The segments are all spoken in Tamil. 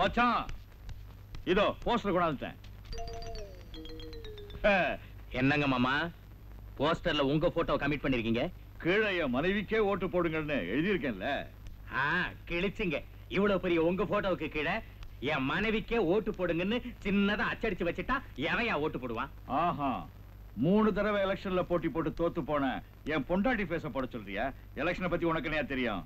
மச்சான். இதோ போஸ்டர் கொண்டாந்துட்டேன் என்னங்க மாமா? போஸ்டர்ல உங்க போட்டோ கமிட் பண்ணிருக்கீங்க? கீழே என் மனைவிக்கே ஓட்டு போடுங்கன்னு எழுதியிருக்கேன்ல. ஆ கிழிச்சிங்க. இவ்வளவு பெரிய உங்க போட்டோவுக்கு கீழே என் மனைவிக்கே ஓட்டு போடுங்கன்னு சின்னதா அச்சடிச்சு வச்சுட்டா எவையா ஓட்டு போடுவான்? ஆஹா மூணு தடவை எலெக்ஷன்ல போட்டி போட்டு தோத்து போன என் பொண்டாட்டி பேச போட சொல்றியா? எலெக்ஷனை பத்தி உனக்கு தெரியும்?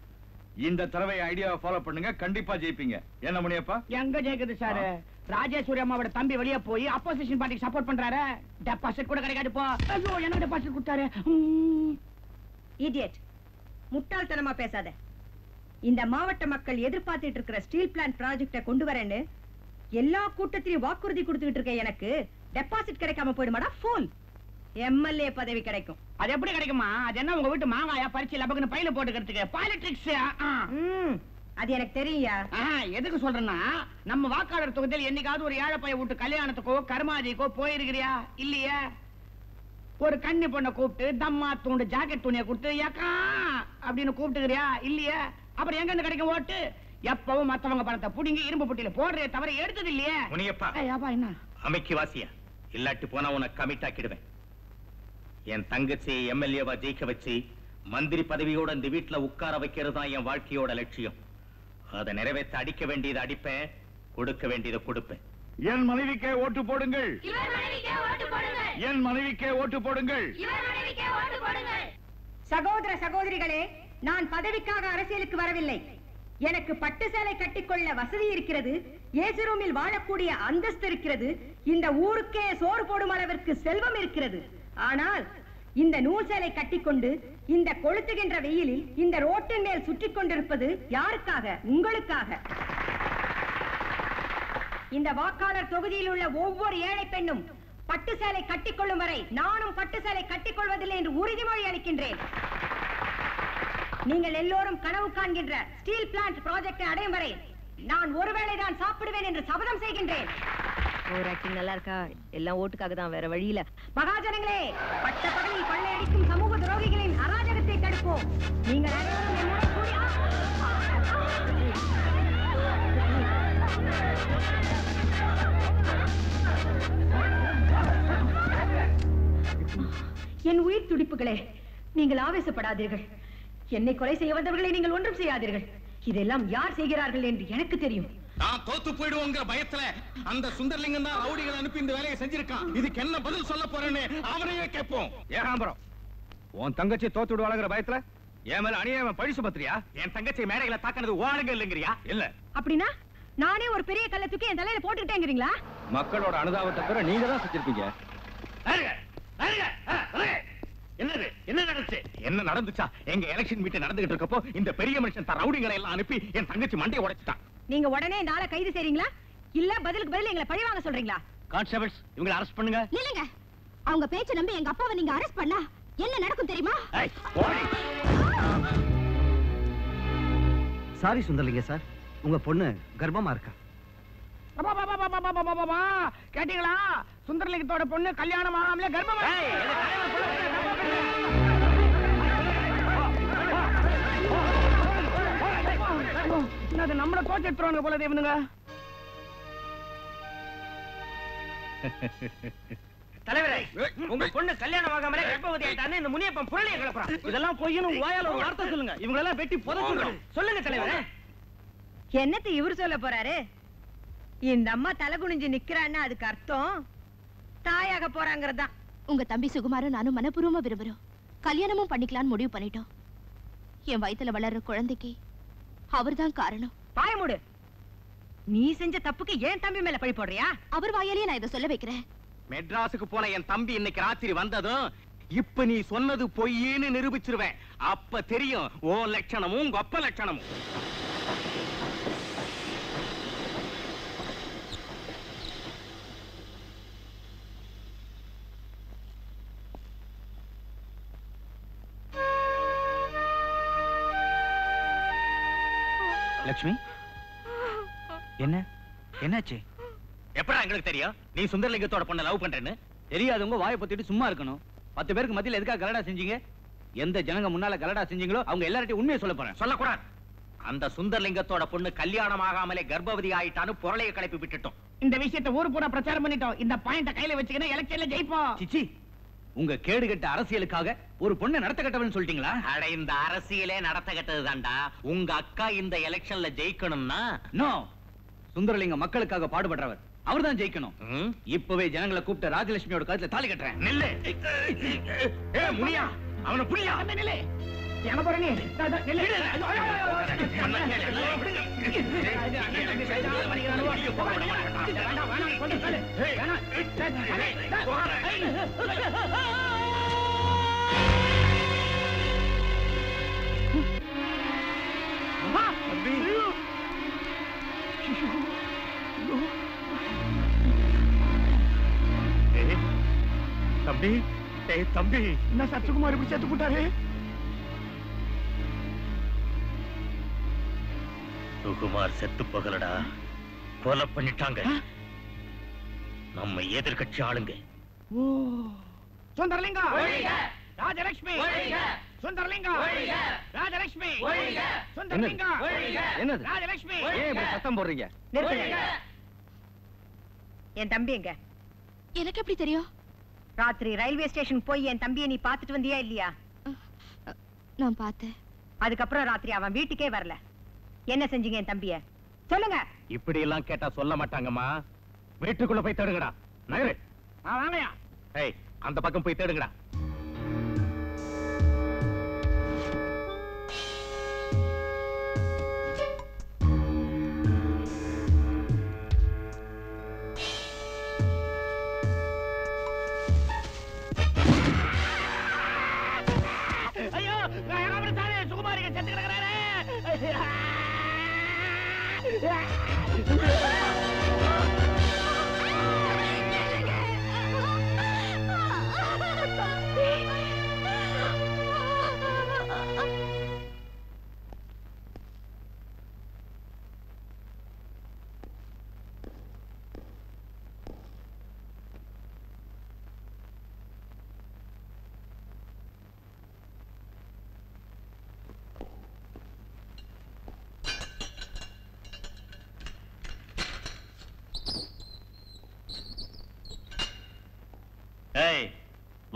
இந்த தடவை ஐடியாவை ஃபாலோ பண்ணுங்க. கண்டிப்பா ஜெயிப்பீங்க. என்ன முனியப்பா? எங்க ஜெயிக்குது சார் ராஜேஸ்வரி அம்மாவோட தம்பி வெளியே போய் அப்போசிஷன் பார்ட்டிக்கு சப்போர்ட் பண்றாரு. டெபாசிட் கூட கிடைக்காது போ. ஐயோ எனக்கு டெபாசிட் கொடுத்தாரு. இடியட் முட்டாள்தனமா பேசாத. இந்த மாவட்ட மக்கள் எதிர்பார்த்துட்டு இருக்கிற ஸ்டீல் பிளான்ட் ப்ராஜெக்ட கொண்டு வரேன்னு எல்லா கூட்டத்திலையும் வாக்குறுதி கொடுத்துக்கிட்டு இருக்க எனக்கு. டெபாசிட் கிடைக்காம போயிடுமாடா? ஃபூல் எம்எல்ஏ பதவி கிடைக்கும். அது எப்படி கிடைக்குமா? அது என்ன உங்க வீட்டு மாங்காயா பறிச்சு லபக்குன்னு பையில போட்டுக்கிறதுக்கு? பாலிடிக்ஸ் ம், அது எனக்கு தெரியா எதுக்கு சொல்றேன்னா நம்ம வாக்காளர் தொகுதியில் என்னைக்காவது ஒரு ஏழை பைய வீட்டு கல்யாணத்துக்கோ கருமாதிக்கோ போயிருக்கிறியா? இல்லையா. ஒரு கன்னி பொண்ணை கூப்பிட்டு தம்மா தூண்டு ஜாக்கெட் துணியை கொடுத்து ஏக்கா! அப்படின்னு கூப்பிட்டுக்கிறியா? இல்லையா. அப்புறம் எங்க இருந்து கிடைக்கும் ஓட்டு? எப்பவும் மத்தவங்க பணத்தை புடிங்கி இரும்பு புட்டியில போடுறே தவிர எடுத்தது இல்லையே. என்ன? அமைக்கி வாசியா? இல்லாட்டி போனா உனக்கு கமிட் ஆக்கிடுவேன் என் தங்கச்சியை எம்எல்ஏவா ஜெயிக்க வச்சு மந்திரி பதவியோட இந்த வீட்டுல உட்கார வைக்கிறது தான் என் வாழ்க்கையோட லட்சியம். அதை நிறைவேற்ற அடிக்க வேண்டியதை அடிப்பேன் கொடுக்க வேண்டியதை கொடுப்பேன். என் மனைவிக்கே ஓட்டு போடுங்கள். என் மனைவிக்கே ஓட்டு போடுங்கள். சகோதர சகோதரிகளே நான் பதவிக்காக அரசியலுக்கு வரவில்லை. எனக்கு பட்டு சேலை கட்டிக்கொள்ள வசதி இருக்கிறது ஏசி ரூமில் வாழக்கூடிய அந்தஸ்து இருக்கிறது இந்த ஊருக்கே சோறு போடும் அளவிற்கு செல்வம் இருக்கிறது. ஆனால் இந்த நூல் சேலை கட்டிக்கொண்டு இந்த கொளுத்துகின்ற வெயிலில் இந்த ரோட்டின் மேல் சுற்றிக் கொண்டிருப்பது யாருக்காக? உங்களுக்காக. இந்த வாக்காளர் தொகுதியில் உள்ள ஒவ்வொரு ஏழை பெண்ணும் பட்டு சேலை கட்டிக்கொள்ளும் வரை நானும் பட்டு சேலை கட்டிக்கொள்வதில்லை என்று உறுதிமொழி அளிக்கின்றேன். நீங்கள் எல்லோரும் கனவு காண்கின்ற ஸ்டீல் பிளான்ட் ப்ராஜெக்டை அடையும் வரை நான் ஒருவேளை தான் சாப்பிடுவேன் என்று சபதம் செய்கின்றேன். ஒரு ஆக்டிங் நல்லா இருக்கா? எல்லாம் ஓட்டுக்காக தான் வேற வழியில. மகாஜனங்களே பட்ட பகலில் கொள்ளையடிக்கும் சமூக துரோகிகளின் அராஜகத்தை தடுப்போம். நீங்கள் அனைவரும்! என் உயிர் துடிப்புகளே நீங்கள் ஆவேசப்படாதீர்கள். என்னை கொலை செய்ய வந்தவர்களை நீங்கள் ஒன்றும் செய்யாதீர்கள். இதெல்லாம் யார் செய்கிறார்கள் என்று எனக்கு தெரியும். நான் தோத்து போயிடுவோங்கிற பயத்துல அந்த சுந்தர்லிங்கம் தான் ரவுடிகளை அனுப்பி இந்த வேலையை செஞ்சிருக்கான். இதுக்கு என்ன பதில் சொல்ல போறேன்னு அவனையே கேட்போம். ஏகாம்பரம் உன் தங்கச்சி தோத்து விடுவாளுங்கிற பயத்துல என் மேல அநியாயம் பழி சுமத்துறியா என் தங்கச்சி மேடைகளை தாக்கினது ஓடுங்க இல்லைங்கிறியா? இல்ல. அப்படின்னா நானே ஒரு பெரிய கல்லை தூக்கி என் தலையில போட்டுக்கிட்டேங்கிறீங்களா? மக்களோட அனுதாபத்தை பெற நீங்க தான் செஞ்சிருப்பீங்க. என்னது? என்ன நடந்துச்சு? என்ன நடந்துச்சா? எங்க எலெக்ஷன் மீட்டிங் நடந்துகிட்டு இருக்கப்போ இந்த பெரிய மனுஷன் தன் ரவுடிங்களை எல்லாம் அனுப்பி என் தங்கச்சி மண்டையை உடைச்சிட்டான். நீங்க உடனே இந்த ஆளை கைது செய்றீங்களா? இல்ல பதிலுக்கு பதில் எங்களை பழி வாங்க சொல்றீங்களா? கான்ஸ்டபிள்ஸ் இவங்களை அரெஸ்ட் பண்ணுங்க. இல்லங்க. அவங்க பேச்ச நம்பி எங்க அப்பாவை நீங்க அரெஸ்ட் பண்ணா என்ன நடக்கும் தெரியுமா. Sorry Sundaralinga sir. உங்க பொண்ணு கர்ப்பமா இருக்கா? கேட்டீங்களா? சுந்தரலிங்கத்தோட பொண்ணு கல்யாணம் ஆகாமலே கர்ப்பமா நம்மள தோச்சு எடுத்துருவாங்க போல தேவனுங்க. தலைவரே உங்க பொண்ணு கல்யாணம் ஆகாமலே கர்ப்பவதி ஆயிட்டான்னு இந்த முனியப்பன் புரளியை கிளப்புறான் இதெல்லாம் பொய்யணும் வாயால ஒரு வார்த்தை சொல்லுங்க. இவங்க எல்லாம் வெட்டி புதைச்சு சொல்லுங்க தலைவரே. என்னத்தை இவர் சொல்ல போறாரு? இந்த அம்மா தலை குனிஞ்சு நிக்கிறான்னா அதுக்கு அர்த்தம்? தாயாக போறாங்கிறதா உங்க தம்பி சுகுமாரும் நானும் மனப்பூர்வமா விரும்புறோம். கல்யாணமும் பண்ணிக்கலாம்னு முடிவு பண்ணிட்டோம். என் வயித்துல வளர்ற குழந்தைக்கு அவர்தான் காரணம். பாய மூடு. நீ செஞ்ச தப்புக்கு ஏன் தம்பி மேல பழி போடுறியா? அவர் வாயாலேயே நான் இதை சொல்ல வைக்கிறேன். மெட்ராஸுக்கு போன என் தம்பி இன்னைக்கு ராத்திரி வந்ததும் இப்ப நீ சொன்னது பொய்ன்னு நிரூபிச்சிருவேன். அப்ப தெரியும் ஓ லட்சணமும் கொப்ப லட்சணமும். லட்சுமி என்ன? என்னாச்சு? எப்படா எங்களுக்கு தெரியும்? நீ சுந்தரலிங்கத்தோட பொண்ணை லவ் பண்றேன்னு. தெரியாதவங்க வாயை பத்திட்டு சும்மா இருக்கணும். பத்து பேருக்கு மத்தியில எதுக்காக கலடா செஞ்சீங்க? எந்த ஜனங்க முன்னால கலடா செஞ்சீங்களோ அவங்க எல்லார்ட்டையும் உண்மையை சொல்ல போறேன். சொல்லக்கூடாது. அந்த சுந்தர்லிங்கத்தோட பொண்ணு கல்யாணம் ஆகாமலே கர்ப்பவதி ஆயிட்டான்னு பொருளைய கிளப்பி விட்டுட்டோம். இந்த விஷயத்தை ஊர் பூரா பிரச்சாரம் பண்ணிட்டோம். இந்த பாயிண்ட கையில வச்சுக்கிட்டு எலெக்ஷன்ல ஜெயிப்போம். சிச்சி. உங்க கேடு கெட்ட அரசியலுக்காக ஒரு பொண்ணை நடத்த கட்டவன் சொல்லிட்டீங்களா? அட இந்த அரசியலே நடத்த கட்டதுதான்டா உங்க அக்கா இந்த எலெக்ஷன்ல ஜெயிக்கணும்னா? நோ சுந்தரலிங்க மக்களுக்காக பாடுபடுறவர். அவர்தான் ஜெயிக்கணும். இப்பவே ஜனங்களை கூப்பிட்டு ராஜலட்சுமியோட கழுத்துல தாலி கட்டுறேன். நில்லு. ஏ முனியா அவனை புரியா? நில்லு. ஐயோ, ஐயோ, ஐயோ, ஐயோ. சொன்னா கேளு. வேண்டாம், வேணாம், சுகுமார் செத்து போகலடா. கொலை பண்ணிட்டாங்க. நம்ம எதிர்கட்சி ஆளுங்க. ஓ. சுந்தரலிங்கம் ராஜலட்சுமி. சுந்தரலிங்கம் ராஜலட்சுமி. சுந்தரலிங்கம் என்னது? ராஜலட்சுமி. ஏன் இப்படி சத்தம் போடுறீங்க? நிறுத்துங்க. என் தம்பி எங்க? எனக்கு எப்படி தெரியும்? ராத்திரி ரயில்வே ஸ்டேஷன் போய் என் தம்பியை நீ பாத்துட்டு வந்தியா இல்லையா? நான் பார்த்தேன். அதுக்கப்புறம் ராத்திரி அவன் வீட்டுக்கே வரல. என்ன செஞ்சீங்க என் தம்பிய? சொல்லுங்க. இப்படி எல்லாம் கேட்டா சொல்ல மாட்டாங்கம்மா. வீட்டுக்குள்ள போய் தேடுங்கடா. நகரு. வாங்கயா? அந்த பக்கம் போய் தேடுங்கடா.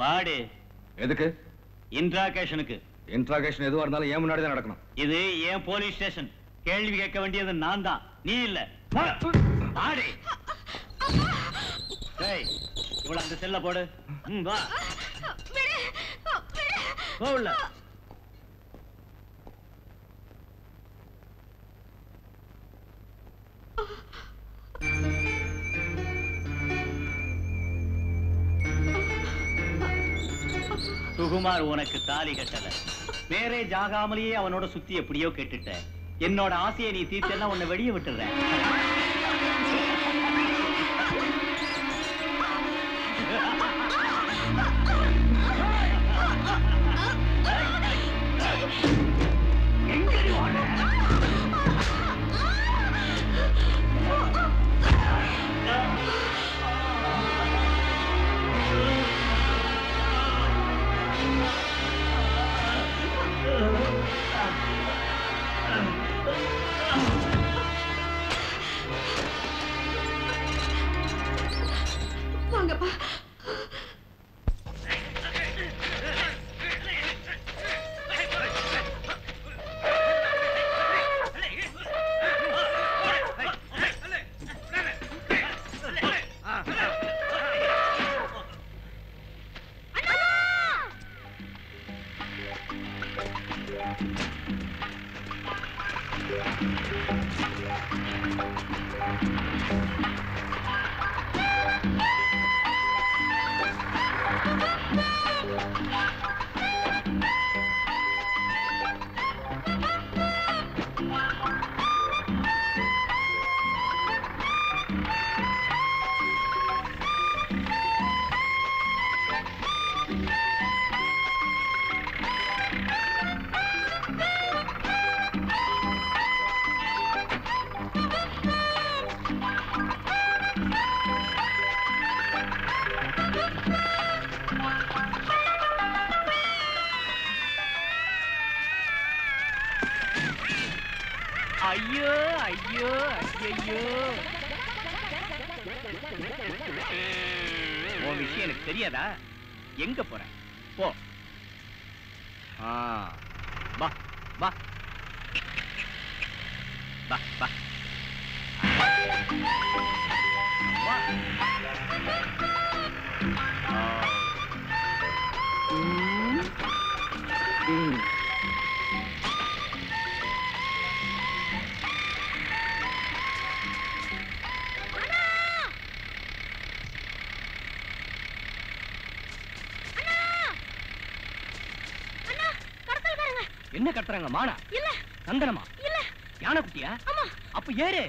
வாடி. எதுக்கு? இன்ட்ராகேஷனுக்கு. இன்ட்ராகேஷன் எதுவா இருந்தாலும் ஏன் முன்னாடி தான் நடக்கணும். இது ஏன் போலீஸ் ஸ்டேஷன். கேள்வி கேட்க வேண்டியது நான் தான். நீ இல்ல. ஆடி ஏய் இவ்வளவு அந்த செல்ல போடு. ம், வா. போ குமார் உனக்கு தாலி கட்டல. மேரேஜ் ஆகாமலேயே அவனோட சுத்தி எப்படியோ கேட்டுட்ட. என்னோட ஆசையை நீ தீர்த்தெல்லாம் உன்னை வெளியே விட்டுறேன். என்ன கட்டுறாங்க மானா? இல்ல. சந்தனமா? இல்ல. யானை குட்டியா ஆமா. அப்ப ஏறு.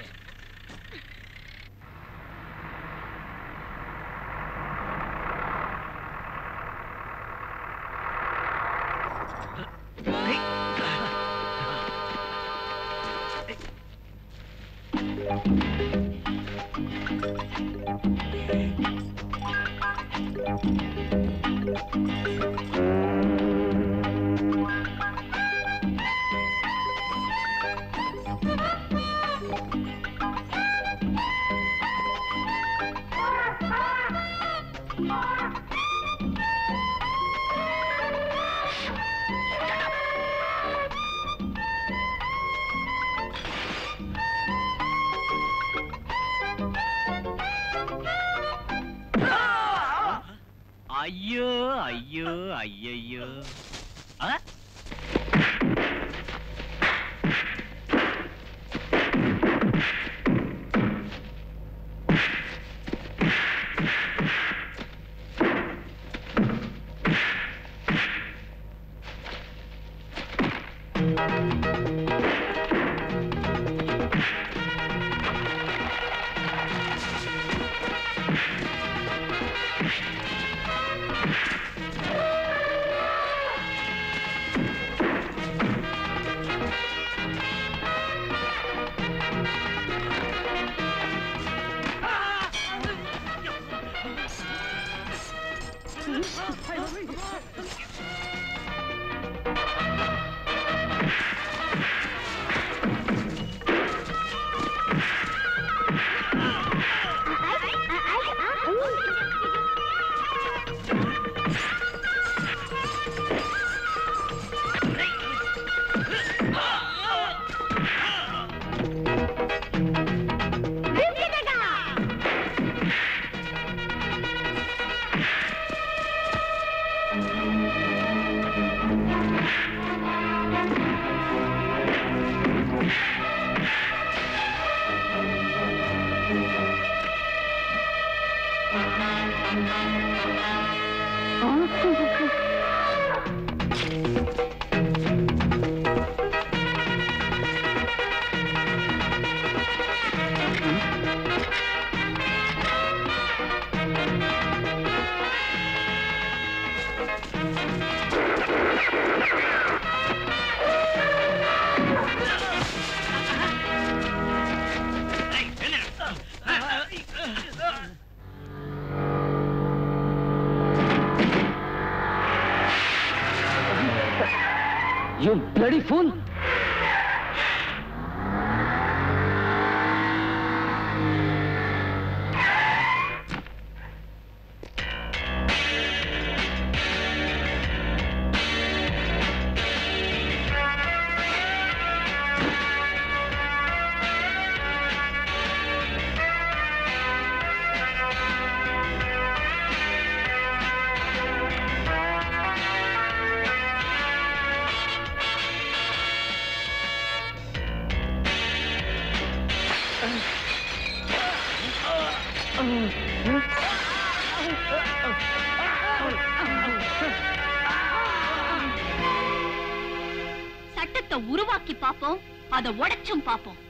அதை உடைச்சும் பாப்போம்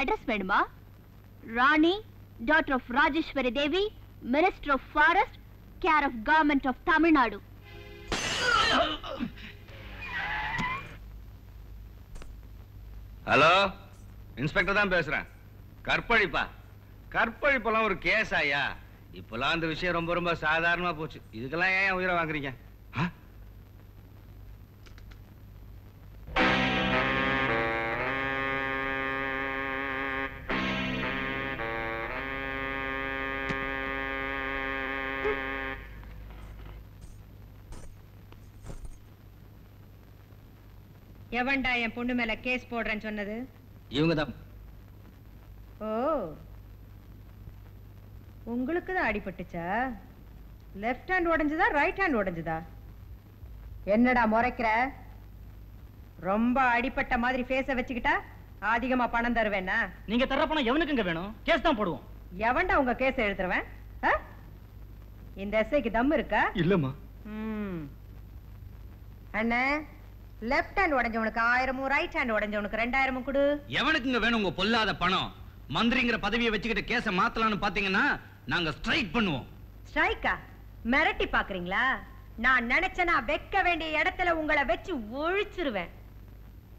அட்ரஸ் வேணுமா? Rani doctor of Rajeswari Devi minister of forest care of government of Tamil Nadu. Hello inspector தான் பேசுறேன். கற்பழிப்பா. கற்பழிப்பெல்லாம் ஒரு கேஸ் ஐயா. இப்பெல்லாம் அந்த விஷயம் ரொம்ப ரொம்ப சாதாரணமா போச்சு. இதுக்கெல்லாம் ஏன் உயிரை வாங்குறீங்க? எவன்டா என் பொண்ணு மேல கேஸ் போடுறேன்னு சொன்னது? இவங்க தான் ஓ. உங்களுக்கு தான் அடிபட்டுச்சா? லெஃப்ட் ஹேண்ட் உடைஞ்சதா ரைட் ஹேண்ட் உடைஞ்சதா? என்னடா முறைக்கிற? ரொம்ப அடிபட்ட மாதிரி ஃபேஸ வச்சுக்கிட்டா அதிகமா பணம் தருவேனா நீங்க தர பணம் எவனுக்குங்க வேணும்? கேஸ் தான் போடுவோம். எவன்டா உங்க கேஸ் எழுதுறவன் ஆ? இந்த எஸ்ஐக்கு தம் இருக்கா? இல்லம்மா. அண்ணே லெஃப்ட் ஹேண்ட் உடைஞ்சவனுக்கு ஆயிரமும் ரைட் ஹேண்ட் உடைஞ்சவனுக்கு ரெண்டாயிரமும் கொடு. எவனுக்குங்க வேணும் உங்க பொல்லாத பணம்? மந்திரிங்கிற பதவியை வச்சுக்கிட்டு கேஸ மாத்தலாம்னு பாத்தீங்கன்னா நாங்க ஸ்ட்ரைக் பண்ணுவோம். ஸ்ட்ரைக்கா மிரட்டி பாக்குறீங்களா? நான் நினைச்சனா வைக்க வேண்டிய இடத்துல உங்களை வச்சு ஒழிச்சிருவேன்.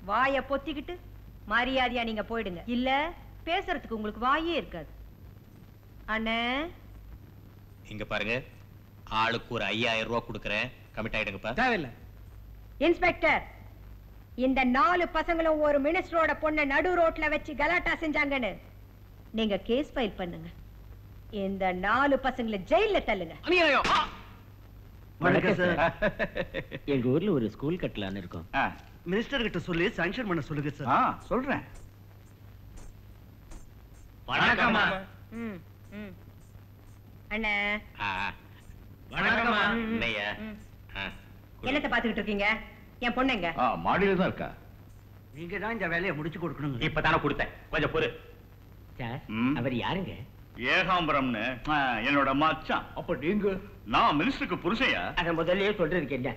வாய பொத்திக்கிட்டு மரியாதையா நீங்க போயிடுங்க. இல்ல பேசுறதுக்கு உங்களுக்கு வாயே இருக்காது. அண்ணே? இங்க பாருங்க ஆளுக்கு ஒரு ஐயாயிரம் ரூபாய் கொடுக்கறேன். கமிட் ஆயிடுங்கப்பா. தேவையில்லை. இன்ஸ்பெக்டர் இந்த நாலு பசங்களும் ஒரு மினிஸ்டரோட பொண்ணை நடு ரோட்ல வச்சு கலாட்டா செஞ்சாங்கன்னு. நீங்க கேஸ் ஃபைல் பண்ணுங்க. இந்த நாலு பசங்களை ஜெயில்ல தள்ளுங்க. வணக்கம் சார் எங்க ஊர்ல ஒரு ஸ்கூல் கட்டலான்னு இருக்கோம். மினிஸ்டர் கிட்ட சொல்லி சாங்ஷன் பண்ண சொல்லுங்க சார் சொல்றேன். வணக்கம்மா. ம், ம். அண்ணே. வணக்கம்மா என்னத்த பாத்துக்கிட்டு இருக்கீங்க? என் பொண்ணுங்க ஆ மாடியில தான் இருக்கா. நீங்க தான் இந்த வேலையை முடிச்சு கொடுக்கணுங்க. இப்பதானே கொடுத்தேன். கொஞ்சம் பொறு. அவர் யாருங்க? ஏகாம்பரம்னு என்னோட மச்சான். அப்ப நீங்க? நான் மினிஸ்டருக்கு புருஷையா? அத முதல்லயே சொல்றதுக்கு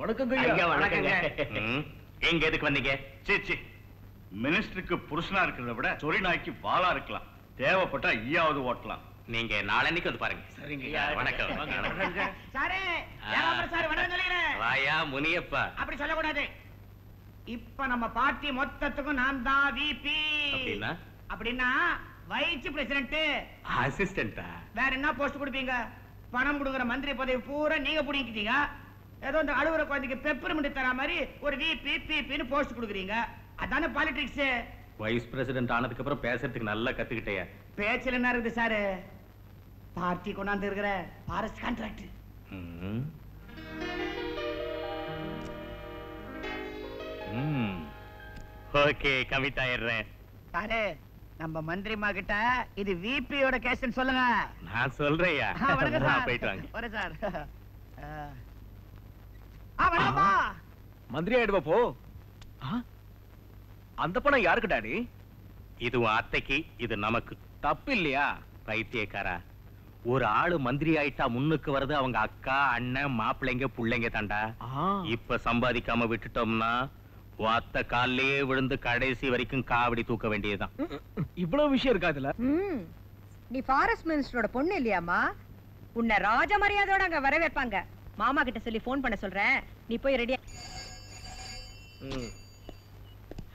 வணக்கங்க வணக்கங்க. எங்க எதுக்கு வந்தீங்க? சீ சீ. மினிஸ்டருக்கு புருஷனா இருக்கிறத விட சொறி நாய்க்கு வாளா இருக்கலாம். தேவைப்பட்டா ஈயாவது ஓட்டலாம். நீங்க நாளன்னைக்கு வந்து பாருங்க. சரிங்கய்யா. வணக்கம். சாரே சார் வணக்கம் சொல்லிக்கிறேன் வாயா முனியப்பா. அப்படி சொல்லக்கூடாது. இப்ப நம்ம பார்ட்டி மொத்தத்துக்கும் நான் தான் விபி அப்படின்னா? அப்படின்னா வைஸ் பிரசிடென்ட் அசிஸ்டண்டா வேற என்ன போஸ்ட் கொடுப்பீங்க? பணம் கொடுக்குற மந்திரி பதவி பூரா நீங்க புடிங்கிட்டீங்க. ஏதோ இந்த அழுகுற குழந்தைக்கு பெப்பர்மெண்ட் தர மாதிரி ஒரு விபி பிபின்னு போஸ்ட் கொடுக்குறீங்க. அதானே பாலிடிக்ஸ் வைஸ் பிரசிடென்ட் ஆனதுக்கு அப்புறம் பேசுறதுக்கு நல்லா கத்துக்கிட்டேயா பேச்சுல என்ன இருக்குது சாரு? பார்ட்டி கொண்டாந்து இருக்கிற ஃபாரஸ்ட் கான்ட்ராக்ட் ம். ம். ஓகே கமிட் ஆயிடுறேன் சாரு நம்ம மந்திரிமா கிட்ட இது விபியோட கேஸ்ன்னு சொல்லுங்க. நான் சொல்றேயா ஆ, வணக்கம் சார். போயிட்டு வாங்க. வரேன் சார். ஆ. வணக்கம்மா. மந்திரி ஆயிடுவா போ. அந்த பணம் யாருக்கு டாடி? இது அத்தைக்கு இது நமக்கு. தப்பு இல்லையா? பைத்தியக்காரா. ஒரு ஆளு மந்திரி ஆயிட்டா முன்னுக்கு வருது அவங்க அக்கா அண்ணன் மாப்பிள்ளைங்க புள்ளைங்க தாண்டா இப்ப சம்பாதிக்காம விட்டுட்டோம்னா அத்தை கால்லயே விழுந்து கடைசி வரைக்கும் காவடி தூக்க வேண்டியதுதான். இவ்வளவு விஷயம் இருக்காதுல. நீ ஃபாரஸ்ட் மினிஸ்டரோட பொண்ணு இல்லையாம்மா? உன்னை ராஜ மரியாதையோட அங்க வர வைப்பாங்க மாமா கிட்ட சொல்லி ஃபோன் பண்ண சொல்றேன். நீ போய் ரெடியா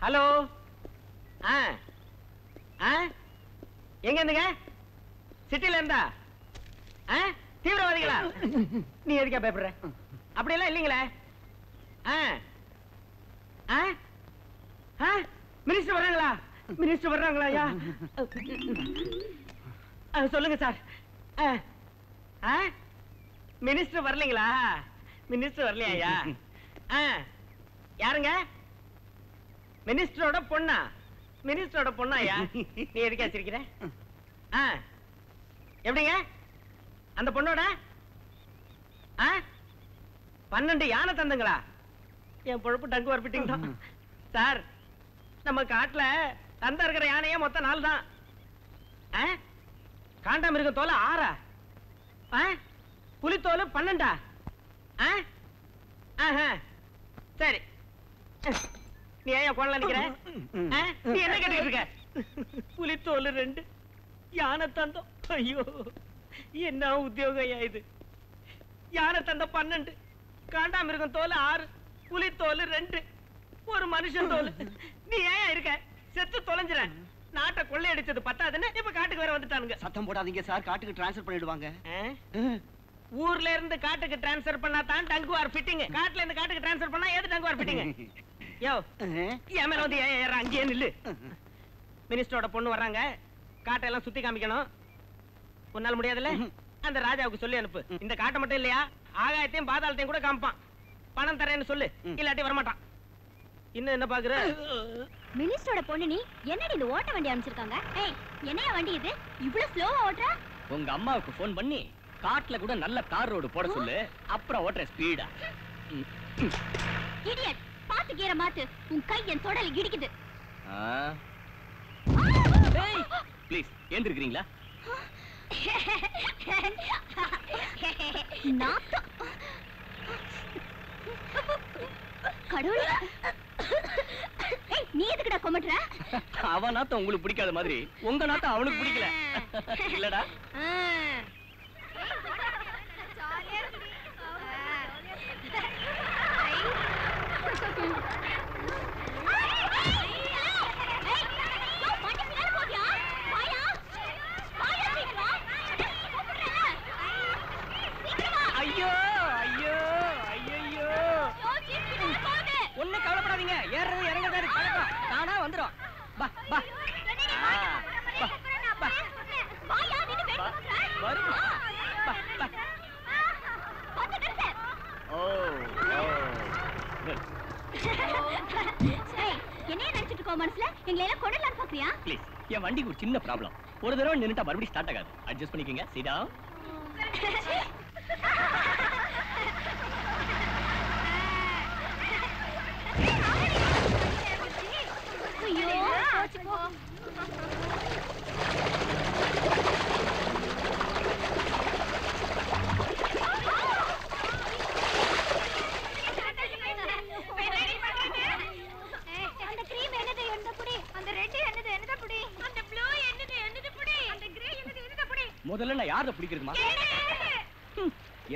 ஹலோ? ஆ. ஆ? எங்க இருந்துங்க? சிட்டில இருந்தா? தீவிரவாதிகளா? நீ எதுக்கா பயப்படுற? அப்படியெல்லாம் இல்லைங்களே. ஆ. ஆ? ஆ? மினிஸ்டர் வர்றாங்களா? மினிஸ்டர் வர்றாங்களா ஐயா? சொல்லுங்க சார். ஆ. ஆ? மினிஸ்டர் வரலைங்களா? மினிஸ்டர் வரலையா ஐயா? யாருங்க? மினிஸ்டரோட பொண்ணா? மினிஸ்டரோட பொண்ணா ஐயா? நீ எதுக்கா வச்சிருக்கிற ஆ. எப்படிங்க? அந்த பொண்ணோட? பன்னெண்டு யானை தந்துங்களா? என் பொழப்பு டங்கு வரப்பிட்டீங்க சார் நம்ம காட்டுல தந்த இருக்கிற யானையே மொத்தம் நாலு தான். ஆ? காண்டாமிருகம் தோலை ஆறா புலித்தோல் பன்னெண்டா? ஆ? ஆஹா. சரி. நீ ஏன் கொள்ள நிக்கிற? நீ என்ன கேட்டுக்கிட்டு இருக்க? புலித்தோல் ரெண்டு யானை தந்தம். ஐயோ. என்ன உத்தியோகம் ஐயா இது? யானை தந்த பன்னெண்டு காண்டாமிருகம் தோல் ஆறு புலி தோல் ரெண்டு ஒரு மனுஷன் தோல். நீ ஏன் இருக்க? செத்து தொலைஞ்சிற நாட்டை கொள்ளையடிச்சது பத்தாதுன்னு இப்ப காட்டுக்கு வேற வந்துட்டானுங்க. சத்தம் போடாதீங்க சார் காட்டுக்கு டிரான்ஸ்ஃபர் பண்ணிடுவாங்க? ஊர்ல இருந்து காட்டுக்கு டிரான்ஸ்ஃபர் பண்ணா தான் டங்குவார் ஃபிட்டிங் காட்டுல இருந்து காட்டுக்கு டிரான்ஸ்ஃபர் பண்ணா ஏது டங்குவார் ஃபிட்டிங் யோ என் மேல வந்து ஏன் ஏற அங்கேயே நில்லு. மினிஸ்டரோட பொண்ணு வர்றாங்க. காட்டெல்லாம் சுத்தி காமிக்கணும். உன்னால முடியாதுல்ல? அந்த ராஜாவுக்கு சொல்லி அனுப்பு. இந்த காட்டை மட்டும் இல்லையா? ஆகாயத்தையும் பாதாளத்தையும் கூட காமிப்பான். பணம் தரேன்னு சொல்லு. இல்லாட்டி வரமாட்டான். இன்னும் என்ன பாக்குற? மினிஸ்டரோட பொண்ணு நீ என்னடி இந்த ஓட்ட வண்டி அனுப்பிச்சிருக்காங்க? ஏய் என்னையா வண்டி இது? இவ்வளவு ஸ்லோவா ஓட்டுற? உங்க அம்மாவுக்கு ஃபோன் பண்ணி காட்டுல கூட நல்ல தார் ரோடு போட சொல்லு. அப்புறம் ஓட்டுற ஸ்பீடா இடியட் பாத்து கீர மாத்து. உன் கை என் தொடல இடிக்குது. ப்ளீஸ் ஏந்திருக்கிறீங்களா? நாத்தம். கடவுளே. நீ எதுக்குடா கொமட்டுற? அவ நாத்தம் உங்களுக்கு பிடிக்காத மாதிரி உங்க நாத்தம் அவனுக்கு பிடிக்கல. இல்லடா. ஐயோ ஐயோ ஐயோ ஒண்ணு கவலைப்படாதீங்க ஏறது இறங்கதான் இருக்கு பழக்கம் தானா வந்துரும் பா பா ஆ, பா, பா. பா, வரும் பா, பா. ஓ ஓ good. ஏய், என்னைய நினைச்சிட்டு இருக்கோ மனசுல எங்களை எல்லாம் கொண்டலான்னு பாக்குறியா ப்ளீஸ் என் வண்டிக்கு ஒரு சின்ன ப்ராப்ளம் ஒரு தடவை நின்னுட்டா மறுபடியும் ஸ்டார்ட் ஆகாது. அட்ஜஸ்ட் பண்ணிக்கங்க. சீதா ஐயோ போச்சு போ அந்த கிரீம் என்னது என்னது புடி அந்த ரெட் என்னது என்னது புடி அந்த ப்ளூ என்னது என்னது புடி அந்த கிரே என்னது என்னது புடி முதல்ல நான் யாரை பிடிக்கிறதுமா?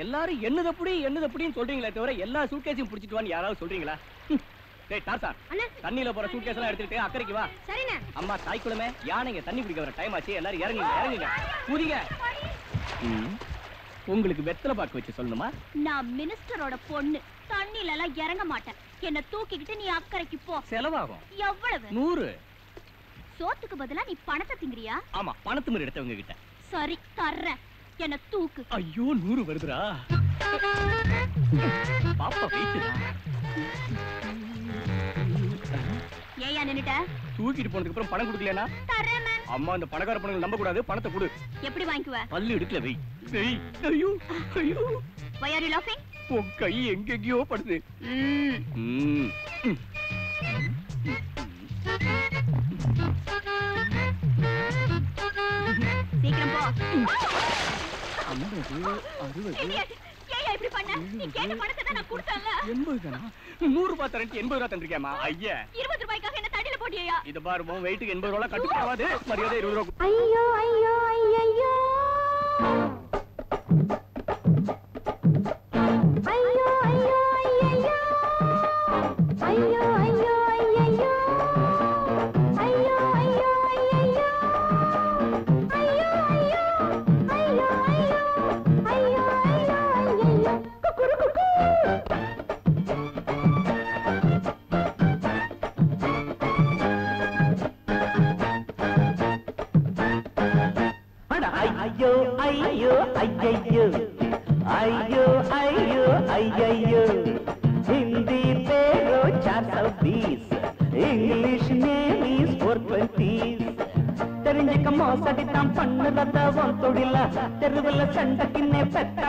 எல்லாரும் என்னத புடி என்னத புடின்னு சொல்றீங்களே தவிர எல்லா சூட்கேஸையும் பிடிச்சிட்டு வான்னு யாராவது சொல்றீங்களா. டேய் டார்சா தண்ணியில போற சூட்கேஸ் எல்லாம் எடுத்துட்டு அக்கறைக்கு வா. சரிண்ணே. அம்மா தாய்க்குளமே யானைங்க தண்ணி குடிக்க வர டைம் ஆச்சு. எல்லாரும் இறங்குங்க இறங்குங்க. குதிங்க. உங்களுக்கு வெத்தலை பாக்கு வச்சு சொல்லணுமா? நான் மினிஸ்டரோட பொண்ணு. தண்ணில எல்லாம் இறங்க மாட்டேன். என்ன தூக்கிக்கிட்டு நீ அக்கறைக்கு போ. செலவாகும். எவ்வளவு? நூறு. சோத்துக்கு பதிலா நீ பணத்தை திங்கிறியா? ஆமா பணத்து மாதிரி எடுத்தவங்க கிட்ட. சரி தர்றேன். என்ன தூக்கு. ஐயோ நூறு வருதுடா. பாப்பா ஏயா நின்னுட்ட? தூக்கிட்டு போனதுக்கு அப்புறம் பணம் கொடுக்கலனா தர்றேன் மேம் அம்மா இந்த பணக்கார பணங்கள் நம்ப கூடாது பணத்தை கொடு. எப்படி வாங்கிக்குவ? பல்லு எடுக்கல வெய் வெய் ஐயோ ஐயோ. Why are you laughing? உன் கை எங்கெங்கயோ படுது. ம். ம். சீக்கிரம் போ. ஐம்பது அறுபது இப்படி பண்ண? நீ கேட்ட பணத்தை தான் நான் கொடுத்தேன்ல. எண்பது தானா? நூறு ரூபாய் தரேன் எண்பது ரூபாய் தந்திருக்கேமா ஐயா. இருபது ரூபாய்க்காக என்ன தடியில போட்டியா இது பாரு உன் வெயிட்டுக்கு எண்பது ரூபாய் கட்டுப்படாது மரியாதை இருபது ரூபா கொடு. ஐயோ ஐயோ ஐயோ ஐயோ ஐயையோ. ஐயோ ஐயோ ஐயையோ. हिंदी पे रो चार सौ बीस English name is four twenties தெரிஞ்சுக்க மோசடி தான் பண்ணுறத உன் தொழில? தெருவில் சண்டைக்குன்னே பெத்த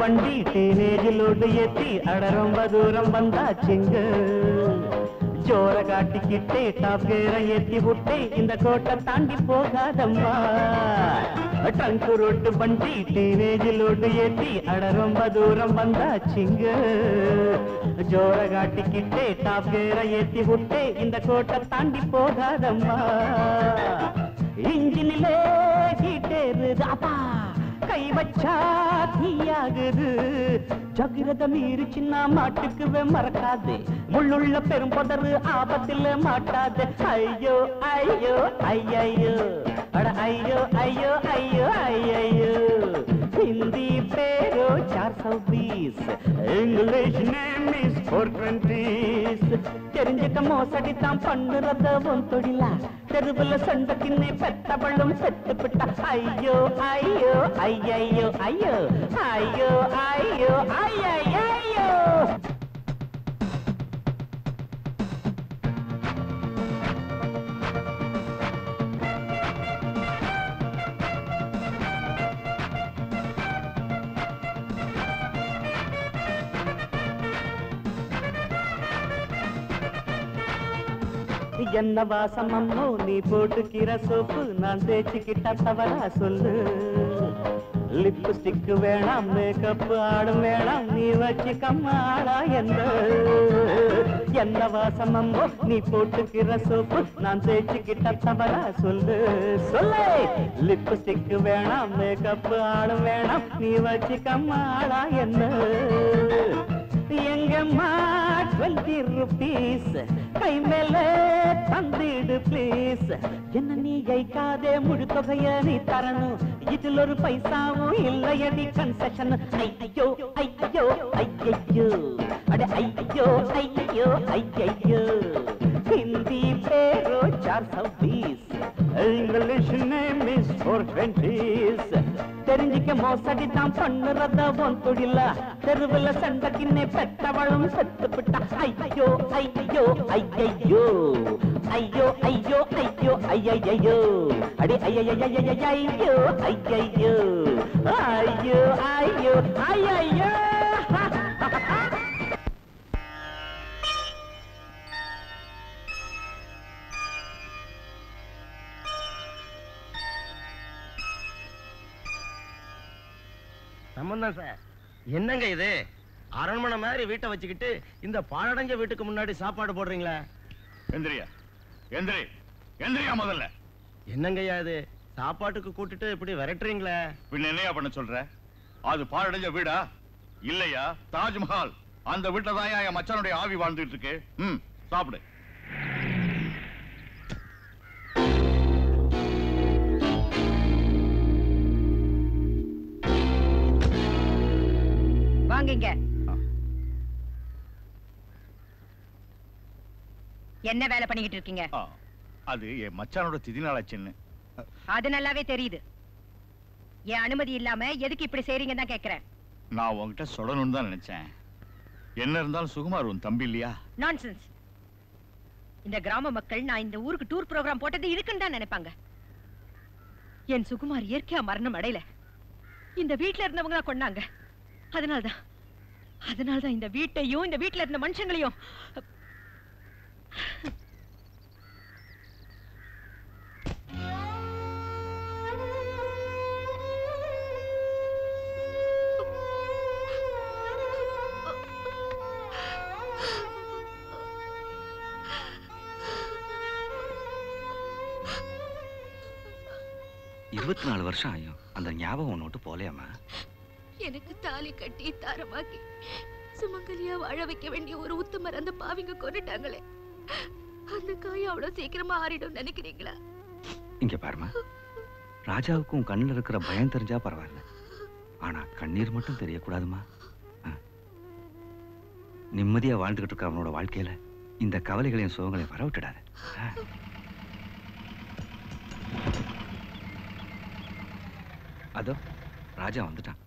வண்டி டீனேஜில் லோடு ஏத்தி அட ரொம்ப தூரம் வந்தாச்சுங்க ஜோர காட்டிக்கிட்டே டாப் கேர ஏத்தி விட்டே இந்த கோட்டை தாண்டி போகாதம்மா. ட்ரங்க் ரோட்டு வண்டி டீனேஜில் லோட்டு ஏத்தி அட ரொம்ப தூரம் வந்தாச்சுங்க ஜோர காட்டிக்கிட்டே டாப் கேர ஏத்தி விட்டே இந்த கோட்டை தாண்டி போகாதம்மா. இன்ஜினிலே ஹீட்டேருது அப்பா கை வச்சு தீயாகுது ஜகிரத மீறி சின்ன மாட்டுக்குவே மறக்காது. முள்ளுள்ள பெரும் பதறு ஆபத்தில் மாட்டாது. ஐயோ ஐயோ ஐயோ அட ஐயோ ஐயோ ஐயோ ஐயையோ ஹிந்தி பேரோ சார் சौ बीस English name is four twenties தெரிஞ்சுக்க மோசடி தான் பண்ணுறத உன் தொழிலா? தெருவுல சண்டக்கின்னே பெத்தவளும் செத்து விட்டா ஐயோ ஐயோ ஐயையோ ஐயோ ஐயோ ஐயோ ஐயையோ. என்ன வாசம் அம்மோ? நீ போட்டுக்கிற சோப்பு நான் தேய்ச்சிக்கிட்ட தவறா சொல்லு. லிப்ஸ்டிக் வேணாம் மேக்கப் ஆடும் வேணாம் நீ வச்சுக்கம்மா ஆளா என்ன என்ன வாசமம்மோ நீ போட்டுக்கிற சோப்பு நான் தேய்ச்சிக்கிட்ட தவறா சொல்லு. சொல்லு! லிப்ஸ்டிக் வேணாம் மேக்கப் ஆடும் வேணாம் நீ வச்சுக்கம்மா ஆளா என்ன எங்கம்மா டுவெண்ட்டி ருபீஸ்? கை மேலே தந்திடு ப்ளீஸ் என்ன நீ கைக்காதே முழு தொகைய நீ தரணும். இதில் ஒரு பைசாவும் இல்லையடி கன்செஷன் ஐயோ ஐயோ ஐயோ அட ஐயோ ஐயோ ஐயோ ஹிந்தி பேரோ சார் சौ बीस English name is four twenties தெரிஞ்சிக்க மோசடி தான் பண்ணுறத உன் தொழில. தெருவுல சண்டைக்கின்னே பெத்தவளும் செத்து விட்டா ஐயோ ஐயோ ஐயையோ. ஐயோ ஐயோ ஐயோ ஐயையோ அடி ஐயையோ ஐயோ ஐயையோ. ஐயோ ஐயோ ஐயையோ. சம்பந்தம் சார். என்னங்க இது? அரண்மனை மாதிரி வீட்டை வச்சுக்கிட்டு இந்த பாழடைஞ்ச வீட்டுக்கு முன்னாடி சாப்பாடு போடுறீங்களா? எந்திரியா எந்திரி எந்திரியா முதல்ல. என்னங்கய்யா இது? சாப்பாட்டுக்கு கூட்டிட்டு இப்படி விரட்டுறீங்களே? பின்ன என்னையா பண்ண சொல்ற? அது பாழடைஞ்ச வீடா? இல்லையா? தாஜ்மஹால். அந்த வீட்டுல தான் என் மச்சானுடைய ஆவி வாழ்ந்துட்டு இருக்கு. ம் சாப்பிடு. வாங்குங்க. என்ன வேலை பண்ணிக்கிட்டு இருக்கீங்க? அது என் மச்சானோட திதிநாளா சின்ன அது நல்லாவே தெரியுது. என் அனுமதி இல்லாம எதுக்கு இப்படி செய்றீங்கன்னு தான் கேக்குறேன். நான் உன்கிட்ட சொல்லணும்னு தான் நினைச்சேன். என்ன இருந்தாலும் சுகுமார் உன் தம்பி இல்லையா? நான்சென்ஸ் இந்த கிராம மக்கள் நான் இந்த ஊருக்கு டூர் ப்ரோகிராம் போட்டது இருக்குன்னு தான் நினைப்பாங்க. என் சுகுமார் இயற்கையா மரணம் அடையல. இந்த வீட்ல இருந்தவங்க தான் கொண்டாங்க அதனால்தான். அதனால்தான் இந்த வீட்டையும் இந்த வீட்டில் இருந்த மனுஷங்களையும். இருபத்தி நாலு வருஷம் ஆயும். அந்த ஞாபகம் ஒன்று விட்டு போலையாமா எனக்கு தாலி கட்டி தாரமாக்கி சுமங்கலியா வாழ வைக்க வேண்டிய ஒரு உத்தமர் அந்த பாவிங்க கொண்டுட்டாங்களே அந்த காய் அவ்வளவு சீக்கிரமா ஆறிடும் நினைக்கிறீங்களா? இங்க பாருமா ராஜாவுக்கும் கண்ணில் இருக்கிற பயம் தெரிஞ்சா பரவாயில்ல. ஆனா கண்ணீர் மட்டும் தெரியக்கூடாதுமா ஆ. நிம்மதியா வாழ்ந்துகிட்டு இருக்க அவனோட வாழ்க்கையில இந்த கவலைகளையும் சுகங்களையும் வர விட்டுடாத. அதோ ராஜா வந்துட்டான்.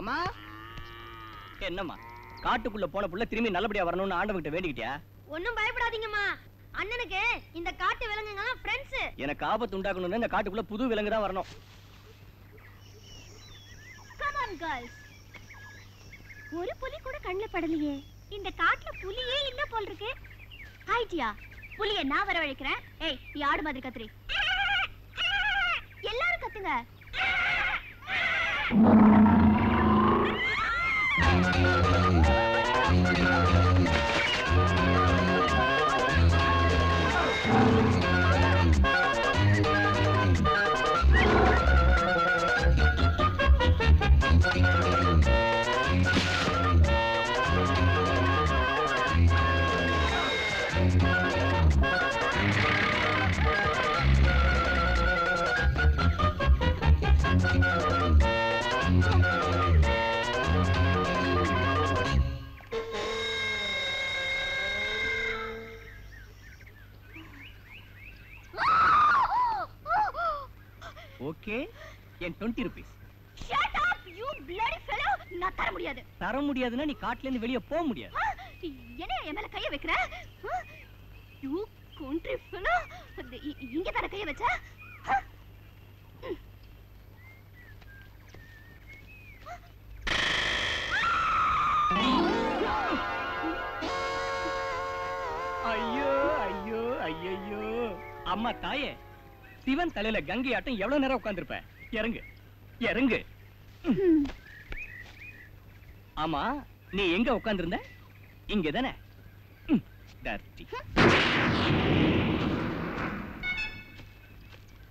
அம்மா. என்னம்மா? காட்டுக்குள்ள போன புள்ள திரும்பி நல்லபடியா வரணும்னு ஆண்டவங்கிட்ட வேண்டிக்கிட்டியா? ஒண்ணும் பயப்படாதீங்கம்மா. அண்ணனுக்கு இந்த காட்டு விலங்குங்கலாம் ஃப்ரெண்ட்ஸ் எனக்கு ஆபத்து உண்டாக்கணும்னு இந்த காட்டுக்குள்ள புது விலங்கு தான் வரணும். கம் ஆன் கேர்ள்ஸ் ஒரு புலி கூட கண்ணுல படலையே. இந்த காட்டுல புலியே இல்ல போல் இருக்கு ஐடியா புலிய நான் வரவழைக்கிறேன். ஏய் நீ ஆடு மாதிரி கத்துறி. எல்லாரும் கத்துங்க. Thank you. Okay. N twenty rupees shut up you bloody fellow. நான் தர முடியாது. தர முடியாதுன்னா நீ காட்டுல இருந்து வெளியே போக முடியாது. என்ன என் மேல கைய வைக்கிற? யூ இந்த இ- இங்க தான கைய வச்ச? ஐயோ அம்மா தாயே. சிவன் தலையில கங்கை ஆட்டம் எவ்வளவு நேரம் உட்கார்ந்திருப்ப? இறங்கு. இறங்கு. ஆமா நீ எங்க உட்கார்ந்திருந்த? இங்க தானே.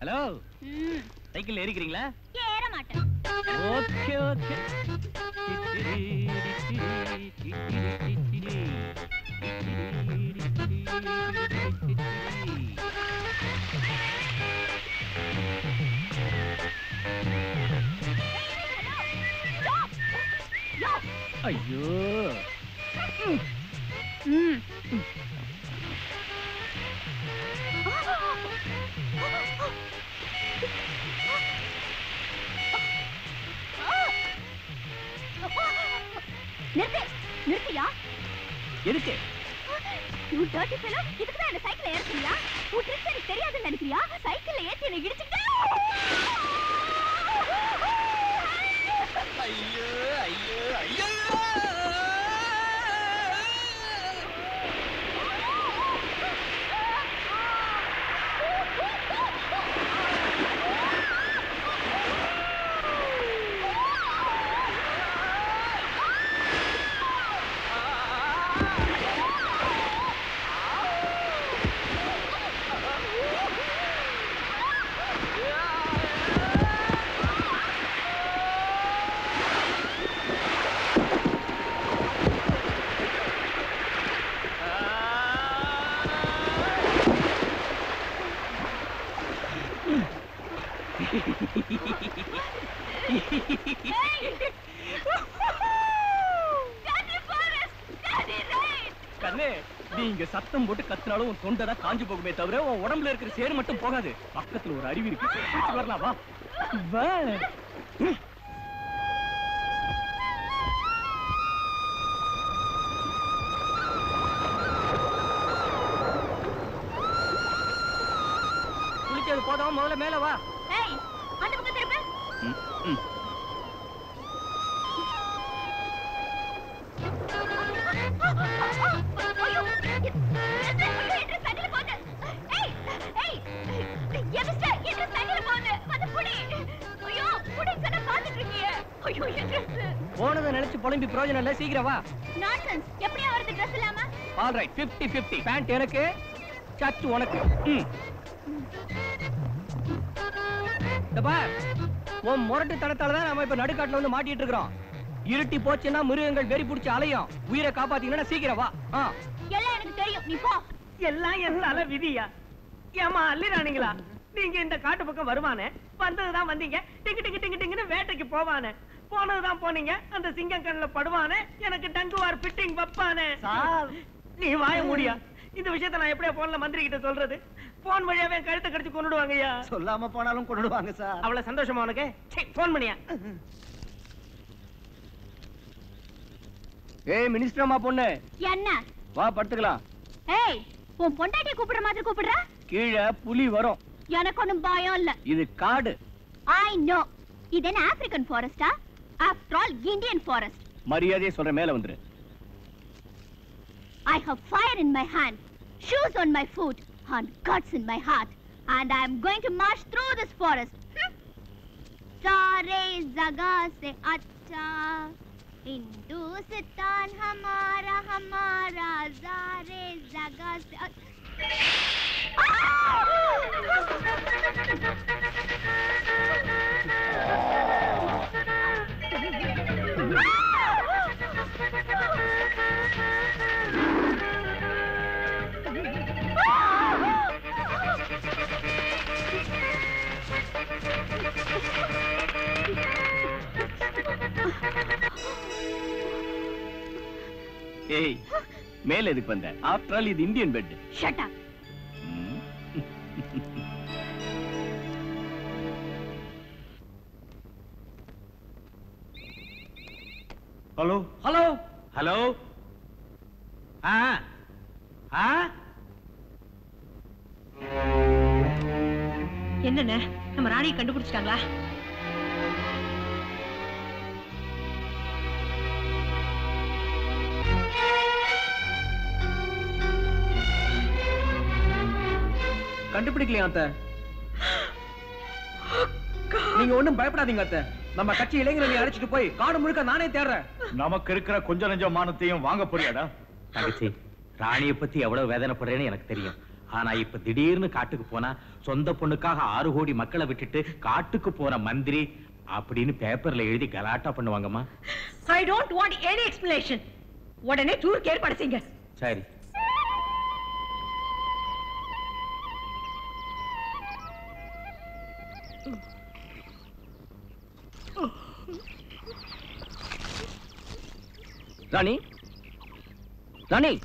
ஹலோ சைக்கிள் ஏறிக்கிறீங்களா? ஏற மாட்டேன். Okay okay. ஐயோ. நிறுத்து நிறுத்தியா? எதுக்கு? யூ டர்ட்டி ஃபெலோ இதுக்கு தான் என்ன சைக்கிள்ல ஏத்துறியா? உன் ட்ரிக்ஸ் எனக்கு தெரியாதுன்னு நினைக்கிறியா? சைக்கிள்ல ஏத்தி என்ன இடிச்சுட்டே ஐயோ ஐயோ ஐயோ கண்ணே நீங்க சத்தம் போட்டு கத்துனாலும் உன் தொண்டை தான் காஞ்சு போகுமே தவிர உன் உடம்புல இருக்கிற சேர் மட்டும் போகாது. பக்கத்துல ஒரு அருவி இருக்கு. வரலாம் வா. பிரயோஜனம் இல்ல சீக்கிரம் வா எப்படியா வருது ட்ரெஸ் இல்லாம? All right fifty fifty pant எனக்கு சச்சு உனக்கு. பார் உன் முரட்டு தடத்தால தான் நாம இப்ப நடுக்காட்டுல வந்து மாட்டிட்டு இருக்கிறோம். இருட்டி போச்சுன்னா மிருகங்கள் வெறி பிடிச்சி அலையும். உயிரை காப்பாத்தீங்கன்னா சீக்கிரம் வா. எல்லாம் எனக்கு தெரியும். நீ போ. எல்லாம் என்னால விதியா? ஏமா அல்லிராணிங்களா நீங்க இந்த காட்டு பக்கம் வருவானே? வந்ததுதான் வந்தீங்க. டிங்கு டிங்கு டிங்கு டிங்குன்னு வேட்டைக்கு போவானே. போனதுதான் போனீங்க? அந்த சிங்கம் கண்ணுல படுவானே? எனக்கு டங்குவார் ஃபிட்டிங் வைப்பானே? நீ வாய முடியா? இந்த விஷயத்தை நான் எப்படியா போன்ல மந்திரி கிட்ட சொல்றது? போன் வழியாவே கழுத்தை கடிச்சு கொண்டுடுவாங்கய்யா சொல்லாம போனாலும் கொண்டுடுவாங்க சார். அவ்வளவு சந்தோஷமா உனக்கு? போன் பண்ணியா? ஏய் மினிஸ்டர் அம்மா பொண்ணு. என்ன? வா படுத்துக்கலாம். ஏய் உன் பொண்டாட்டிய கூப்பிடுற மாதிரி கூப்பிடுற? கீழே புலி வரும். எனக்கு ஒண்ணும் பயம் இல்ல. இது காடு. ஐ நோ இது என்ன African ஃபாரஸ்டா after all Indian forest மரியாதையை சொல்ற மேல வந்துரு I have fire in my hand, shoes on my foot, and guts in my heart. And I am going to march through this forest. Hmm? सारे जगह से अच्छा हिंदुस्तान हमारा हमारा सारे जगह से अ- ஏய் மேல எதுக்கு வந்த? ஆஃப்டர் ஆல் இது Indian pet up. Hello? Hello? Hello? ஆ ஆ? என்னண்ணே நம்ம ராணியை கண்டுபிடிச்சிட்டாங்களா? கண்டுபிடிக்கலையா அத்தை? நீங்க ஒண்ணும் பயப்படாதீங்க அத்தை. நம்ம கட்சி இளைஞர்களை அழைச்சிட்டு போய் காடு முழுக்க நானே தேடுறேன். நமக்கு இருக்கிற கொஞ்ச நெஞ்ச மானத்தையும் வாங்க போறியாடா? தங்கச்சி ராணிய பத்தி எவ்வளவு வேதனைப்படுறேன்னு எனக்கு தெரியும். ஆனா இப்ப திடீர்னு காட்டுக்கு போனா சொந்த பொண்ணுக்காக ஆறு கோடி மக்களை விட்டுட்டு காட்டுக்கு போற மந்திரி அப்படின்னு பேப்பர்ல எழுதி கலாட்டா பண்ணுவாங்கம்மா. I don't want any explanation உடனே டூருக்கு ஏற்பாடு செய்யுங்க. சரி. ராணி ராணி ஏய்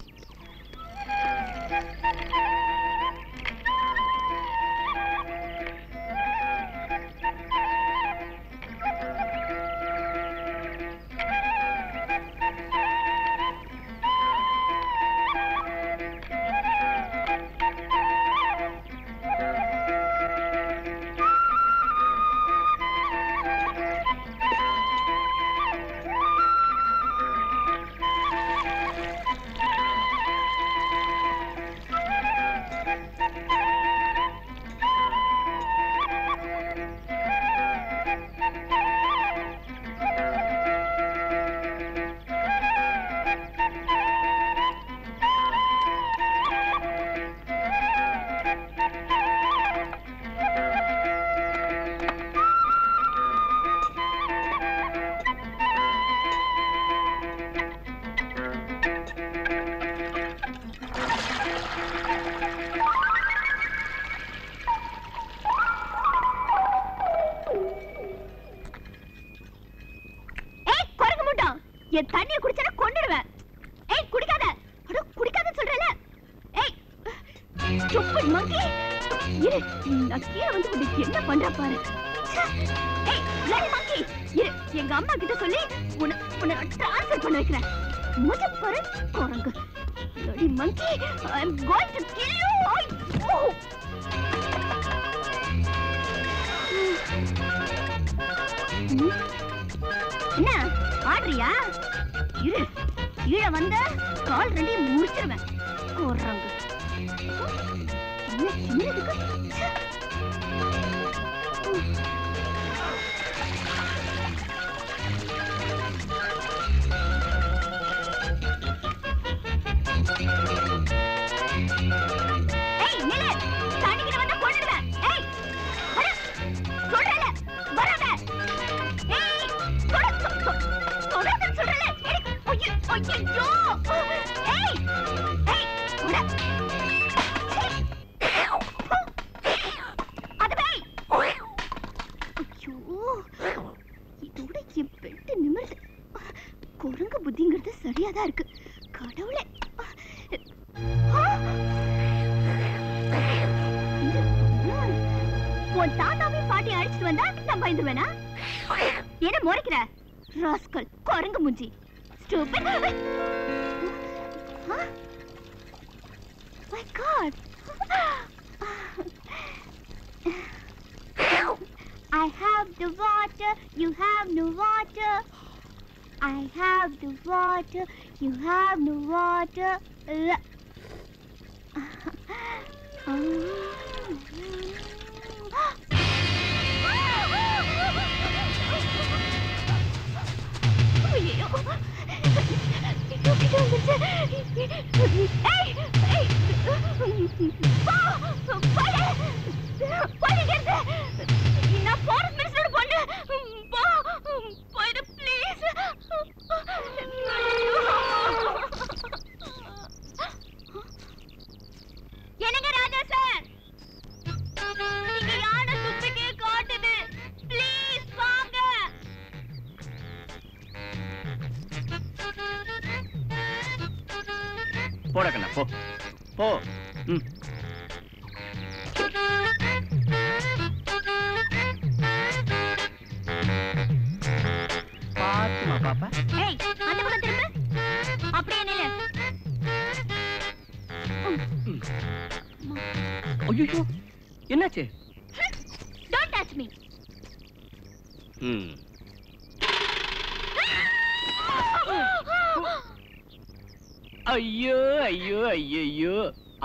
நான் கீழே வந்து உனக்கு என்ன பண்ற பாரு. ச்சே. ஏய் bloody monkey. இரு எங்க அம்மா கிட்ட சொல்லி உன்னை உன்னை ட்ரான்ஸ்ஃபர் பண்ண வைக்கிறேன். மூஞ்ச பாரு குரங்கு. Bloody monkey i am going to kill you. ஐயோ. ம். என்ன ஆடுறியா? இரு கீழே வந்த கால் ரெண்டையும் முடிச்சிருவேன் குரங்கு. Let's go.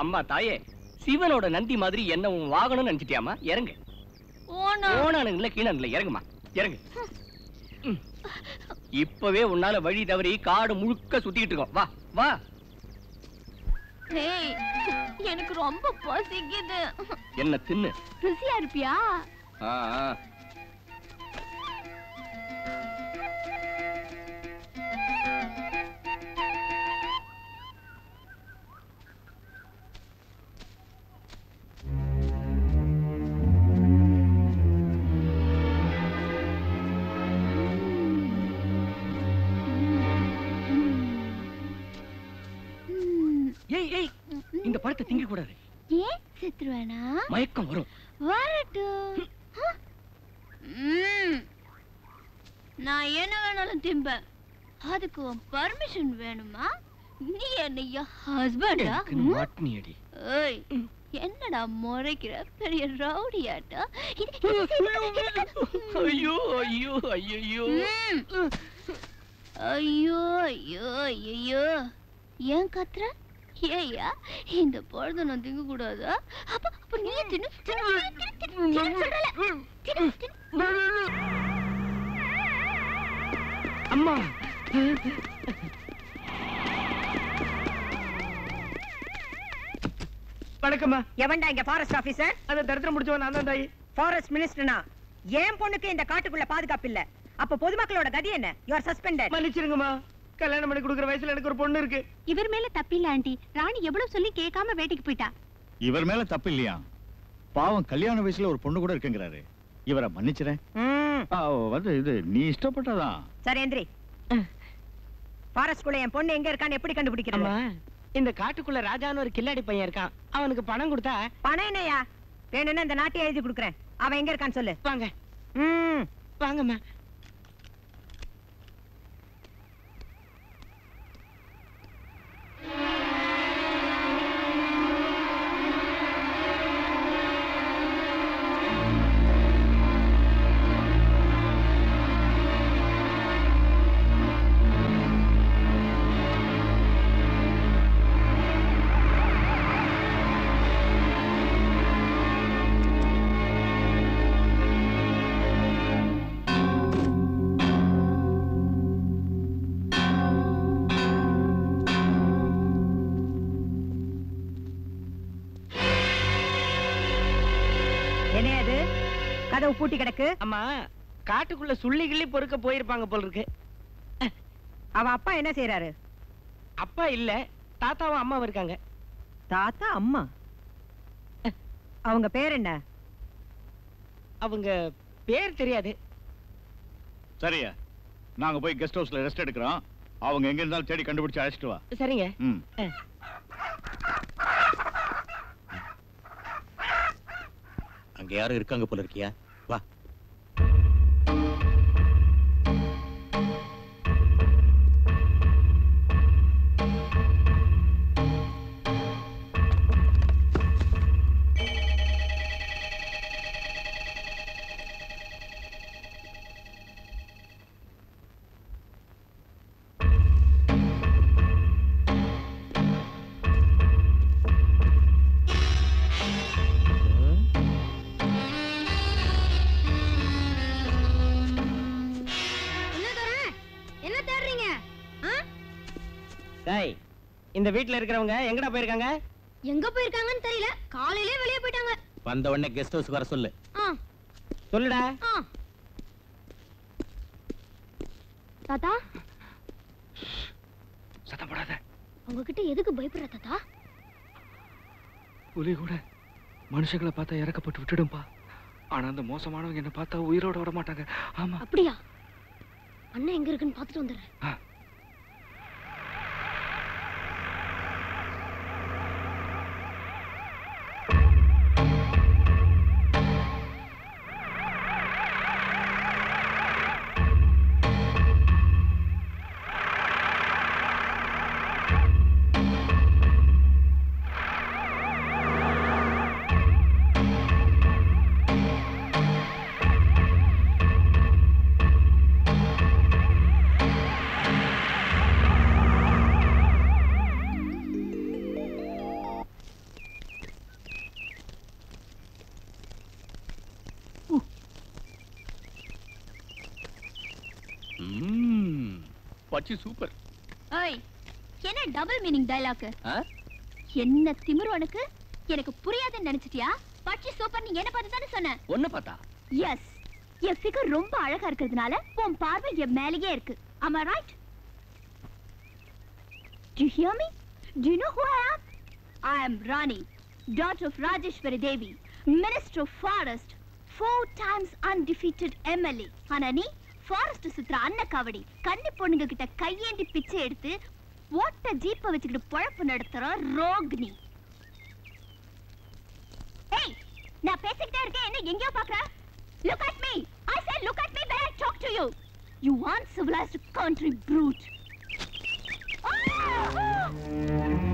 அம்மா தாயே சிவனோட நந்தி மாதிரி என்ன உன் வாகனம் நினைச்சிட்டியாமா இறங்கு. ஓனா. ஓனானுங்கள கீழானுங்கள இறங்குமா? இறங்கு. இப்பவே உன்னால வழி தவறி காடு முழுக்க சுத்திக்கிட்டு இருக்கோம். வா வா. எனக்கு ரொம்ப பசிக்குது. என்ன தின்னு? ருசியா இருப்பியா? பழத்தை திங்க கூடாது. ஏன் செத்துருவேனா? மயக்கம் வரும். வரட்டும். நான் என்ன வேணாலும் திம்பேன். அதுக்கு உன் பர்மிஷன் வேணுமா? நீ என்னைய ஹஸ்பண்டா மாட்டினியடி. ஏய் என்னடா முறைக்கிற? பெரிய ரவுடியாட்டா? ஐயோ ஐயோ ஐயோ. ஐயோ ஐயோ ஐயோ. ஏன் கத்துற? ஏய்யா இந்த பொழுது நான் திங்க கூடாதா? அப்ப அப்ப நீ தின்னு தின்னு, தின்னு, தின்னு, தின்னு சொல்றல. தின்னு, தின்னு. அம்மா. வணக்கம்மா. எவன்டா இங்க ஃபாரஸ்ட் ஆபீசர் அந்த தரித்திரம் முடிச்சவன் நான் தான் ஃபாரஸ்ட் மினிஸ்டர்னா ஏன் பொண்ணுக்கு இந்த காட்டுக்குள்ள பாதுகாப்பு இல்ல. அப்ப பொதுமக்களோட கதி என்ன? யூ ஆர் சஸ்பெண்டட் மன்னிச்சிருங்கம்மா. கல்யாணம் பண்ணி கொடுக்குற வயசுல எனக்கு ஒரு பொண்ணு இருக்கு. இவர் மேல தப்பில்ல ஆண்டி. ராணி எவ்வளவு சொல்லி கேட்காம வேட்டைக்கு போயிட்டா. இவர் மேல தப்பு இல்லையா? பாவம் கல்யாண வயசுல ஒரு பொண்ணு கூட இருக்குங்கிறாரு. இவரை மன்னிச்சிரேன் ஆ, வந்து இது நீ இஷ்டப்பட்டதான் சரி எந்திரி. ஃபாரஸ்ட் குள்ள என் பொண்ணு எங்க இருக்கான்னு எப்படி கண்டுபிடிக்கிறது? அம்மா இந்த காட்டுக்குள்ள ராஜான்னு ஒரு கில்லாடி பையன் இருக்கான். அவனுக்கு பணம் கொடுத்தா பணம் என்னையா? வேணும்னா இந்த நாட்டையே எழுதி கொடுக்குறேன். அவன் எங்க இருக்கான்னு சொல்லு. வாங்க. ம். வாங்கம்மா. பூட்டி கிடக்கு. அம்மா காட்டுக்குள்ள சுள்ளி கிள்ளி பொறுக்க போயிருப்பாங்க போல இருக்கு அவ அப்பா என்ன செய்யறாரு அப்பா இல்ல தாத்தாவும் அம்மாவும் இருக்காங்க. தாத்தா அம்மா? அவங்க பேர் என்ன? அவங்க பேர் தெரியாது. சரியா. நாங்க போய் கெஸ்ட் ஹவுஸ்ல ரெஸ்ட் எடுக்கிறோம். அவங்க எங்க இருந்தாலும் தேடி கண்டுபிடிச்சு அழைச்சிட்டு வா. சரிங்க. அங்க யாரும் இருக்காங்க போல இருக்கியா? வா இந்த வீட்ல இருக்கிறவங்க எங்கடா போயிருக்காங்க? எங்க போயிருக்காங்கன்னு தெரியல. காலையிலே வெளியே போயிட்டாங்க. வந்த உடனே கெஸ்ட் ஹவுஸ்க்கு வர சொல்லு. சொல்லுடா. தாத்தா? சத்தம் போடாத. உங்ககிட்ட எதுக்கு பயப்படுற தாத்தா? புலி கூட மனுஷங்களை பார்த்தா இறக்கப்பட்டு விட்டுடும்பா. ஆனா அந்த மோசமானவங்க என்ன பார்த்தா உயிரோட விட மாட்டாங்க ஆமா. அப்படியா? அண்ணன் எங்க இருக்குன்னு பார்த்துட்டு வந்துடுறேன். பச்சி சூப்பர். ஏய் என்ன டபுள் மீனிங் டயலாக் என்ன திமிரு உனக்கு? எனக்கு புரியாதுன்னு நினைச்சிட்டியா? பட்சி சூப்பர் நீங்க என்ன பார்த்து தானே சொன்ன ஒண்ணு பார்த்தா? எஸ் என் ஃபிகர் ரொம்ப அழகா இருக்கிறதுனால உன் பார்வை என் மேலேயே இருக்கு. Right? Do you hear me? Do you know who i am? I am rani daughter of rajeshwari devi minister of forest four times undefeated mla ஆனா நீ ஃபாரஸ்ட் சுத்துற அன்ன காவடி. கன்னி பொண்ணுங்க கிட்ட கையேந்தி பிச்சை எடுத்து ஓட்ட ஜீப்ப வச்சுக்கிட்டு பொழப்பு நடத்துற ரோக்னி ஏய் நான் பேசிக்கிட்டே இருக்கேன். என்ன எங்கேயோ பாக்குற look at me I said look at me when I talk to you. You uncivilized country brute. எங்க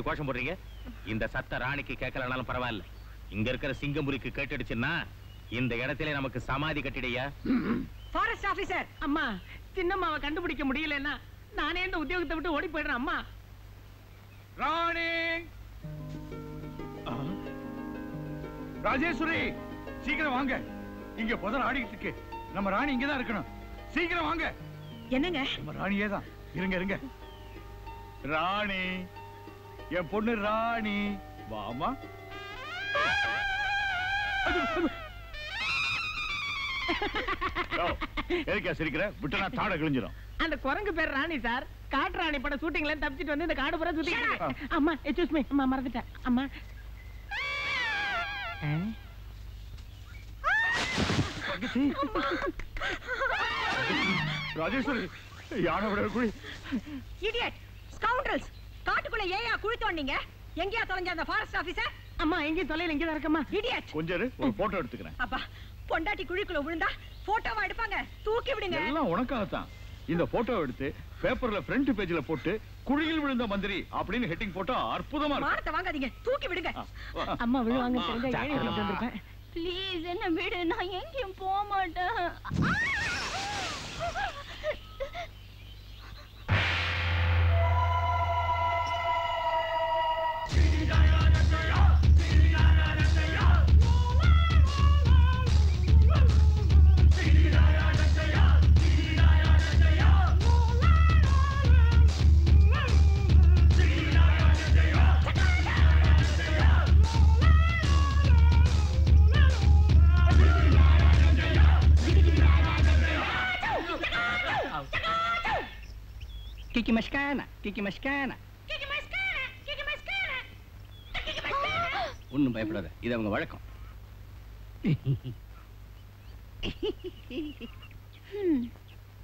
அப்படி கோஷம் போடுறீங்க? இந்த சத்த ராணிக்கு கேட்கலனாலும் பரவாயில்ல. இங்க இருக்கிற சிங்கம்புலிக்கு கேட்டுடுச்சுன்னா இந்த இடத்துல நமக்கு சமாதி கட்டிடையா ஃபாரஸ்ட் ஆபீசர் அம்மா சின்னம்மாவை கண்டுபிடிக்க முடியலன்னா நானே இந்த உத்தியோகத்தை விட்டு ஓடி போயிடுறேன் அம்மா. ராணி! ராஜேஸ்வரி சீக்கிரம் வாங்க. இங்க புதர் ஆடிட்டு இருக்கு. நம்ம ராணி இங்கதான் இருக்கணும். சீக்கிரம் வாங்க. என்னங்க? நம்ம ராணியே தான் இருங்க இருங்க. ராணி! என் பொண்ணு ராணி. வாமா. எதுக்கா சிரிக்கிற? விட்டனா தாட கிழிஞ்சிடும் அந்த குரங்கு பேர் ராணி சார். காட்டு ராணி பட ஷூட்டிங்ல தப்பிச்சிட்டு வந்து இந்த காடு பூரா சுத்தி அம்மா எக்ஸ்கூஸ் மீ அம்மா மறந்துட்டேன். அம்மா. ராஜேஸ்வரி யானை விட குழி இடியட் ஸ்கவுண்டல்ஸ் காட்டுக்குள்ள ஏயா குழி தோண்டீங்க எங்கேயா தொலைஞ்ச அந்த ஃபாரஸ்ட் ஆபீசர் அம்மா எங்கேயும் தொலைல இங்கே தான் இருக்கம்மா. இடியட் கொஞ்சம் ஒரு போட்டோ எடுத்துக்கிறேன். அப்பா பொண்டாட்டி குழிக்குள்ள விழுந்தா போட்டோவா எடுப்பாங்க. தூக்கி விடுங்க. எல்லாம் உனக்காகத்தான். இந்த போட்டோ எடுத்து பேப்பர்ல ஃப்ரண்ட் பேஜ்ல போட்டு குழியில் விழுந்த மந்திரி அப்படின்னு ஹெட்டிங் போட்டா அற்புதமா இருக்கும். மானத்தை வாங்காதீங்க. தூக்கி விடுங்க. அம்மா விழுவாங்க தெரிஞ்சா ஏழை ஜாக்கிரதை. வந்திருப்பேன். ப்ளீஸ் என்ன விடு? நான் எங்கேயும் போக மாட்டேன். Kiki Mascana, Kiki Mascana. Kiki Mascara, Kiki Mascara, Kiki Mascara. ஒண்ணும் பயப்படாத இது அவங்க வழக்கம்.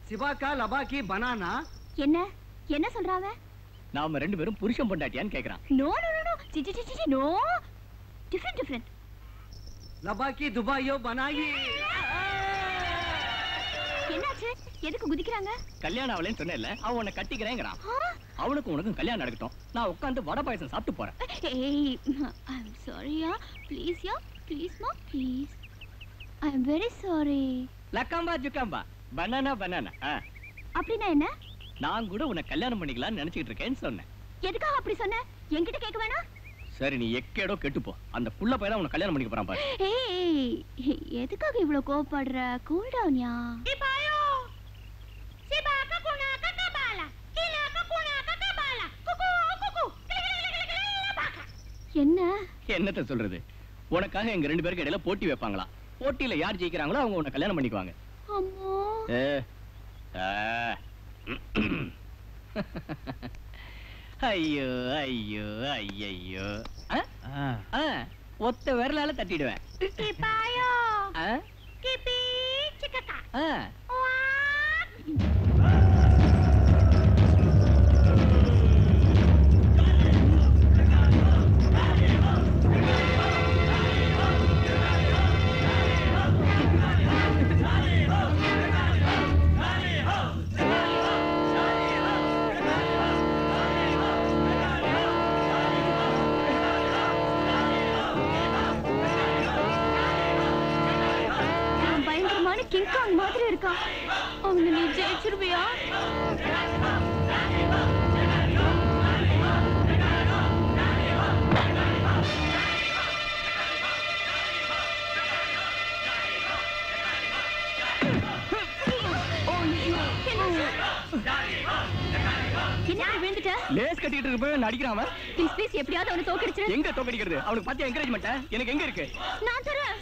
சிவாக்கா லபாக்கி பனானா? என்ன? என்ன சொல்றாவ நாம ரெண்டு பேரும் புருஷன் பொண்டாட்டியான்னு கேக்குறான். No no no no. C சி சி நோ. டிஃபரண்ட் டிஃபரண்ட் லபாக்கி துபாயோ பனாயி? என்னாச்சு? எதுக்கு குதிக்கிறாங்க? கல்யாணம் ஆகலன்னு சொன்னேன்ல அவன் உன்னை கட்டிக்கிறேங்கிறான் ஆ, அவனுக்கும் உனக்கும் கல்யாணம் நடக்கட்டும். நான் உட்காந்து வடை பாயசம் சாப்பிட்டு போறேன். ஏய் ஐ அம் சாரியா ப்ளீஸ் யா? ப்ளீஸ் மா? Please I am very sorry லக்காம்பா ஜுக்காம்பா. பனானா பனானா அப்படின்னா என்ன? நான் கூட உன்னை கல்யாணம் பண்ணிக்கலாம்னு நினைச்சிட்டு இருக்கேன்னு சொன்னேன். எதுக்காக அப்படி சொன்ன? என்கிட்ட கேட்க வேணாம். சரி நீ எக்கேடோ கெட்டுப்போ அந்த புள்ள பையன் உன்னை கல்யாணம் பண்ணிக்க போறான் பாரு. ஏய் எதுக்காக இவ்வளவு கோவப்படுற? கூல் டவுன் என்ன? என்னத்த சொல்றது? உனக்காக எங்க ரெண்டு பேருக்கு இடையில போட்டி வைப்பாங்களா? போட்டியில யார் ஜெயிக்கிறாங்களோ அவங்க உன்னை கல்யாணம் பண்ணிக்குவாங்க. ஐயோ ஐயோ ஐயையோ. ஆ? ஆ, ஒத்த விரலால தட்டிடுவேன். இருக்கான் அவனை நீ ஜெயிச்சிருவியா? லேஸ் கட்டிட்டு இருக்க போய் நடிக்கிறான் அவன். ப்ளீஸ் ப்ளீஸ் எப்படியாவது அவனை தோக்கடிச்சிரு. எங்க தோக்கடிக்கிறது? அவனுக்கு பாத்தியா என்கரேஜ்மெண்ட் எனக்கு எங்க இருக்கு? நான் தரேன்.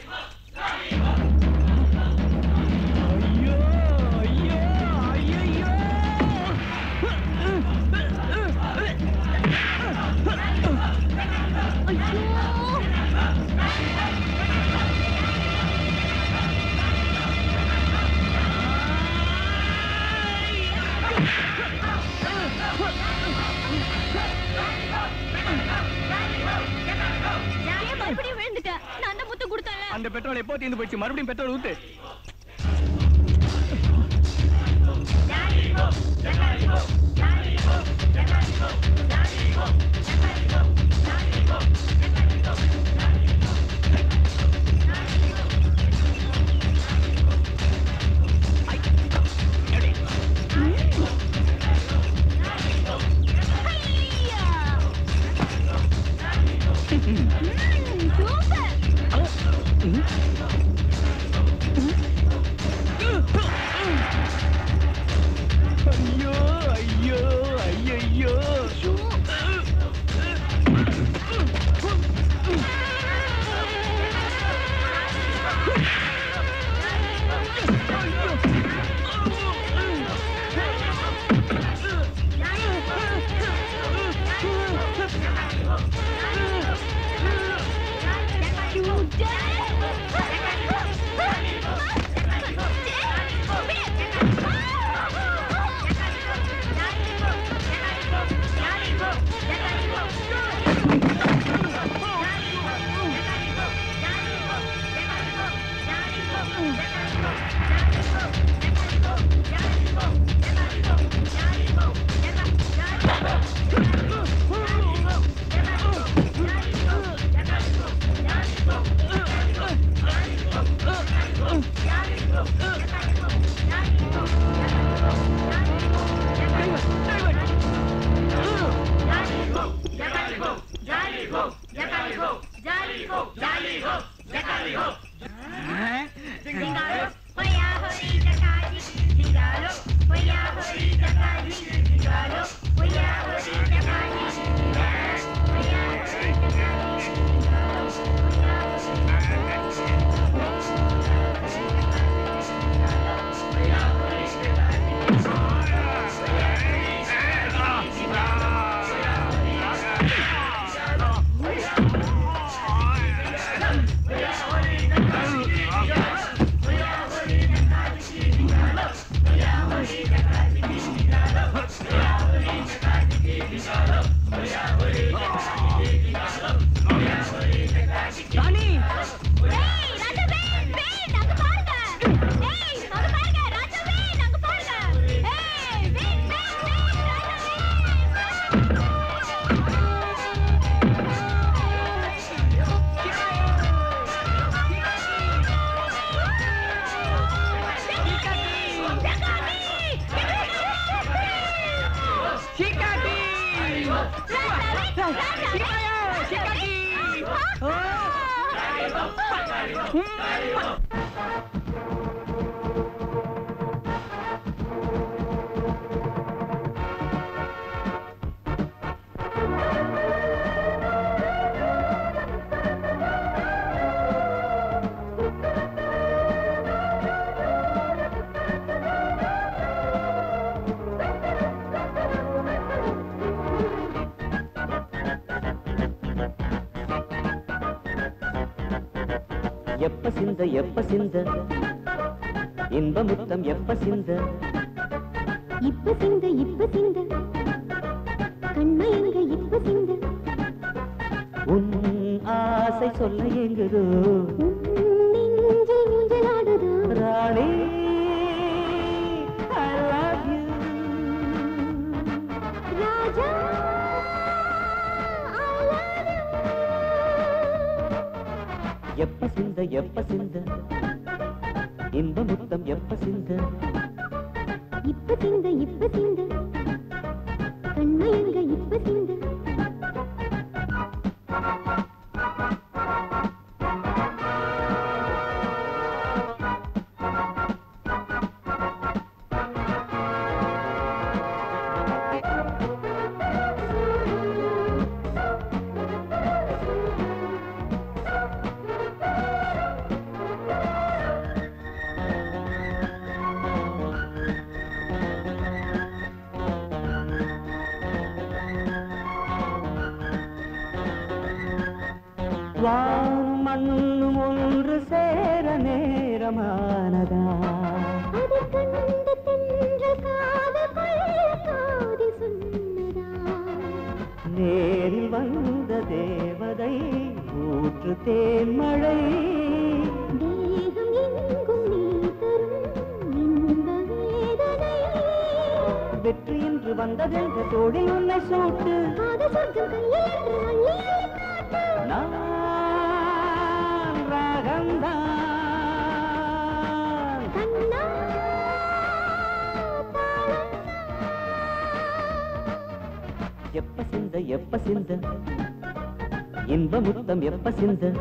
அந்த பெட்ரோல் எப்போ தீர்ந்து போயிடுச்சு மறுபடியும் பெட்ரோல் ஊத்து. ஐயோ हो जयकारी हो எப்ப சிந்த? இன்ப முத்தம் எப்ப சிந்த? இப்ப சிந்த இப்ப சிந்த. கண்மை எங்க இப்ப சிந்த. உன் ஆசை சொல்ல எங்க சிந்த. இன்ப முத்தம் எப்ப சிந்த?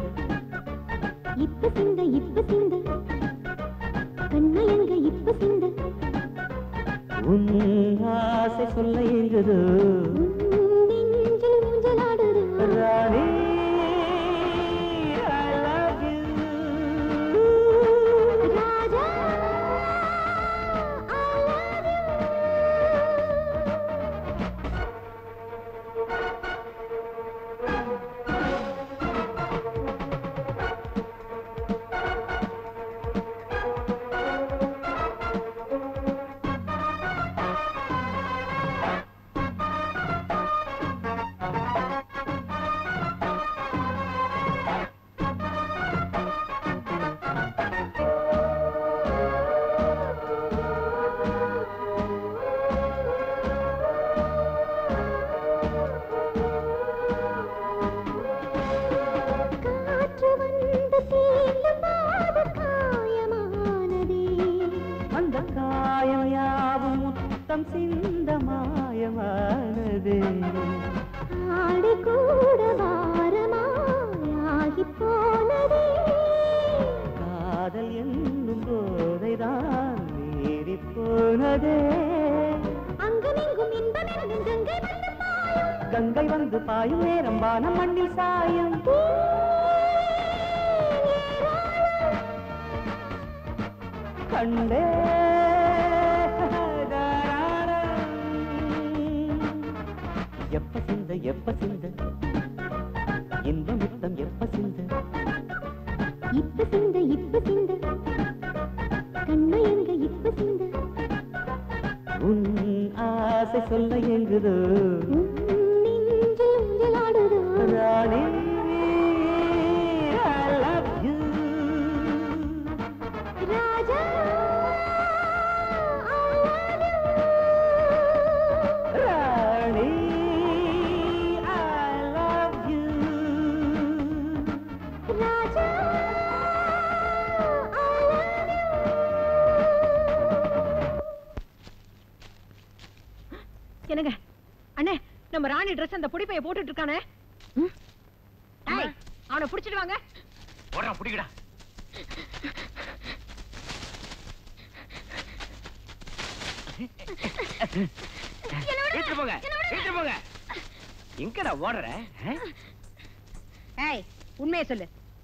గానమ్మ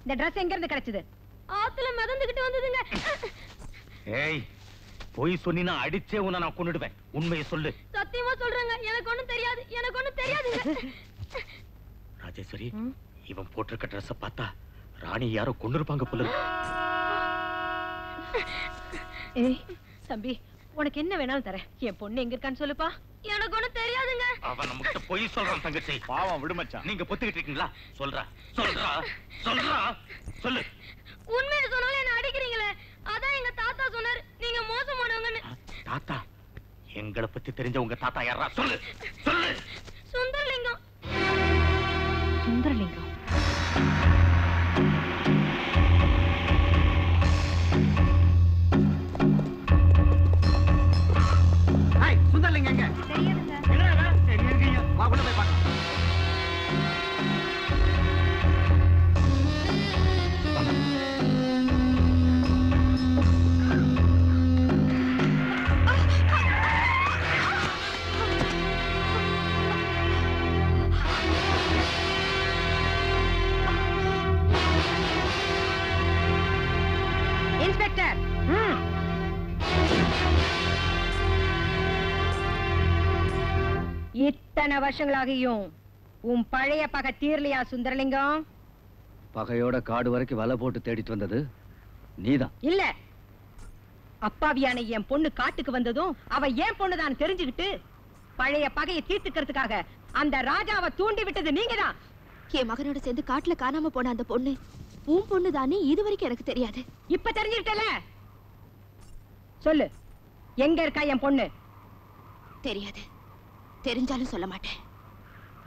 இந்த Dress எங்க இருந்து கிடைச்சது? ஆத்துல மிதந்துகிட்டு வந்ததுங்க. ஏய் பொய் சொன்னினா அடிச்சே உன்னை நான் கொன்னுடுவேன். உண்மையை சொல்லு. சத்தியமா சொல்றேங்க. எனக்கு ஒண்ணும் தெரியாது. எனக்கு ஒண்ணும் தெரியாதுங்க. ராஜேஸ்வரி இவன் போட்டிருக்க ட்ரெஸ்ஸ பார்த்தா ராணி யாரோ கொண்டிருப்பாங்க போல. ஏய் தம்பி உனக்கு என்ன வேணாலும் தரேன். என் பொண்ணு எங்க இருக்கான்னு சொல்லுப்பா. எனக்கு ஒண்ணும் தெரியாதுங்க. அவன் நம்மகிட்ட பொய் சொல்றான் தங்கச்சி. பாவம் விடுமச்சான் நீங்க பொத்துக்கிட்டு இருக்கீங்களா? சொல்றா சொல்றா சொல்றா. சொல்லு. உண்மையை சொன்னாலும் என்ன அடிக்கிறீங்களே. அதான் எங்க தாத்தா சொன்னாரு. நீங்க மோசமானவங்கன்னு. தாத்தா எங்களை பத்தி தெரிஞ்ச உங்க தாத்தா யாரா? சொல்லு சொல்லு. சுந்தரலிங்கம். சுந்தரலிங்கம். ஏய், சுந்தரலிங்கம் வா உள்ள போய் இத்தனை வருஷங்களாகியும் உன் பழைய பகை தீரலையா சுந்தரலிங்கம்? பகையோட காடு வரைக்கும் வலை போட்டு தேடிட்டு வந்தது நீதான். இல்ல. அப்பாவியான என் பொண்ணு காட்டுக்கு வந்ததும் அவ ஏன் பொண்ணுதான் தெரிஞ்சுக்கிட்டு பழைய பகையை தீர்த்துக்கிறதுக்காக அந்த ராஜாவை தூண்டி விட்டது நீங்கதான். என் மகனோட சேர்ந்து காட்டுல காணாம போன அந்த பொண்ணு உன் பொண்ணு தானே இது வரைக்கும் எனக்கு தெரியாது. இப்ப தெரிஞ்சுக்கிட்டல சொல்லு. எங்க இருக்கா என் பொண்ணு? தெரியாது. தெரிஞ்சாலும் சொல்ல மாட்டேன்.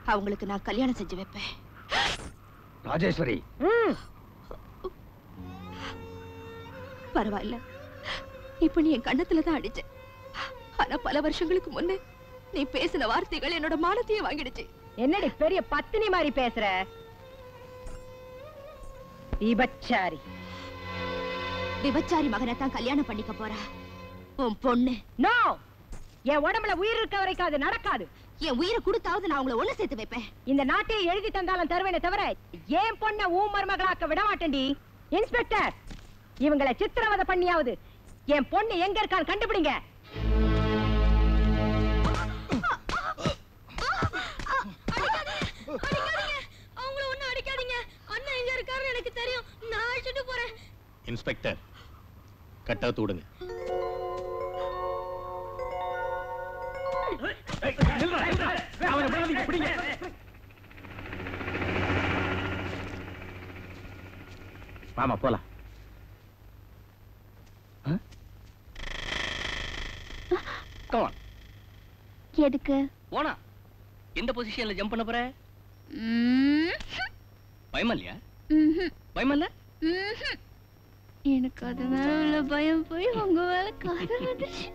அவங்களுக்கு நான் கல்யாணம் செஞ்சு வைப்பேன். ராஜேஸ்வரி. பரவாயில்ல. இப்ப நீ என் கண்ணத்துல தான் அடிச்ச. ஆனா பல வருஷங்களுக்கு முன்னே நீ பேசின வார்த்தைகள் என்னோட மானத்தையே வாங்கிடுச்சு. என்னடி பெரிய பத்தினி மாதிரி பேசுற? விபச்சாரி. விபச்சாரி மகனை தான் கல்யாணம் பண்ணிக்க போறா. உன் பொண்ணு. நோ! என் உடம்புல உயிர் இருக்க வரைக்கும் அது நடக்காது. என் உயிரை கொடுத்தாவது நான் உங்களை ஒண்ணு சேர்த்து வைப்பேன். இந்த நாட்டையே எழுதி தந்தாலும் தருவேனே தவிர ஏன் பொண்ண ஊ மருமகளாக்க விட மாட்டேன்டி இன்ஸ்பெக்டர் இவங்களை சித்திரவதை பண்ணியாவது என் பொண்ணு எங்க இருக்கான்னு கண்டுபிடிங்க. அவங்கள ஒண்ணும் அடிக்காதீங்க அண்ணன் எங்க இருக்காருன்னு எனக்கு தெரியும் நான் அழைச்சிட்டு போறேன் இன்ஸ்பெக்டர் கட்டத்து விடுங்க. வாமா போலாம். எதுக்கு? போனா. எந்த பொசிஷன்ல ஜம்ப் பண்ண போற? பயமா இல்லையா? பயமா இல்ல? எனக்கு அது மேல உள்ள பயம் போய் உங்க மேல காதல் வந்துச்சு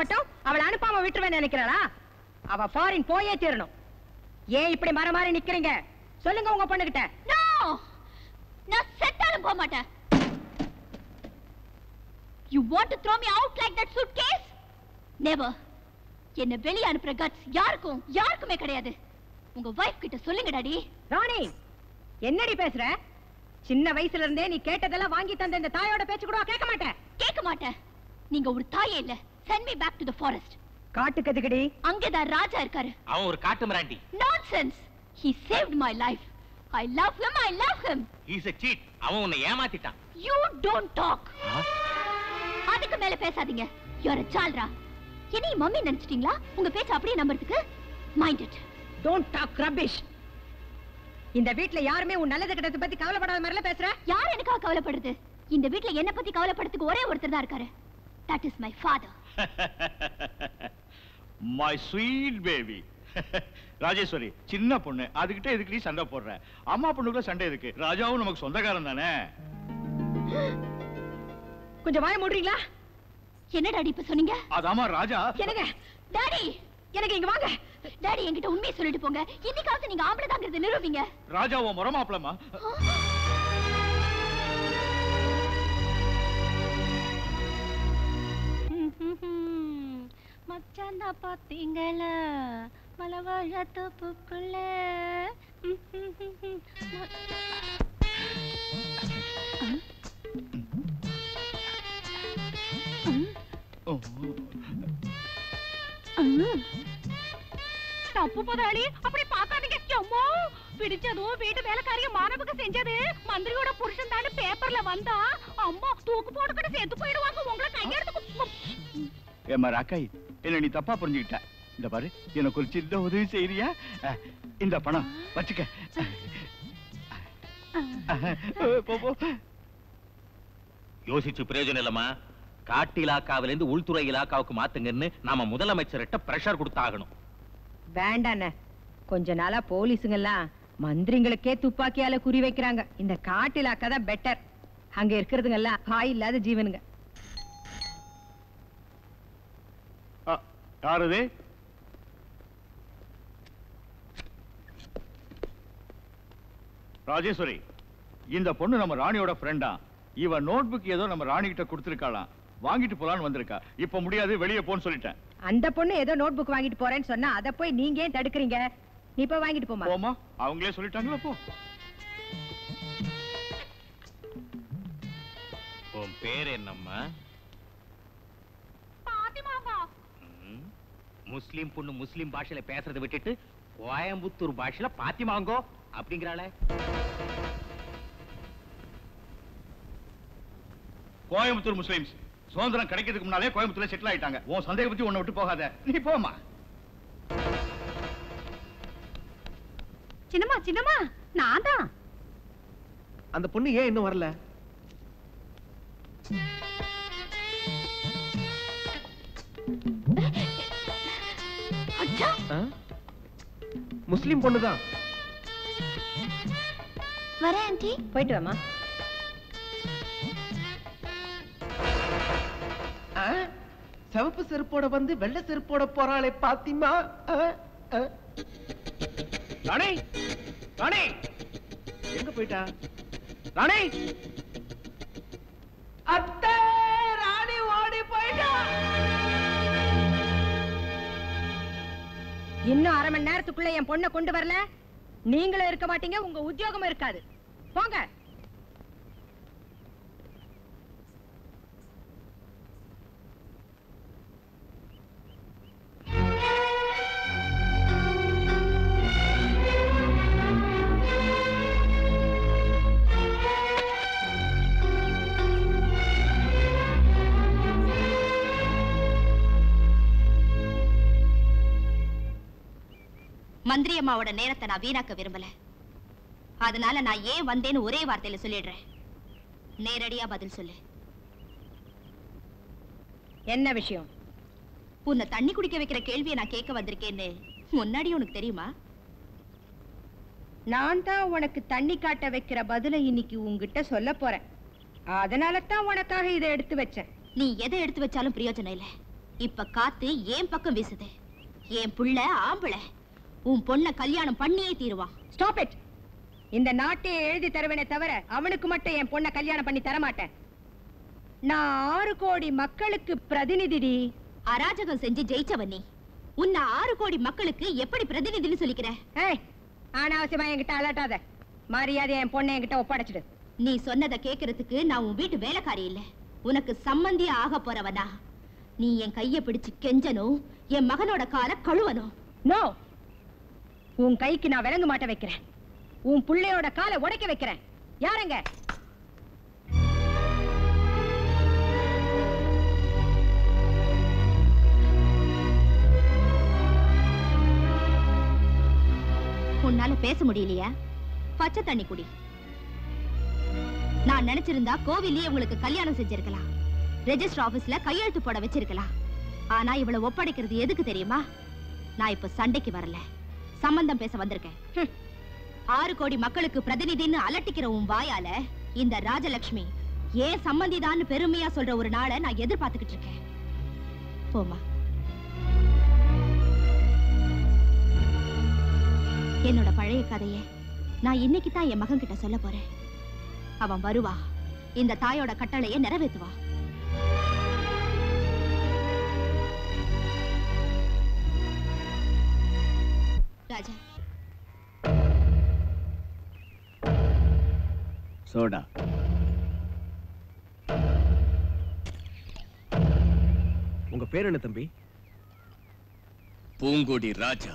மட்டும் அவளை அனுப்பாம விட்டுருவேன்னு நினைக்கிறாளா? அவ ஃபாரின் போயே தீரணும். ஏன் இப்படி மர மாறி நிக்கிறீங்க? சொல்லுங்க உங்க பொண்ணுகிட்ட. நான் செத்தாலும் போக மாட்டேன். You want to throw me out like that suitcase never என்ன வெளிய அனுப்புற கட்ஸ் யாருக்கும் யாருக்குமே கிடையாது. உங்க வைஃப் கிட்ட சொல்லுங்க டாடி. ராணி என்னடி பேசுற? சின்ன வயசுல இருந்தே நீ கேட்டதெல்லாம் வாங்கி தந்த இந்த தாயோட பேச்சு கூட கேட்க மாட்டேன். கேட்க மாட்டேன். நீங்க ஒரு தாயே இல்ல. Send me back to the forest காட்டுக்கு எதுக்குடி அங்கதான் ராஜா இருக்காரு. அவன் ஒரு காட்டு மிராண்டி. Nonsense he saved my life. I love him i love him. Is a cheat. அவன் உன்னை ஏமாத்திட்டான். You don't talk. அதுக்கு மேல பேசாதீங்க. You're a ஜால்ரா என்னைய மம்மி நினைச்சிட்டீங்களா? உங்க பேச்ச அப்படியே நம்புறதுக்கு? Mind it don't talk rubbish இந்த வீட்ல யாருமே உன் நல்லது கிட்டத்தை பத்தி கவலைப்படாத மாதிரில பேசுற? யார் எனக்காக கவலைப்படுறது? இந்த வீட்ல என்ன பத்தி கவலைப்படுறதுக்கு ஒரே ஒருத்தர் தான் இருக்காரு. That is my father my sweet baby Rajeswari சின்ன பொண்ணு. அதுகிட்ட எதுக்கு நீ சண்டை போடுற? அம்மா பொண்ணுக்குள்ள சண்டை இருக்கு ராஜாவும் நமக்கு சொந்தக்காரன் தானே? கொஞ்சம் வாய மூடுறீங்களா? என்ன டாடி இப்ப சொன்னீங்க? அதாமா ராஜா. என்னங்க டாடி எனக்கு இங்க வாங்க. டாடி என்கிட்ட உண்மையை சொல்லிட்டு போங்க. இன்னைக்காவது நீங்க ஆம்பளை தாங்கிறத நிரூபிங்க. ராஜாவோ முறமாப்பிளமா மச்சாந்தா பார்த்தீங்களா மலவாழ தோப்புக்குள்ள. தப்பு முதலாளி அப்படி பார்க்காதீங்க அம்மா பிடிச்சதும் வீட்டு வேலைக்காரிய மாணவுக்கு செஞ்சது. மந்திரியோட புருஷன் தான் பேப்பர்ல வந்தா அம்மா தூக்கு போட்டுக்கிட்டு செத்து போயிடுவாங்க. உங்களை கையெடுத்து ஏமா ராக்காய் என்ன நீ தப்பா புரிஞ்சுக்கிட்ட? இந்த பாரு எனக்கு ஒரு சின்ன உதவி செய்யறியா இந்த பணம் வச்சுக்க. யோசிச்சு பிரயோஜனம் இல்லம்மா. காட்டு இலாக்காவில இருந்து உள்துறை இலாக்காவுக்கு மாத்துங்கன்னு நாம முதலமைச்சர்கிட்ட பிரஷர் கொடுத்தாகணும். வேண்டாண்ணே. கொஞ்ச நாளா போலீஸுங்க எல்லாம் மந்திரிங்களுக்கே துப்பாக்கியால குறி வைக்கிறாங்க. இந்த காட்டிலாக்கா தான் பெட்டர் அங்க இருக்கிறதுங்க எல்லாம் பாய் இல்லாத ஜீவனுங்க. யாரது? ராஜேஸ்வரி இந்த பொண்ணு நம்ம ராணியோட ஃப்ரெண்டா இவ நோட்புக் ஏதோ நம்ம ராணி கிட்ட கொடுத்துருக்காளாம் வாங்கிட்டு போலான்னு வந்திருக்கா. இப்ப முடியாது வெளியே போன்னு சொல்லிட்டேன். அந்த பொண்ணு ஏதோ நோட் புக் வாங்கிட்டு போறேன்னு சொன்னா அத போய் நீங்க ஏன் தடுக்கிறீங்க? நீ போய் வாங்கிட்டு போமா போமா அவங்களே சொல்லிட்டாங்களா போ. உன் பேர் என்னம்மா ம், முஸ்லிம் பொண்ணு முஸ்லிம் பாஷையில பேசுறதை விட்டுட்டு கோயம்புத்தூர் பாஷையில பாத்திமாங்கோ அப்படிங்கிறாளே. கோயம்புத்தூர் முஸ்லிம்ஸ் சுதந்திரம் கிடைக்கிறதுக்கு முன்னாலே கோயம்புத்தூர்ல செட்டில் ஆயிட்டாங்க. உன் சந்தேக பத்தி உன்னை விட்டு போகாத. நீ போமா சின்னம்மா சின்னம்மா நான் தான். அந்த பொண்ணு ஏன் இன்னும் வரல? முஸ்லிம் பொண்ணுதான் வரேன் ஆண்டி. போயிட்டு வாமா? சிவப்பு செருப்போட வந்து வெள்ளை செருப்போட போறாளே பாத்திமா? ராணி ராணி. எங்க போயிட்டா? ராணி. அத்தை ராணி ஓடி போயிட்டா. இன்னும் அரை மணி நேரத்துக்குள்ள என் பொண்ணை கொண்டு வரல? நீங்களும் இருக்க மாட்டீங்க உங்க உத்தியோகமும் இருக்காது. போங்க. மந்திரி அம்மாவோட நேரத்தை நான் வீணாக்க விரும்பல. அதனால நான் ஏன் வந்தேன்னு ஒரே வார்த்தையில சொல்லிடுறேன். நேரடியா பதில் சொல்லு. என்ன விஷயம்? உன்னை தண்ணி குடிக்க வைக்கிற கேள்வியை நான் கேட்க வந்திருக்கேன்னு முன்னாடி உனக்கு தெரியுமா? நான் தான் உனக்கு தண்ணி காட்ட வைக்கிற பதில இன்னைக்கு உன்கிட்ட சொல்ல போறேன். அதனால தான் உனக்காக இதை எடுத்து வச்சேன். நீ எதை எடுத்து வச்சாலும் பிரயோஜனம் இல்ல. இப்ப காத்து ஏன் பக்கம் வீசுது? என் புள்ள ஆம்பளை? உன் பொண்ண கல்யாணம் பண்ணியே தீருவான் ஸ்டாப் இட் இந்த நாட்டையே எழுதி தருவேனே தவிர அவனுக்கு மட்டும் என் பொண்ணை கல்யாணம் பண்ணி தர மாட்டேன் நான் ஆறு கோடி மக்களுக்கு பிரதிநிதிடி. அராஜகம் செஞ்சு ஜெயிச்சவன் நீ. உன்னை ஆறு கோடி மக்களுக்கு எப்படி பிரதிநிதின்னு சொல்லிக்கிற? அனாவசியமா என்கிட்ட அலட்டாத. மரியாதை என் பொண்ணை என்கிட்ட ஒப்படைச்சிடு. நீ சொன்னதை கேக்குறதுக்கு நான் உன் வீட்டு வேலைக்காரி இல்ல. உனக்கு சம்மந்தி ஆக போறவனா. நீ என் கைய பிடிச்சு கெஞ்சனும் என் மகனோட கால கழுவனும் நோ உன் கைக்கு நான் விலங்கு மாட்ட வைக்கிறேன். உன் புள்ளையோட காலை உடைக்க வைக்கிறேன். யாருங்க? உன்னால பேச முடியலையா? பச்சை தண்ணி குடி. நான் நினைச்சிருந்தா கோவிலே உங்களுக்கு கல்யாணம் செஞ்சிருக்கலாம். ரெஜிஸ்டர் ஆபீஸ்ல கையெழுத்து போட வச்சிருக்கலாம். ஆனா இவளை ஒப்படைக்கிறது எதுக்கு தெரியுமா? நான் இப்ப சண்டைக்கு வரல. சம்பந்தம் பேச வந்திருக்கேன். ஹம். ஆறு கோடி மக்களுக்கு பிரதிநிதின்னு அலட்டிக்கிற உன் வாயால இந்த ராஜலட்சுமி ஏன் சம்மந்திதான்னு பெருமையா சொல்ற ஒரு நாளை நான் எதிர்பார்த்துக்கிட்டு இருக்கேன். போமா என்னோட பழைய கதைய நான் இன்னைக்கு தான் என் மகன் கிட்ட சொல்ல போறேன். அவன் வருவா. இந்த தாயோட கட்டளையை நிறைவேத்துவா ராஜா. சோடா. உங்க பேர் என்ன தம்பி? பூங்கொடி ராஜா.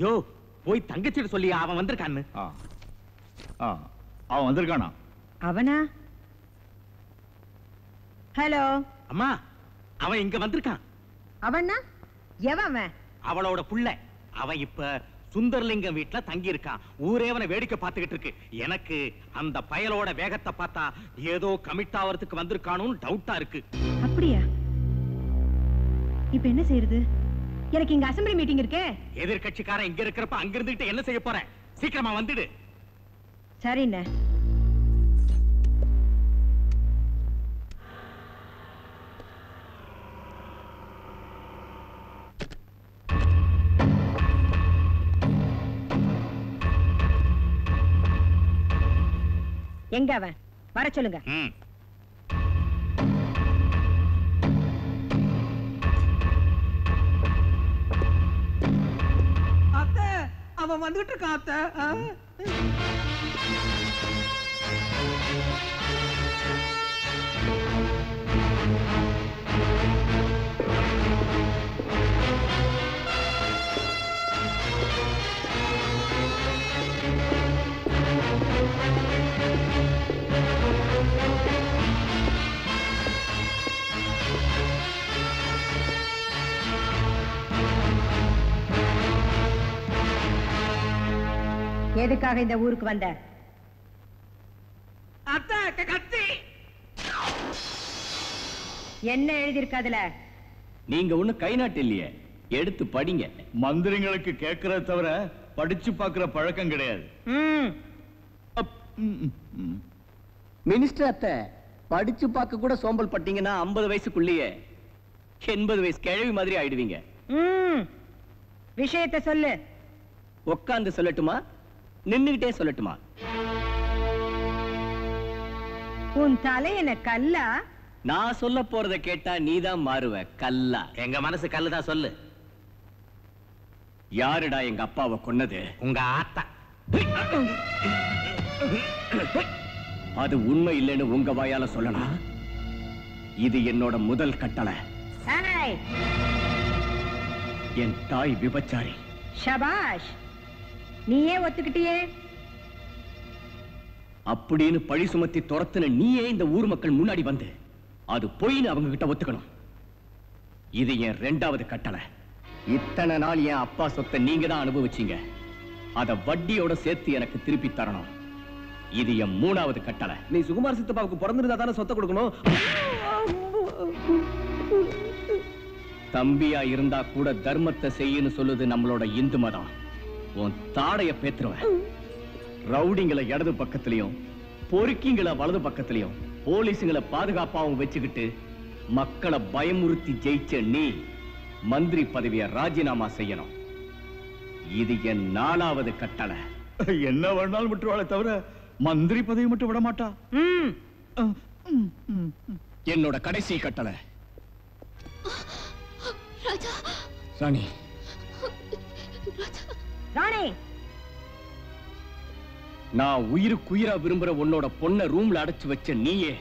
யோ போய் தங்கச்சிட்ட சொல்லியா அவன் வந்திருக்கான்னு? அவன் வந்திருக்கானா? அவனா? ஹலோ? அம்மா அவன் இங்க வந்திருக்கான். அவனா எவன் அவன்? அவளோட புள்ள. அவன் இப்ப சுந்தர்லிங்கம் வீட்ல தங்கி இருக்கான் ஊரே அவனை வேடிக்கை பார்த்துக்கிட்டு இருக்கு. எனக்கு அந்த பயலோட வேகத்தை பார்த்தா ஏதோ கமிட் ஆவறதுக்கு வந்திருக்கானும் டவுட்டா இருக்கு. அப்படியா? இப்ப என்ன செய்யறது எனக்கு இங்க அசம்பிளி மீட்டிங் இருக்கு. எதிர்கட்சிக்காரன் இங்க இருக்கிறப்ப அங்க இருந்துட்டு என்ன செய்ய போறேன்? சீக்கிரமா வந்துடு. சரி எங்க அவன்? வர சொல்லுங்க. அவன் வந்துட்டு இருக்கான் அத்தை. எதுக்காக இந்த ஊருக்கு வந்த? அத்தை க- கத்தி! என்ன எழுதியிருக்கு அதுல நீங்க ஒண்ணு கை நாட்டு இல்லையே எடுத்து படிங்க. மந்திரிங்களுக்கு கேட்கறத தவிர படிச்சு பார்க்கிற பழக்கம் கிடையாது. மினிஸ்டர் அத்தை படிச்சு பார்க்க கூட சோம்பல் பட்டீங்கன்னா ஐம்பது வயசுக்குள்ளேயே எண்பது வயசு கிழவி மாதிரி ஆயிடுவீங்க. ம். விஷயத்தை சொல்லு. உட்கார்ந்து சொல்லட்டுமா? நின்னுகிட்டே சொல்லட்டுமா? உன் தலை என்ன கல்லா? நான் சொல்ல போறத கேட்டா நீதான் மாறுவ கல்லா. எங்க மனசு கல்லுதான் சொல்லு. யாருடா எங்க அப்பாவை கொன்னது? உங்க ஆத்தா. அது உண்மை இல்லைன்னு உங்க வாயால சொல்லலாம் இது என்னோட முதல் கட்டளை. என் தாய் விபச்சாரி. ஷபாஷ். நீயே ஒத்துக்கிட்டியே? அப்படின்னு பழி சுமத்தி துரத்துன நீயே இந்த ஊர் மக்கள் முன்னாடி வந்து அது பொய்ன்னு அவங்க கிட்ட ஒத்துக்கணும். இது என் ரெண்டாவது கட்டளை. இத்தனை நாள் என் அப்பா சொத்தை நீங்க தான் அனுபவிச்சீங்க. அத வட்டியோட சேர்த்து எனக்கு திருப்பி தரணும். இது என் மூணாவது கட்டளை. நீ சுகுமார் சித்தப்பாவுக்கு பிறந்திருந்தா தானே சொத்தை கொடுக்கணும்? தம்பியா இருந்தா கூட தர்மத்தை செய்யுன்னு சொல்லுது நம்மளோட இந்து மதம். உன் தாடைய பேத்துருவேன். ரவுடிங்களை இடது பக்கத்துலயும் பொறுக்கிங்களை வலது பக்கத்துலயும் போலீஸுங்களை பாதுகாப்பாவும் வச்சுக்கிட்டு மக்களை பயமுறுத்தி ஜெயிச்ச நீ மந்திரி பதவியை ராஜினாமா செய்யணும். இது என் நாலாவது கட்டளை. என்ன வேணாலும் விட்டுருவாளே தவிர மந்திரி பதவி மட்டும் விட மாட்டா என்னோட கடைசி கட்டளை. ராஜா. ராணி ராணி! நான் உயிருக்குயிரா விரும்புற உன்னோட பொண்ண ரூம்ல அடைச்சு வச்ச நீயே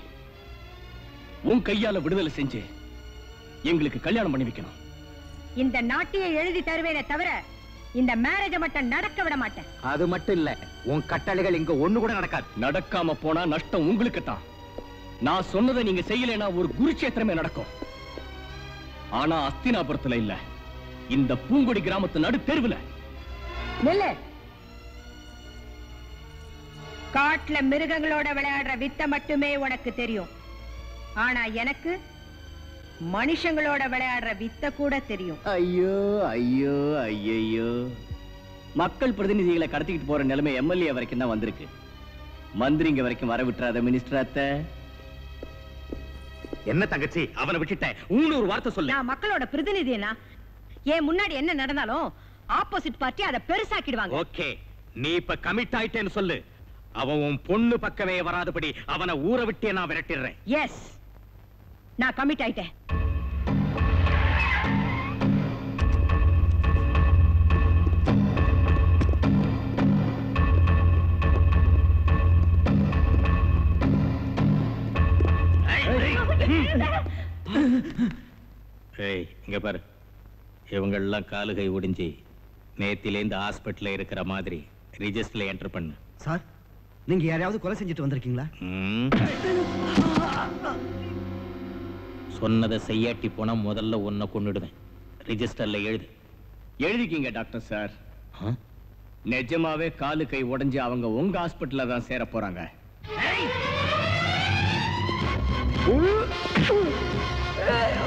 உன் கையால விடுதலை செஞ்சு எங்களுக்கு கல்யாணம் பண்ணி வைக்கணும். இந்த நாட்டியை எழுதி தருவேனே தவிர இந்த மேரேஜ மட்டும் நடக்க விட மாட்டேன். அது மட்டும் இல்ல உன் கட்டளைகள் இங்க ஒண்ணு கூட நடக்காது. நடக்காம போனா நஷ்டம் உங்களுக்கு தான் நான் சொன்னதை நீங்க செய்யலைன்னா ஒரு குருட்சேத்திரமே நடக்கும். ஆனா அஸ்தினாபுரத்துல இல்ல இந்த பூங்குடி கிராமத்து நடு தெருவுல நில்லு. காட்டுல மிருகங்களோட விளையாடுற வித்த மட்டுமே உனக்கு தெரியும். ஆனா எனக்கு மனுஷங்களோட விளையாடுற வித்த கூட தெரியும். ஐயோ ஐயோ ஐயோ மக்கள் பிரதிநிதிகளை கடத்திக்கிட்டு போற நிலைமை எம்எல்ஏ வரைக்கும் தான் வந்திருக்கு. மந்திரிங்க வரைக்கும் வர விட்டுறாத மினிஸ்டர் அத்தை. என்ன தங்கச்சி? அவனை விட்டுட்டேன் ஊன்னு ஒரு வார்த்தை சொல்லு. நான் மக்களோட பிரதிநிதினா ஏன் முன்னாடி என்ன நடந்தாலும் ஆப்போசிட் பார்ட்டி அதை பெருசாக்கிடுவாங்க. ஓகே நீ இப்ப கமிட் ஆயிட்டேன்னு சொல்லு. அவன் உன் பொண்ணு பக்கமே வராதபடி அவனை ஊற விட்டே நான் விரட்டிடுறேன். எஸ் நான் கமிட் ஆயிட்டேன். இங்க பாரு. இவங்கெல்லாம் காலுகை ஒடிஞ்சு நேத்திலேந்து ஹாஸ்பிட்டல்ல இருக்கிற மாதிரி ரிஜிஸ்டர்ல என்டர் பண்ணு. சார் நீங்க யாரையாவது கொலை செஞ்சுட்டு வந்திருக்கீங்களா. சொன்னதை செய்யாட்டி போனா முதல்ல உன்னை கொன்னுடுவேன். ரிஜிஸ்டர்ல எழுது. எழுதிக்கீங்க டாக்டர் சார் நிஜமாவே காலு கை உடைஞ்சு அவங்க உங்க ஹாஸ்பிட்டல்ல தான் சேர போறாங்க. Ah!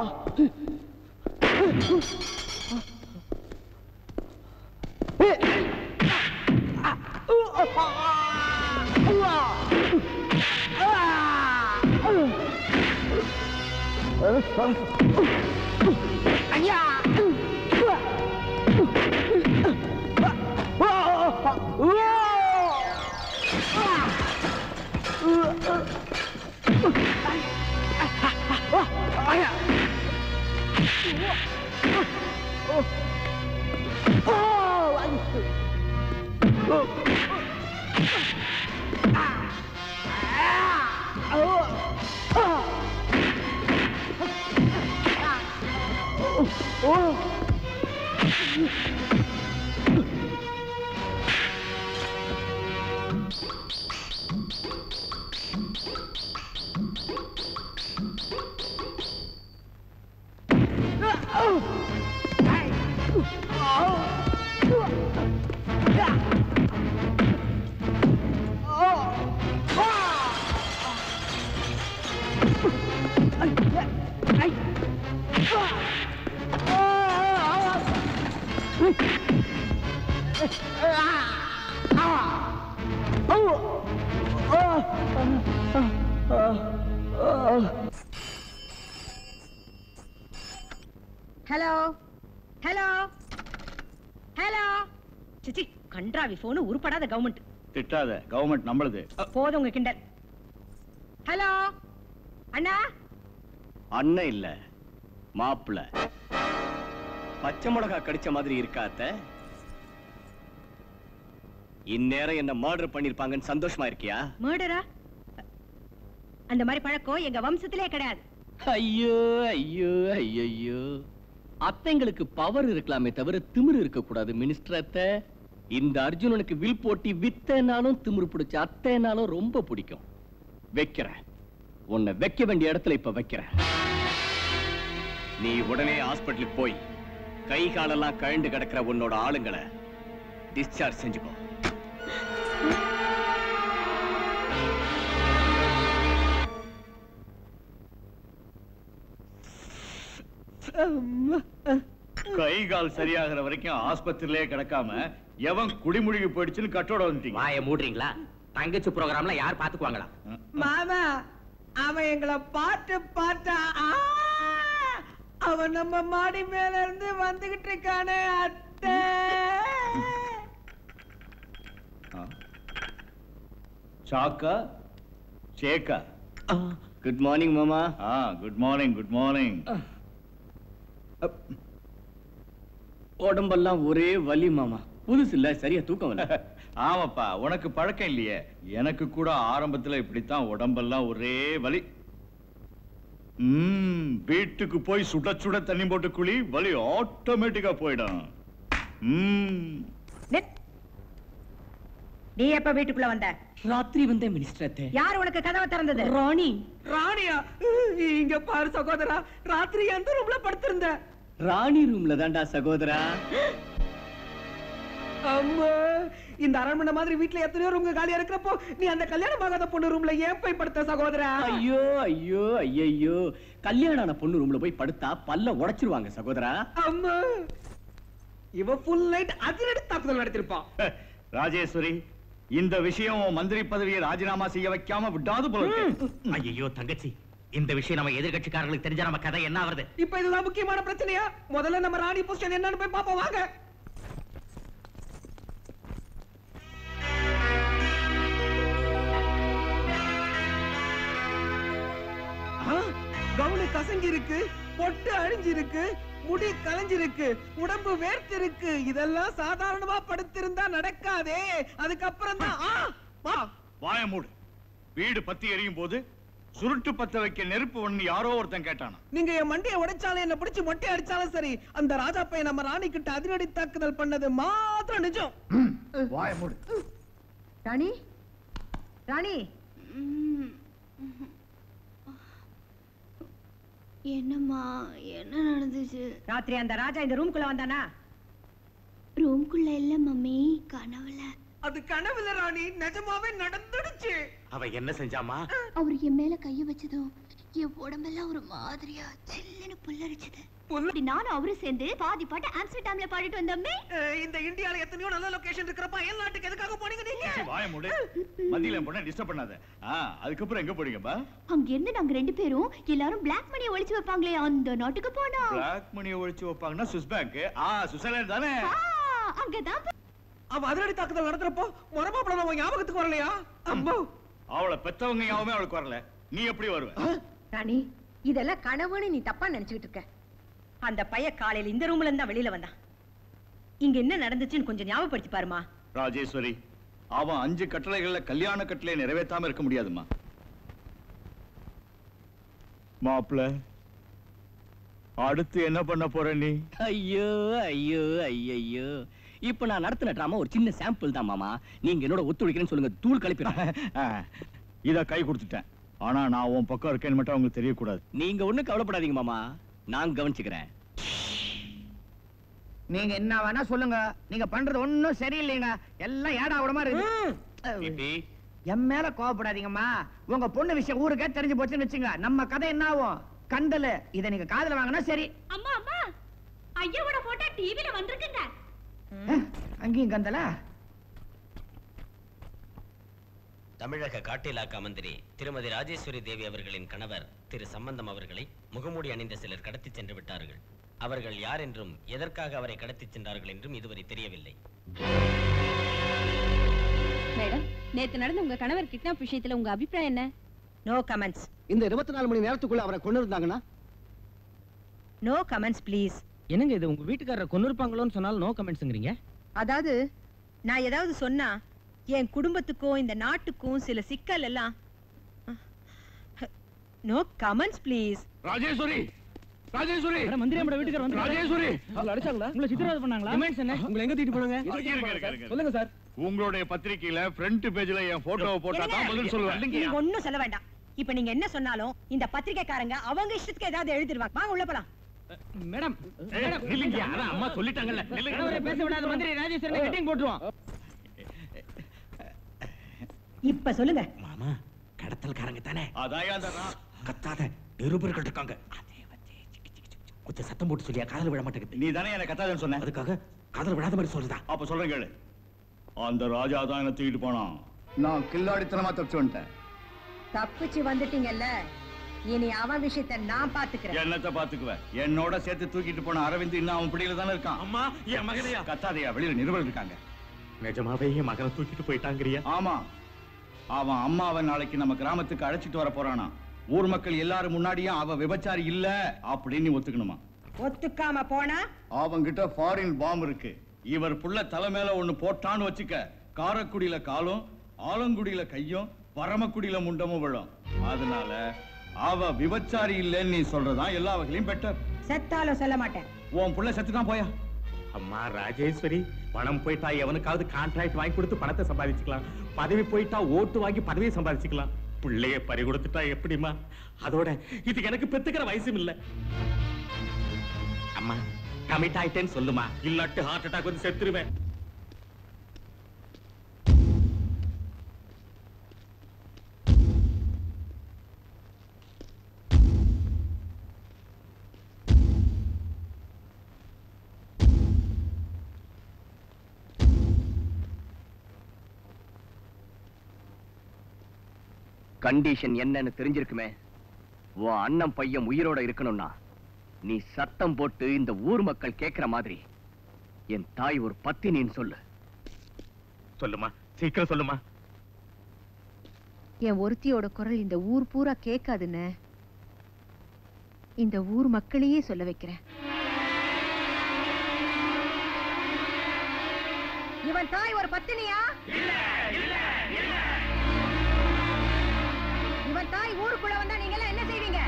Ah! கன்றாவி போன் உருப்படாத கவர்மெண்ட் திட்டாத கவர்மெண்ட் நம்மளுது போதும் உங்க கிண்டல். ஹலோ அண்ணா? அண்ணன் இல்ல மாப்பிள பச்சை மிளகா கடிச்ச மாதிரி இருக்காத்த இந்நேரம் என்ன மர்டர் பண்ணிருப்பாங்கன்னு சந்தோஷமா இருக்கியா? மர்டரா அந்த மாதிரி பழக்கம் எங்க வம்சத்திலே கிடையாது. ஐயோ ஐயோ ஐயோ அத்தைங்களுக்கு பவர் இருக்கலாமே தவிர திமிரு இருக்க கூடாது மினிஸ்டர் அத்தை. இந்த அர்ஜுனனுக்கு வில் போட்டி வித்தனாலும் திமிரு பிடிச்ச அத்தைனாலும் ரொம்ப பிடிக்கும். வைக்கிறேன். உன்னை வைக்க வேண்டிய இடத்துல இப்ப வைக்கிறேன். நீ உடனே ஹாஸ்பிட்டலுக்கு போய் கை காலெல்லாம் கழண்டு கிடக்கிற உன்னோட ஆளுங்களை டிஸ்சார்ஜ் செஞ்சுக்கோ. கை கால் சரியாகிற வரைக்கும் ஆஸ்பத்திரியிலே கிடக்காம எவன் குடிமுழுகி போயிடுச்சுன்னு கட்டோட வந்துட்டீங்க. வாய மூடுறீங்களா? தங்கச்சி ப்ரோக்ராம்ல யார் பாத்துக்குவாங்களா? மாமா அவன் எங்களை பாட்டு பாட்டா ஆ! அவன் நம்ம மாடி மேல இருந்து வந்துகிட்டு இருக்கானே அத்தை. சாக்கா சேக்கா. குட் மார்னிங் மாமா. ஆ குட் மார்னிங் குட் மார்னிங் உடம்பெல்லாம் ஒரே வலி மாமா. புதுசு இல்ல சரியா தூக்கம் இல்ல ஆமாப்பா உனக்கு பழக்கம் இல்லையே. எனக்கு கூட ஆரம்பத்துல இப்படித்தான் உடம்பெல்லாம் ஒரே வலி. ம் வீட்டுக்கு போய் சுட சுட தண்ணி போட்டு குளி வலி ஆட்டோமேட்டிக்கா போயிடும். ம். நீ. எப்ப வீட்டுக்குள்ள வந்த? ராத்திரி வந்தேன் மினிஸ்டர் அத்தை. யார் உனக்கு கதவை திறந்தது? ராணி. ராணியா? இங்க பாரு சகோதரா. ராத்திரி எந்த ரூம்ல படுத்திருந்த? ராணி ரூம்ல தான்டா சகோதரா. அம்மா இந்த அரண்மனை மாதிரி வீட்ல எத்தனையோ ரூம் காலியா இருக்கிறப்போ நீ அந்த கல்யாணம் ஆகாத பொண்ணு ரூம்ல ஏன் போய் படுத்த சகோதரா? ஐயோ ஐயோ ஐயோ கல்யாணம் ஆன பொண்ணு ரூம்ல போய் படுத்தா பல்ல உடைச்சிருவாங்க சகோதரா. அம்மா இவ ஃபுல் நைட் அதிரடி தாக்குதல் நடத்திருப்பான் ராஜேஸ்வரி இந்த விஷயம் மந்திரி பதவியை ராஜினாமா செய்ய வைக்காம விடாது போல இருக்கு. ஐயோ தங்கச்சி இந்த விஷயம் நம்ம எதிர்கட்சிக்காரங்களுக்கு தெரிஞ்சா நம்ம கதை என்ன வருது இப்ப இதுதான் முக்கியமான பிரச்சனையா? முதல்ல நம்ம ராணி பொசிஷன் என்னன்னு போய் பாப்போம் வாங்க. கவுனு கசங்கி இருக்கு பொட்டு அழிஞ்சிருக்கு முடி கலைஞ்சிருக்கு உடம்பு வேர்த்திருக்கு. இதெல்லாம் சாதாரணமா படுத்திருந்தா நடக்காதே. அதுக்கப்புறம் தான் ஆ, வா. வாய மூடு. வீடு பத்தி எரியும் போது சுருட்டு பத்த வைக்க நெருப்பு ஒண்ணு யாரோ ஒருத்தன் கேட்டானா நீங்க என் மண்டியை உடைச்சாலும் என்ன பிடிச்சு மொட்டை அடிச்சாலும் சரி அந்த ராஜா பையன் நம்ம ராணி கிட்ட அதிரடி தாக்குதல் பண்ணது மாத்திரம் நிஜம். வாய மூடு. ராணி? ராணி? என்னம்மா என்ன நடந்துச்சு? ராத்திரி அந்த ராஜா இந்த ரூம்குள்ள வந்தானா? ரூம்குள்ள இல்ல மம்மி கனவுல. அது கனவுல ராணி நிஜமாவே நடந்துடுச்சு. அவ என்ன செஞ்சாமா அவர் என் மேல கைய வச்சதும் என் உடம்பெல்லாம் ஒரு மாதிரியா சில்லுன்னு புல்லரிச்சது. நானும் அவரும் சேர்ந்து பாதி பாட்டு ஆம்ஸ்டர்டாம்ல பாடிட்டு வந்தோமே. இந்த இந்தியால எத்தனையோ நல்ல லொகேஷன் இருக்கிறப்ப அயல் நாட்டுக்கு எதுக்காக போனீங்க நீங்க? வாய மூடு. மதியில பொண்ணை டிஸ்டர்ப் பண்ணாத. ஆ, அதுக்கப்புறம் எங்க போறீங்கப்பா அங்க இருந்து நாங்க ரெண்டு பேரும் எல்லாரும் பிளாக் மணியை ஒளிச்சு வைப்பாங்களே அந்த நாட்டுக்கு போனோம். பிளாக் மணியை வைப்பாங்கன்னா சுவிஸ் பேங்க் ஆ சுவிட்சர்லாந்து தானே? ஆ, அங்கதான் போ- அவ அதிரடி தாக்குதல் நடத்துறப்போ அவன் ஞாபகத்துக்கு வரலையா? அம்மா. அவளை பெத்தவங்க யாவுமே அவளுக்கு வரல. நீ எப்படி வருவ? ராணி இதெல்லாம் கனவுன்னு நீ தப்பா நினைச்சுக்கிட்டு இருக்க. அந்த பைய காலையில இந்த ரூம்ல இருந்தா வெளியில வந்தான். இங்க என்ன நடந்துச்சுன்னு கொஞ்சம் ஞாபகப்படுத்தி பாருமா ராஜேஸ்வரி அவன் அஞ்சு கட்டளைகள்ல கல்யாண கட்டளை நிறைவேற்றாம இருக்க முடியாதுமா மாப்பிள அடுத்து என்ன பண்ண போற நீ? ஐயோ ஐயோ ஐயோ இப்ப நான் நடத்தின டிராமா ஒரு சின்ன சாம்பிள் தான் மாமா. நீங்க என்னோட ஒத்துழைக்கிறேன்னு சொல்லுங்க தூள் கலப்பிடுறேன் இத கை கொடுத்துட்டேன். ஆனா நான் உன் பக்கம் இருக்கேன்னு மட்டும் அவங்களுக்கு தெரியக்கூடாது. நீங்க ஒண்ணும் கவலைப்படாதீங்க மாமா. நான் கவனிச்சுக்கிறேன். நீங்க என்ன வேணா சொல்லுங்க. நீங்க பண்றது ஒண்ணும் சரியில்லைங்க. எல்லாம் ஏடா விடமா இருக்கு. என் மேல கோவப்படாதீங்கம்மா. உங்க பொண்ணு விஷயம் ஊருக்கே தெரிஞ்சு போச்சுன்னு வச்சுங்க நம்ம கதை என்ன ஆகும்? கண்டலு. இத நீங்க காதுல வாங்கினா சரி. அம்மா அம்மா. ஐயாவோட போட்டோ டிவில வந்திருக்குங்க. அங்கேயும் கந்தலா தமிழக காட்டு இலாக்கா மந்திரி திருமதி ராஜேஸ்வரி தேவி அவர்களின் கணவர் திரு சம்பந்தம் அவர்களை முகமூடி அணிந்த சிலர் கடத்திச் சென்று விட்டார்கள். அவர்கள் யார் என்றும் எதற்காக அவரை கடத்திச் சென்றார்கள் என்றும் இதுவரை தெரியவில்லை. மேடம் நேத்து நடந்த உங்க கணவர் கிட்னாப் விஷயத்துல உங்க அபிப்பிராயம் என்ன? நோ கமெண்ட்ஸ் இந்த இருபத்தி நாலு மணி நேரத்துக்குள்ள அவரை கொண்டு இருந்தாங்கன்னா நோ கமெண்ட்ஸ் ப்ளீஸ் என்னங்க இது உங்க வீட்டுக்காரரை கொண்டு இருப்பாங்களோன்னு சொன்னாலும் நோ கமெண்ட்ஸ்ங்கிறீங்க அதாவது நான் ஏதாவது சொன்னா என் குடும்பத்துக்கும் இந்த நாட்டுக்கும் சில சிக்கல் எல்லாம் no comments please Rajeswari! Rajeswari! மந்திரி நம்ம வீட்டுக்கார வந்து ராஜேஸ்வரி! உங்களை அடிச்சாங்களா? உங்களை சித்திரவதை பண்ணாங்களா? டிமாண்ட்ஸ் என்ன? உங்களை எங்க தூக்கிட்டு போனாங்க. சொல்லுங்க சார். உங்களுடைய பத்திரிக்கையில ஃப்ரண்ட் பேஜ்ல என் போட்டோவை போட்டா தான் பதில் சொல்லுவேன். நீங்க ஒண்ணும் சொல்ல வேண்டாம். இப்ப நீங்க என்ன சொன்னாலும் இந்த பத்திரிக்கைக்காரங்க அவங்க இஷ்டத்துக்கு ஏதாவது எழுதிருவாங்க வாங்க உள்ள போலாம். மேடம் மேடம், நில்லுங்க. அதான் அம்மா சொல்லிட்டாங்கல்ல. நில்லுங்க. பேச விடாத மந்திரி ராஜேஸ்வரனை கட்டிங் போட்டுருவோம். இப்ப சொல்லுங்க. மாமா கடத்தல்காரங்க தானே? அதான் அந்த ரா- கத்தாத நிருபர்கள் இருக்காங்க. கொஞ்சம் சத்தம் போட்டு சொல்லியா? காதல் விட மாட்டேங்குது. நீ தானே என்ன கத்தாதன்னு சொன்ன? அதுக்காக காதல் விடாத மாதிரி சொல்றதா? அப்ப சொல்றேன் கேளு. அந்த ராஜா தான் என்ன தூக்கிட்டு போனான். நான் கில்லாடித்தனமா தப்பிச்சு வந்துட்டேன். தப்பிச்சு வந்துட்டீங்கல்ல? இனி அவன் விஷயத்தை நான் பாத்துக்கிறேன். என்னத்த பாத்துக்குவேன் என்னோட சேர்த்து தூக்கிட்டு போன அரவிந்த் இன்னும் அவன் பிடியில தானே இருக்கான்? அம்மா என் மகனையா? கத்தாதையா வெளியில நிருபர் இருக்காங்க. நிஜமாவே என் மகனை தூக்கிட்டு போயிட்டாங்கறியா? ஆமா. அவன் அம்மாவை நாளைக்கு நம்ம கிராமத்துக்கு அழைச்சிட்டு வர போறானா. ஊர் மக்கள் எல்லாரும் முன்னாடியும் அவ விபச்சாரி இல்ல அப்படின்னு ஒத்துக்கணுமா? ஒத்துக்காம போனா? அவங்கிட்ட ஃபாரின் பாம்பு இருக்கு. இவர் புள்ள தலை மேல ஒண்ணு போட்டான்னு வச்சுக்க காரக்குடியில காலும் ஆலங்குடியில கையும் பரமக்குடியில முண்டமும் விழும். அதனால அவ விபச்சாரி இல்லைன்னு நீ சொல்றதான் எல்லா வகையிலும் பெட்டர் செத்தாலும் சொல்ல மாட்டேன். உன் புள்ள செத்துதான் போயா? அம்மா ராஜேஸ்வரி பணம் போயிட்டா எவனுக்காவது கான்ட்ராக்ட் வாங்கி கொடுத்து பணத்தை சம்பாதிச்சுக்கலாம். பதவி போயிட்டா ஓட்டு வாங்கி பதவியை சம்பாதிச்சுக்கலாம். பிள்ளைய பறி கொடுத்துட்டா எப்படிமா அதோட இது எனக்கு பெத்துக்கிற வயசும் இல்ல அம்மா கமிட் ஆயிட்டேன்னு சொல்லுமா? இல்லாட்டு ஹார்ட் அட்டாக் வந்து செத்துருவேன். கண்டிஷன் என்னன்னு தெரிஞ்சிருக்குமே. உன் அண்ணன் பையன் உயிரோட இருக்கணும்னா நீ சத்தம் போட்டு இந்த ஊர் மக்கள் கேக்குற மாதிரி என் தாய் ஒரு பத்தினின்னு சொல்லு. சொல்லுமா? சீக்கிரம் சொல்லுமா? என் ஒருத்தியோட குரல் இந்த ஊர் பூரா கேட்காதுன்னு இந்த ஊர் மக்களையே சொல்ல வைக்கிறேன். இவன் தாய் ஒரு பத்தினியா? அவன் தாய் ஊருக்குள்ள வந்தா நீங்க எல்லாம் என்ன செய்வீங்க?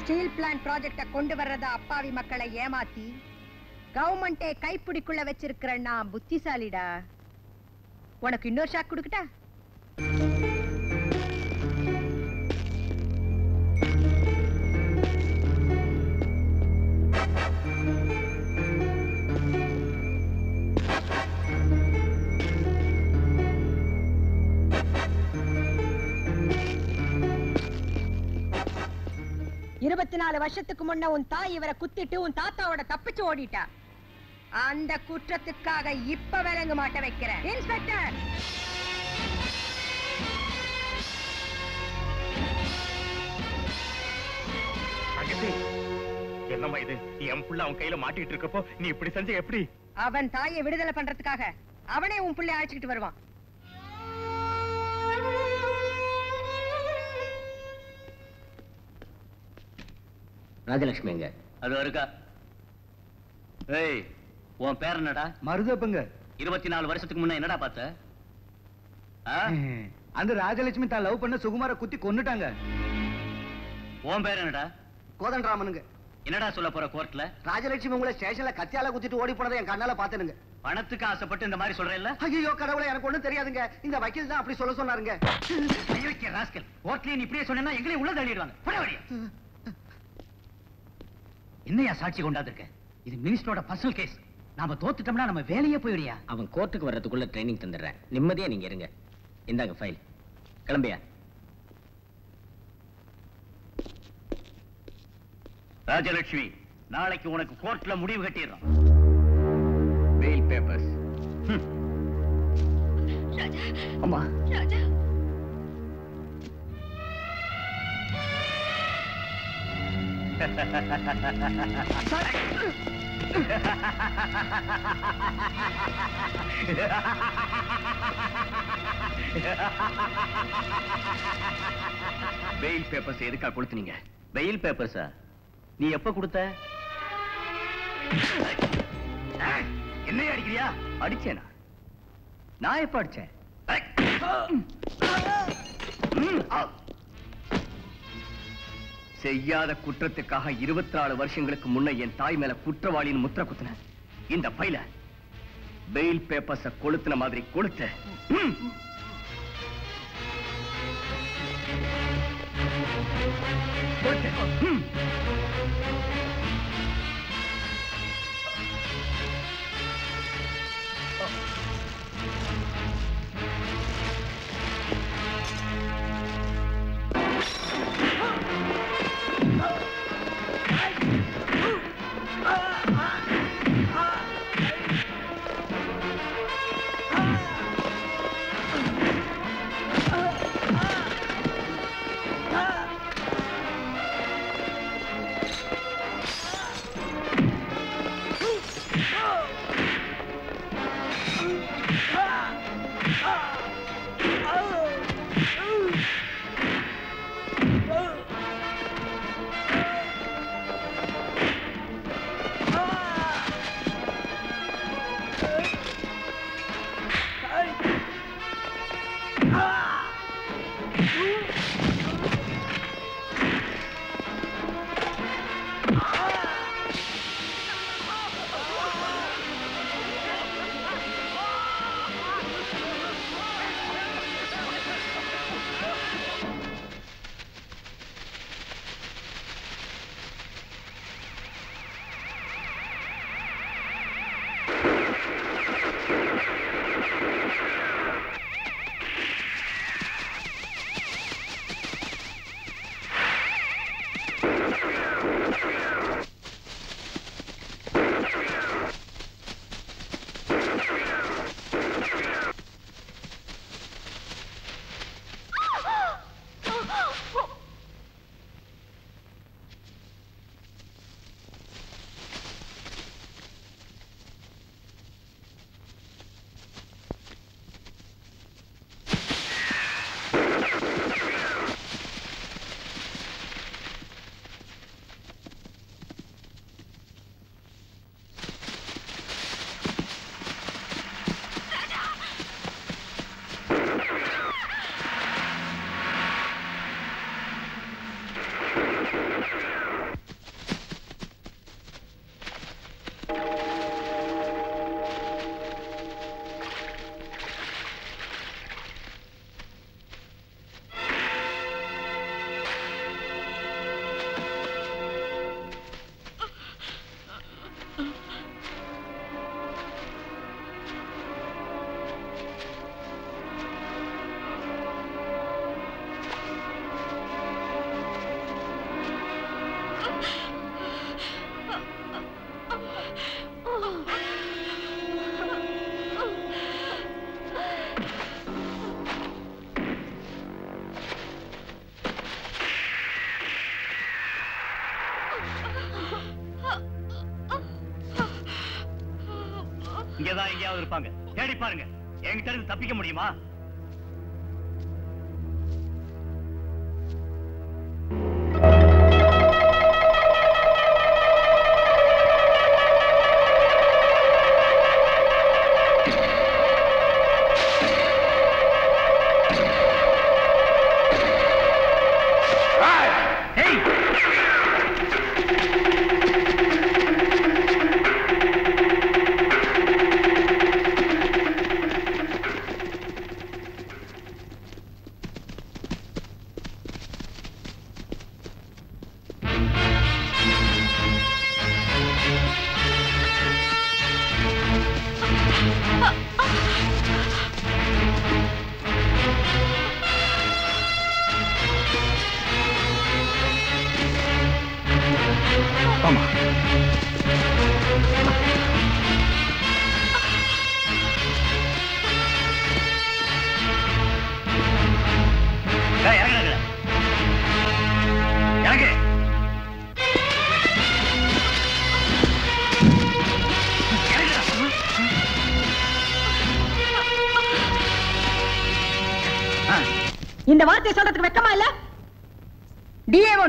ஸ்டீல் பிளான்ட் ப்ராஜெக்ட கொண்டு வர்றதா அப்பாவி மக்களை ஏமாத்தி கவர்மெண்டே கைப்பிடிக்குள்ள வச்சிருக்கிற நான் புத்திசாலிடா. உனக்கு இன்னொரு ஷாக் கொடுக்கட்டா? நாலு வருஷத்துக்கு முன்ன உன் தாய் இவரை குத்திட்டு உன் தாத்தாவோட தப்பிச்சு ஓடிட்டா. அந்த குற்றத்துக்காக இப்ப விலங்கு மாட்ட வைக்கிறேன். இன்ஸ்பெக்டர் என்னம்மா இது? என் புள்ள அவன் கையில மாட்டிட்டு இருக்கப்போ நீ இப்படி செஞ்ச எப்படி? அவன் தாயை விடுதலை பண்றதுக்காக அவனே உன் பிள்ளை அழைச்சிக்கிட்டு வருவான். ராஜலட்சுமி எங்க அது இருக்கா. ஏய் உன் பேர் என்னடா? மருதப்பங்க. இருபத்தி நாலு வருஷத்துக்கு முன்ன என்னடா பார்த்த? அந்த ராஜலட்சுமி தான் லவ் பண்ண சுகுமார குத்தி கொன்னுட்டாங்க. உன் பேர் என்னடா? கோதண்டராமனுங்க. என்னடா சொல்ல போற கோர்ட்ல? ராஜலட்சுமி உங்களை ஸ்டேஷன்ல கத்தியால குத்திட்டு ஓடி போனதை என் கண்ணால பாத்தனுங்க பணத்துக்கு ஆசைப்பட்டு இந்த மாதிரி சொல்றேல்ல? ஐயோ கடவுளே எனக்கு ஒண்ணும் தெரியாதுங்க. இந்த வக்கீல் தான் அப்படி சொல்ல சொன்னாருங்க. ராஸ்கல். கோர்ட்லயே நீ இப்படியே சொன்னா எங்களையும் உள்ள தள்ளிடுவாங்க. என்னையா சாட்சி கொண்டாந்துருக்க? இது மினிஸ்டரோட பர்சனல் கேஸ் நாம தோத்துட்டோம்னா நம்ம வேலையே போயிடுயா அவன் கோர்ட்டுக்கு வர்றதுக்குள்ள ட்ரைனிங் தந்துடுறேன். நிம்மதியா நீங்க இருங்க. இந்தாங்க ஃபைல் கிளம்பியா? ராஜலட்சுமி நாளைக்கு உனக்கு கோர்ட்ல முடிவு கட்டிடுறோம். பெயில் பேப்பர்ஸ் அம்மா. ராஜா. வெயில் பேப்பர்ஸ் எதுக்கா கொடுத்தீங்க? வெயில் பேப்பர்ஸா நீ எப்ப கொடுத்த? என்ன அடிக்கிறியா? அடிச்சேனா? நான் எப்ப அடிச்சேன்? செய்யாத குற்றத்துக்காக இருபத்தி நாலு வருஷங்களுக்கு முன்ன என் தாய் மேல குற்றவாளின்னு முத்திர குத்துன இந்த பையில பெயில் பேப்பர்ஸ கொளுத்துன மாதிரி கொளுத்த ம். கொளுத்து. யாராவது இருப்பாங்க. தேடி பாருங்க. என்கிட்ட இருந்து தப்பிக்க முடியுமா?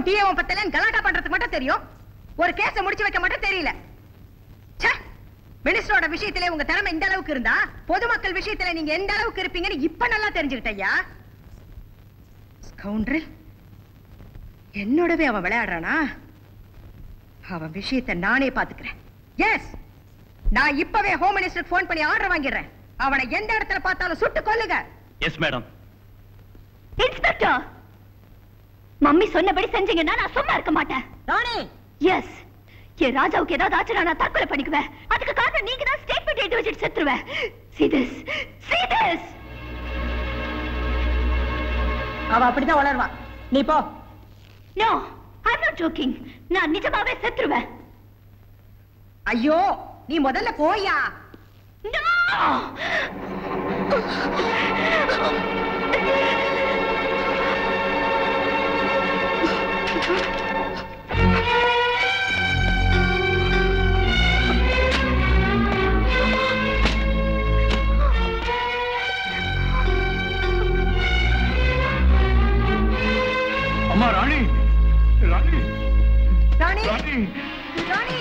டிஏவும் பத்தலன்னு கலாட்டா பண்றதுக்கு மட்டும் தெரியும். ஒரு கேஸ முடிச்சு வைக்க மட்டும் தெரியல. மினிஸ்டரோட விஷயத்திலே உங்க திறமை இந்த அளவுக்கு இருந்தா பொதுமக்கள் விஷயத்துல நீங்க எந்த அளவுக்கு இருப்பீங்கன்னு இப்ப நல்லா தெரிஞ்சுக்கிட்டயா என்னோடவே அவன் விளையாடுறானா? அவன் விஷயத்தை நானே பாத்துக்கிறேன் எஸ் நான் இப்பவே ஹோம் மினிஸ்டருக்கு ஃபோன் பண்ணி ஆர்டர் வாங்கிடுறேன். அவனை எந்த இடத்துல பார்த்தாலும் சுட்டு கொல்லுங்க. எஸ் மேடம் இன்ஸ்பெக்டர் மம்மி சொன்னபடி செஞ்சீங்கன்னா நான் சும்மா இருக்க மாட்டேன். ராணி! எஸ் என் ராஜாவுக்கு ஏதாவது ஆச்சுனா நான் தற்கொலை பண்ணிக்குவேன். அதுக்கு காரணம் நீங்க தான் ஸ்டேட்மெண்ட் எழுதி வச்சுட்டு செத்துருவேன். See this. See this. அவ அப்படிதான் வளருவா. நீ போ. No i'm not joking. நான் நிஜமாவே செத்துருவேன். ஐயோ நீ முதல்ல போயா அம்மா ராணி. ராணி. ராணி. ராணி. ராணி.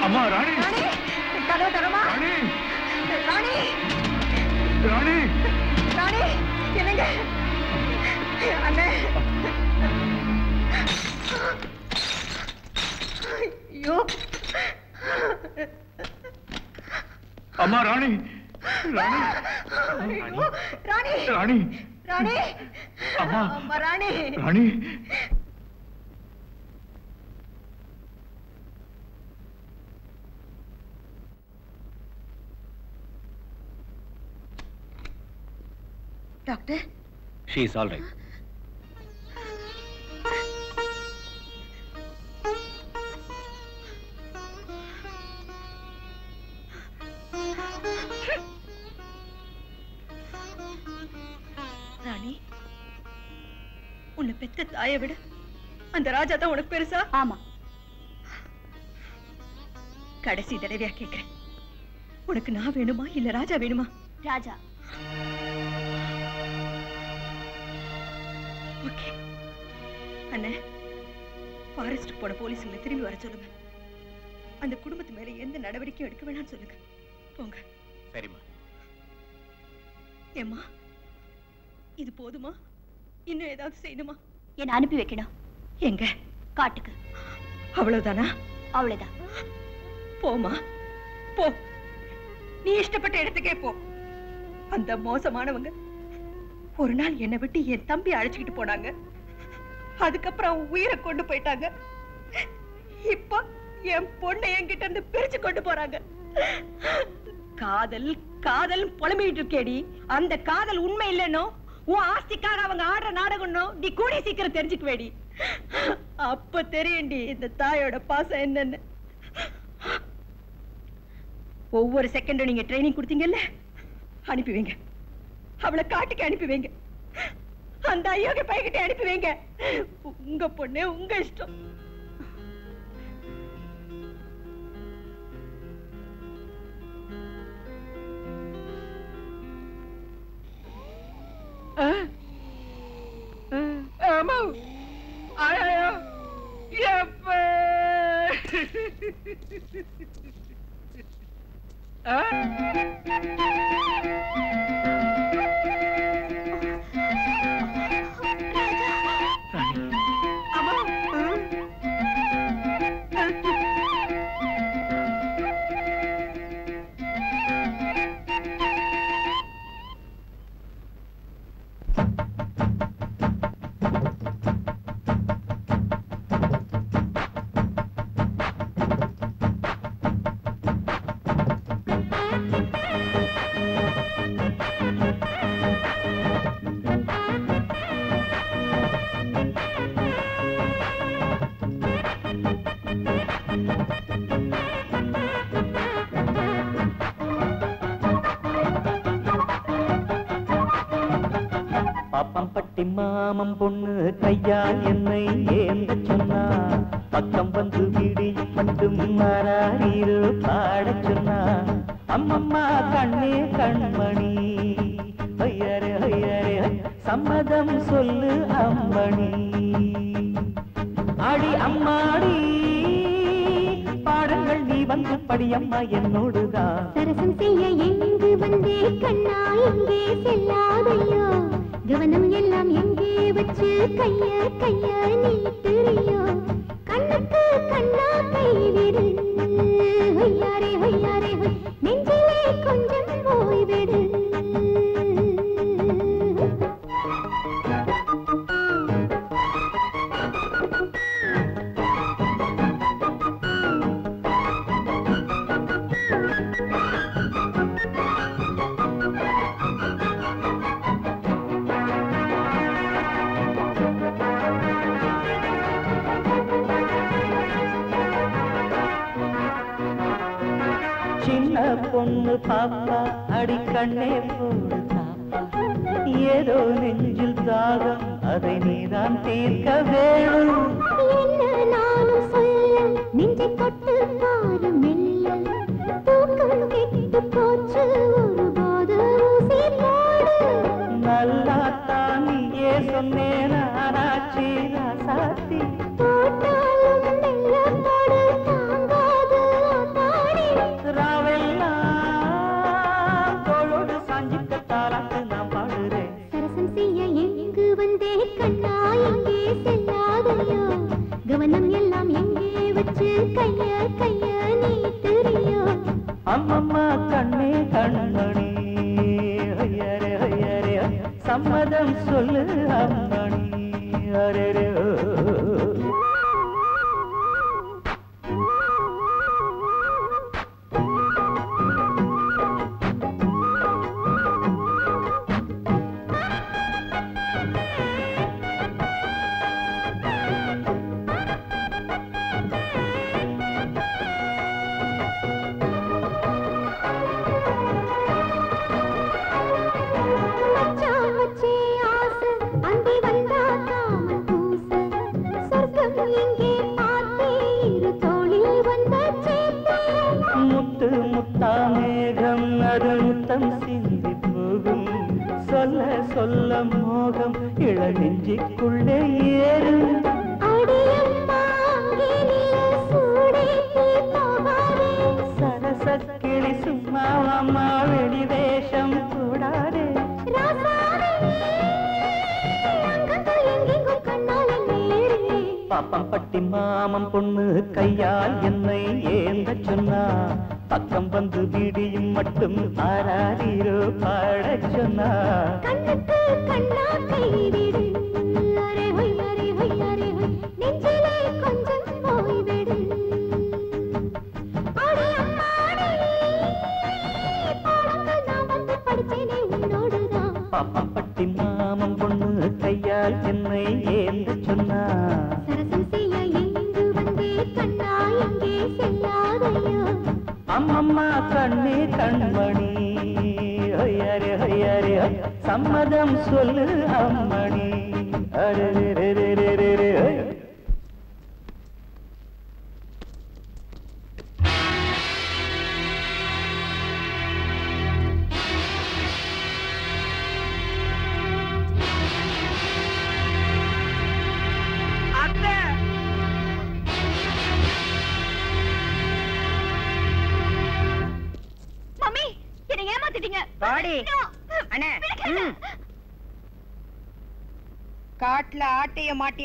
அம்மா ராணி. ராணி. கதவு தரமா ராணி. ராணி. ராணி. ராணி என்னங்க? அண்ணே. ஐயோ. அம்மா ராணி. ராணி. ராணி. ராணி. ರಾಣಿ Rani, Rani, Doctor? She is all right. உன்னை பெத்த தாயை விட அந்த ராஜா தான் உனக்கு பெருசா? ஆமா. கடைசி தடவையா கேக்குறேன். உனக்கு நான் வேணுமா இல்ல ராஜா வேணுமா? ராஜா. ஓகே. அண்ணே ஃபாரஸ்ட் போன போலீஸுங்களை திரும்பி வர சொல்லுங்க. அந்த குடும்பத்து மேல எந்த நடவடிக்கையும் எடுக்க வேணாம்னு சொல்லுங்க. போங்க. சரிம்மா. ஏம்மா இது போதுமா? இன்னும் ஏதாவது செய்யணுமா? என்ன அனுப்பி வைக்கணும். எங்க? காட்டுக்கு. அவ்வளவுதானா? அவ்வளவுதான். போமா போ. நீ இஷ்டப்பட்ட இடத்துக்கே போ. அந்த மோசமானவங்க ஒரு நாள் என்னை விட்டு என் தம்பி அழைச்சுக்கிட்டு போனாங்க. அதுக்கப்புறம் உயிரை கொண்டு போயிட்டாங்க. இப்ப என் பொண்ணை என்கிட்ட இருந்து பிரிச்சு கொண்டு போறாங்க. காதல் காதல் புலம்பிட்டு இருக்கேடி. அந்த காதல் உண்மை இல்லைன்னோ? உன் ஆஸ்திக்காக அவங்க ஆடுற நாடகம்னும் நீ கூடிய சீக்கிரம் தெரிஞ்சுக்குவேடி. அப்ப தெரியும்டி இந்த தாயோட பாசம் என்னன்னு. ஒவ்வொரு செகண்டும் நீங்க ட்ரைனிங் கொடுத்தீங்கல்ல? அனுப்பி வைங்க. அவளை காட்டுக்கு அனுப்பி வைங்க. அந்த ஐயோக பையகிட்ட அனுப்பி வைங்க. உங்க பொண்ணு உங்க இஷ்டம். ஆமா ஐயோ எப்ப பாப்பம்பட்டி மாமம் பொண்ணு கையால் என்னை ஏந்த சொன்னா பக்கம் வந்து விடி மட்டும் மாறாரீரு பாட சொன்னா அம்மம்மா கண்ணே கண்மணி ஐயரே ஐயரே சம்மதம் சொல்லு அம்மணி. அடி அம்மாடி பாடங்கள் நீ வந்து படியம்மா என்னோடுதான். சரசம் செய்ய எங்கு வந்தே கண்ணா இங்கே செல்லாதையோ கவனம் எல்லாம் எங்கே வச்சு கைய கைய நீ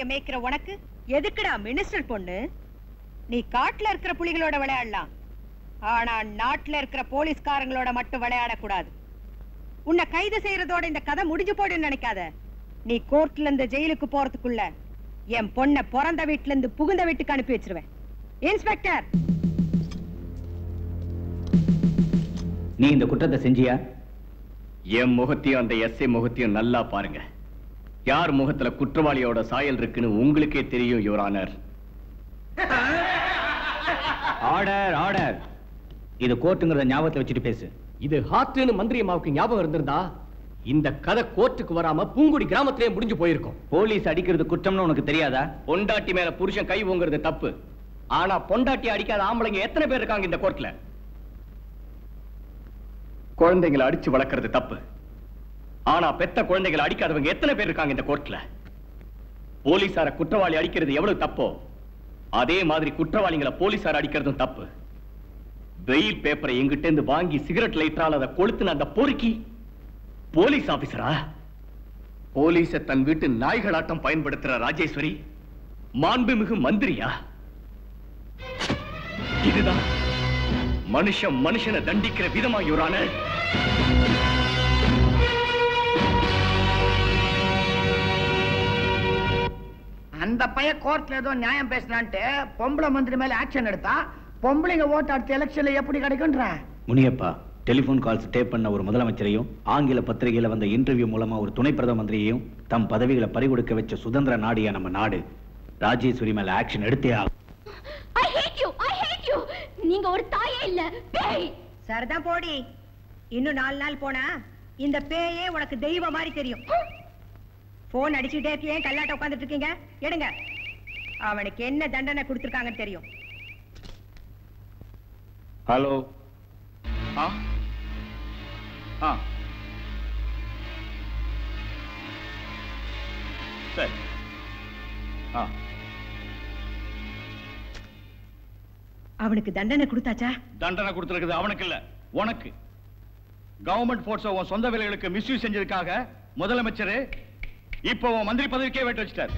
ஆட்டைய மேய்க்கிற உனக்கு? எதுக்குடா மினிஸ்டர் பொண்ணு? நீ காட்டுல இருக்கிற புலிகளோட விளையாடலாம். ஆனா நாட்டுல இருக்கிற போலீஸ்காரங்களோட மட்டும் விளையாடக்கூடாது. உன்னை கைது செய்யறதோட இந்த கதை முடிஞ்சு போடுன்னு நினைக்காத. நீ கோர்ட்ல இருந்து ஜெயிலுக்கு போறதுக்குள்ள என் பொண்ணை பிறந்த வீட்டுல இருந்து புகுந்த வீட்டுக்கு அனுப்பி வச்சிருவேன். இன்ஸ்பெக்டர்! நீ இந்த குற்றத்தை செஞ்சியா? என் முகத்தையும் அந்த எஸ்ஐ முகத்தையும் நல்லா பாருங்க. யார் முகத்துல குற்றவாளியோட சாயல் இருக்குன்னு உங்களுக்கே தெரியும் யுவர் ஆனர் ஆர்டர் ஆர்டர் இது கோர்ட்டுங்கிறத ஞாபகத்துல வச்சுட்டு பேசு. இது ஹார்ட்னு மந்திரி அம்மாவுக்கு ஞாபகம் இருந்திருந்தா இந்த கதை கோர்ட்டுக்கு வராம பூங்குடி கிராமத்திலே முடிஞ்சு போயிருக்கும். போலீஸ் அடிக்கிறது குற்றம்னு உனக்கு தெரியாதா? பொண்டாட்டி மேல புருஷன் கை ஓங்குறது தப்பு. ஆனா பொண்டாட்டி அடிக்காத ஆம்பளைங்க எத்தனை பேர் இருக்காங்க இந்த கோர்ட்ல? குழந்தைகளை அடிச்சு வளர்க்கறது தப்பு. ஆனா பெத்த குழந்தைகளை அடிக்காதவங்க எத்தனை பேர் இருக்காங்க இந்த கோர்ட்ல போலீசார குற்றவாளி அடிக்கிறது எவ்வளவு தப்போ? அதே மாதிரி குற்றவாளிகளை போலீசார் அடிக்கிறதும் தப்பு. வெயில் பேப்பரை எங்கிட்ட இருந்து வாங்கி சிகரெட் லைட்டரால் அதை கொளுத்துன அந்த பொறுக்கி போலீஸ் ஆபீசரா போலீஸ தன் வீட்டு நாய்களாட்டம் பயன்படுத்துற ராஜேஸ்வரி மாண்புமிகு மந்திரியா? இதுதான் மனுஷன் மனுஷனை தண்டிக்கிற விதமா யுவரான. அந்த பைய கோர்ட்ல ஏதோ நியாயம் பேசினான்ட்டு பொம்பளை மந்திரி மேல ஆக்ஷன் எடுத்தா பொம்பளைங்க ஓட்டு அடுத்த எலெக்ஷன்ல எப்படி கிடைக்கும்ன்ற? முனியப்பா டெலிபோன் கால்ஸ் டேப் பண்ண ஒரு முதலமைச்சரையும் ஆங்கில பத்திரிகையில வந்த இன்டர்வியூ மூலமா ஒரு துணை பிரதம மந்திரியையும் தம் பதவிகளை பறிகொடுக்க வச்ச சுதந்திர நாடியா நம்ம நாடு. ராஜேஸ்வரி மேல ஆக்ஷன் எடுத்தே ஆகும். I hate you. I hate you. நீங்க ஒரு தாயே இல்ல பேய். சரிதான் போடி. இன்னும் நாலு நாள் போனா இந்த பேயே உனக்கு தெய்வம் மாதிரி தெரியும். போன் அடிச்சுட்டே இருக்கியே கல்லாட்ட உட்கார்ந்துட்டு இருக்கீங்க? எடுங்க. அவனுக்கு என்ன தண்டனை கொடுத்திருக்காங்கன்னு தெரியும். ஹலோ ஆ? ஆ. சரி. ஆ. அவனுக்கு தண்டனை கொடுத்தாச்சா? தண்டனை கொடுத்திருக்குது அவனுக்கு இல்ல உனக்கு. கவர்மெண்ட் போர்ட்ஸ் சொந்த வேலைகளுக்கு மிஸ்யூஸ் செஞ்சதுக்காக முதலமைச்சர் இப்போ உன் மந்திரி பதவிக்கே வெட்டு வச்சிட்டார்.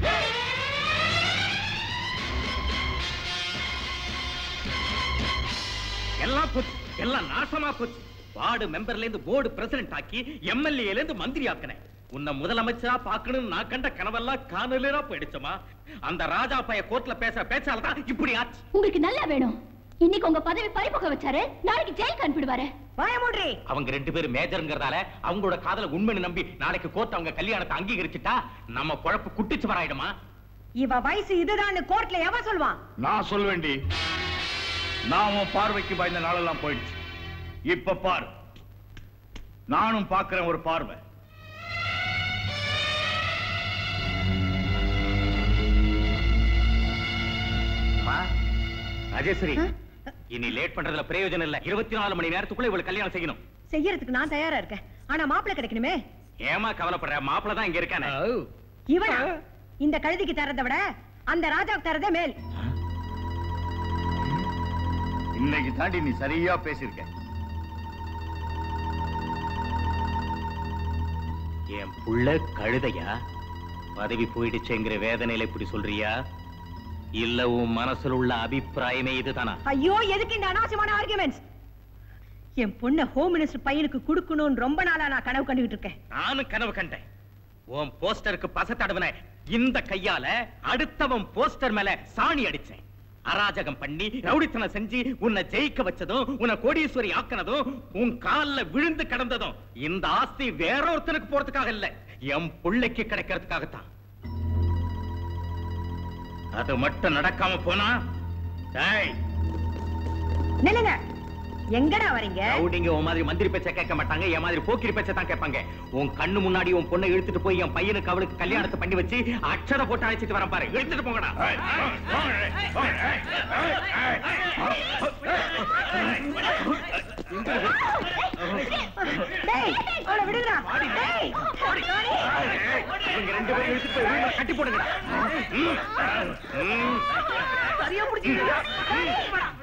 எல்லாம் போச்சு. எல்லாம் நாசமா போச்சு. வார்டு மெம்பர்ல இருந்து போர்டு பிரசிடென்ட் ஆக்கி எம்எல்ஏல இருந்து மந்திரி ஆக்கினேன். உன்னை முதலமைச்சரா பாக்கணும்னு நான் கண்ட கனவெல்லாம் காணலா போயிடுச்சுமா? அந்த ராஜா பைய கோர்ட்ல பேச பேச்சாலதான் இப்படி ஆச்சு. உங்களுக்கு நல்லா வேணும். இன்னைக்கு உங்க பதவி பறிபோக வச்சாரு நாளைக்கு ஜெயிலுக்கு அனுப்பிடுவாரு. பயமுன்றி அவங்க ரெண்டு பேரும் மேஜர்ங்கிறதால அவங்களோட காதல உண்மைன்னு நம்பி நாளைக்கு கோர்ட் அவங்க கல்யாணத்தை அங்கீகரிச்சுட்டா நம்ம குழப்பு குட்டிச்சு வராயிடுமா? இவ வயசு இதுதான் கோர்ட்ல எவன் சொல்வான் நான் சொல்வேண்டி நான் உன் பார்வைக்கு பயந்த நாளெல்லாம் போயிடுச்சு. இப்ப பாரு. நானும் பார்க்கிறேன் ஒரு பார்வை. ராஜேஸ்வரி. இனி லேட் பண்றதுல பிரயோஜனம் இல்ல. இருபத்தி நாலு மணி நேரத்துக்குள்ள இவளுக்கு கல்யாணம் செய்யணும். செய்யறதுக்கு நான் தயாரா இருக்கேன். ஆனா மாப்பிள்ளை கிடைக்கணுமே? ஏமா கவலைப்படுற? மாப்பிள்ள தான் இங்க இருக்கானே. இவனா? இந்த கழுதிக்கு தரதை விட அந்த ராஜாவுக்கு தரதே மேல். இன்னைக்கு தாண்டி நீ சரியா பேசியிருக்க. என் புள்ள கழுதையா? பதவி போயிடுச்சுங்கிற வேதனையில இப்படி சொல்றியா? இல்ல உன் மனசுல உள்ள அபிப்பிராயமே இதுதானா? ஐயோ எதுக்கு இந்த அனாவசியமான ஆர்குமெண்ட்ஸ் என் பொண்ண ஹோம் மினிஸ்டர் பையனுக்கு கொடுக்கணும்னு ரொம்ப நாளா நான் கனவு கண்டுகிட்டு இருக்கேன். நானும் கனவு கண்டேன். உன் போஸ்டருக்கு பச தடவின இந்த கையால அடுத்தவன் போஸ்டர் மேல சாணி அடிச்சேன். அராஜகம் பண்ணி ரவுடித்தனம் செஞ்சு உன்னை ஜெயிக்க வச்சதும் உன்னை கோடீஸ்வரி ஆக்கினதும் உன் கால்ல விழுந்து கிடந்ததும் இந்த ஆஸ்தி வேறொருத்தனுக்கு போறதுக்காக இல்ல என் பிள்ளைக்கு கிடைக்கிறதுக்காகத்தான். அது மட்டும் நடக்காம போனா டேய் நில்லுங்க. எங்கடா வரீங்க? ரவுடிங்க உன் மாதிரி மந்திரி பேச்ச கேட்க மாட்டாங்க என் மாதிரி போக்கிரி பேச்ச தான் கேட்பாங்க. உன் கண்ணு முன்னாடி உன் பொண்ணை இழுத்துட்டு போய் என் பையனுக்கு அவளுக்கு கல்யாணத்தை பண்ணி வச்சு அக்ஷர போட்டு அழைச்சிட்டு வரேன் பாரு. இழுத்துட்டு போங்கடா. கட்டி. சரியா பிடிச்சிருக்கீங்க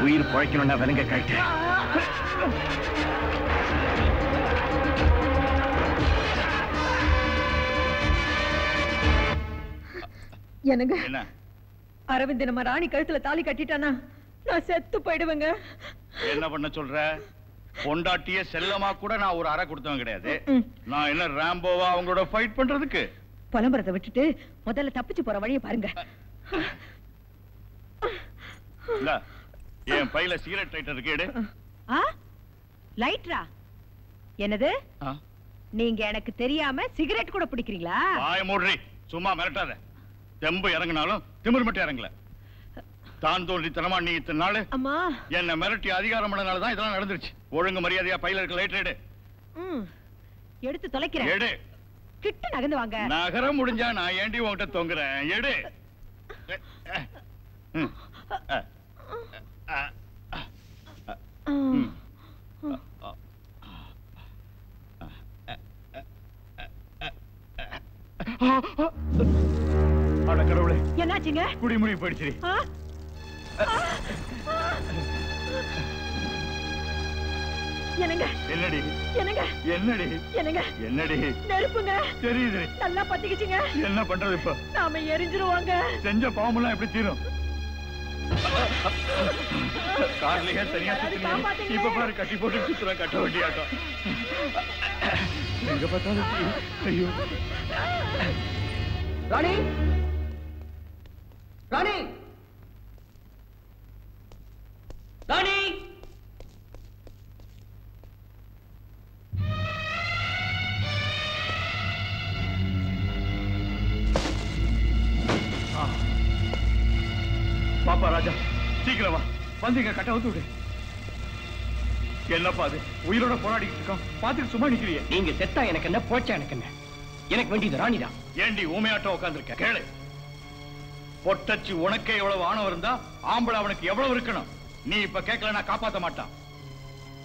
உயிர் பழைக்கணும்னா விலங்க கழட்டு எனக்கு அரவிந்த் நம்ம ராணி கழுத்துல தாலி கட்டிட்டானா? நான் செத்து போயிடுவேங்க. என்ன பண்ண சொல்ற? பொண்டாட்டிய செல்லமா கூட நான் ஒரு அறை கொடுத்தவன் கிடையாது. நான் என்ன ராம்போவா அவங்களோட ஃபைட் பண்றதுக்கு? புலம்புறதை விட்டுட்டு முதல்ல தப்பிச்சு போற வழியை பாருங்க. என் பையில சிகரெட் லைட்டர் இருக்கு எடு. ஆ? லைட்ரா என்னது. நீங்க எனக்கு தெரியாம சிகரெட் கூட பிடிக்கிறீங்களா? வாய மூடுறி சும்மா மிரட்டாத. தெம்பு இறங்கினாலும் திமிர் மட்டும் இறங்கல தான் தோன்றித்தனமா நீ இத்தனை நாள் அம்மா என்ன மிரட்டி அதிகாரம் பண்ணனால தான் இதெல்லாம் நடந்துருச்சு ஒழுங்கு மரியாதையா பையில இருக்க லைட்டர் எடு எடுத்து தொலைக்கிறேன் எடு கிட்ட நகர்ந்து வாங்க நகரம் முடிஞ்சா நான் ஏண்டி உன்கிட்ட தொங்குறேன் எடு ம். அட கடவுளே. என்னாச்சுங்க? குடிமுடி போயிடுச்சு? என்னங்க? என்னடி? என்னங்க? என்னடி? என்னங்க? என்னடி? நெருப்புங்க. தெரியுது. நல்லா பத்திக்கிச்சுங்க. என்ன பண்றது இப்ப? நாம எரிஞ்சிருவாங்க. செஞ்ச பாவமெல்லாம் எப்படி தீரும்? கார்லயே தனியா. இப்ப பாரு கட்டி போட்டு சுத்துறேன் கட்ட வண்டியாட்டம். எங்க பார்த்தாலும் தீ. ஐயோ. ராணி? ராணி! ராணி! பாப்பா ராஜா சீக்கிரம் வா. வந்து இங்க கட்ட வந்து விடு. என்னப்பா அது? உயிரோட போராடிக்கிட்டு இருக்கோம். பாத்துட்டு சும்மா நிக்கிறியே நீங்க செத்தா எனக்கு என்ன போச்சா எனக்கு என்ன? எனக்கு வேண்டியது ராணிதான். ஏண்டி ஊமையாட்டம் உட்கார்ந்திருக்க? கேளு. பொட்டச்சு உனக்கே எவ்வளவு ஆணவம் இருந்தா ஆம்பளை அவனுக்கு எவ்வளவு இருக்கணும்? நீ இப்ப கேட்கல நான் காப்பாத்த மாட்டான்.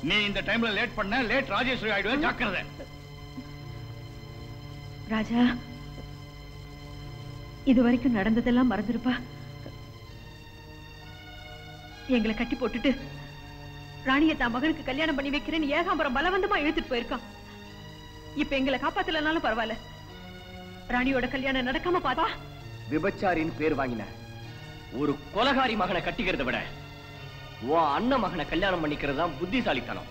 நீ இந்த டைம்ல லேட் பண்ண லேட் ராஜேஸ்வரி ஆயிடுவேன் ஜாக்கிரத. ராஜா இது வரைக்கும் நடந்ததெல்லாம் மறந்துருப்பா. எங்களை கட்டி போட்டுட்டு ராணியை தான் மகனுக்கு கல்யாணம் பண்ணி வைக்கிறேன்னு ஏகாம்பரம் பலவந்தமா இழுத்துட்டு போயிருக்கான். இப்ப எங்களை காப்பாத்தலனாலும் பரவாயில்ல. ராணியோட கல்யாணம் நடக்காம பாத்தா விபச்சாரின்னு பேர் வாங்கின. ஒரு கொலகாரி மகனை கட்டிக்கிறத விட உன் அண்ணன் மகனை கல்யாணம் பண்ணிக்கிறது தான் புத்திசாலித்தனம்.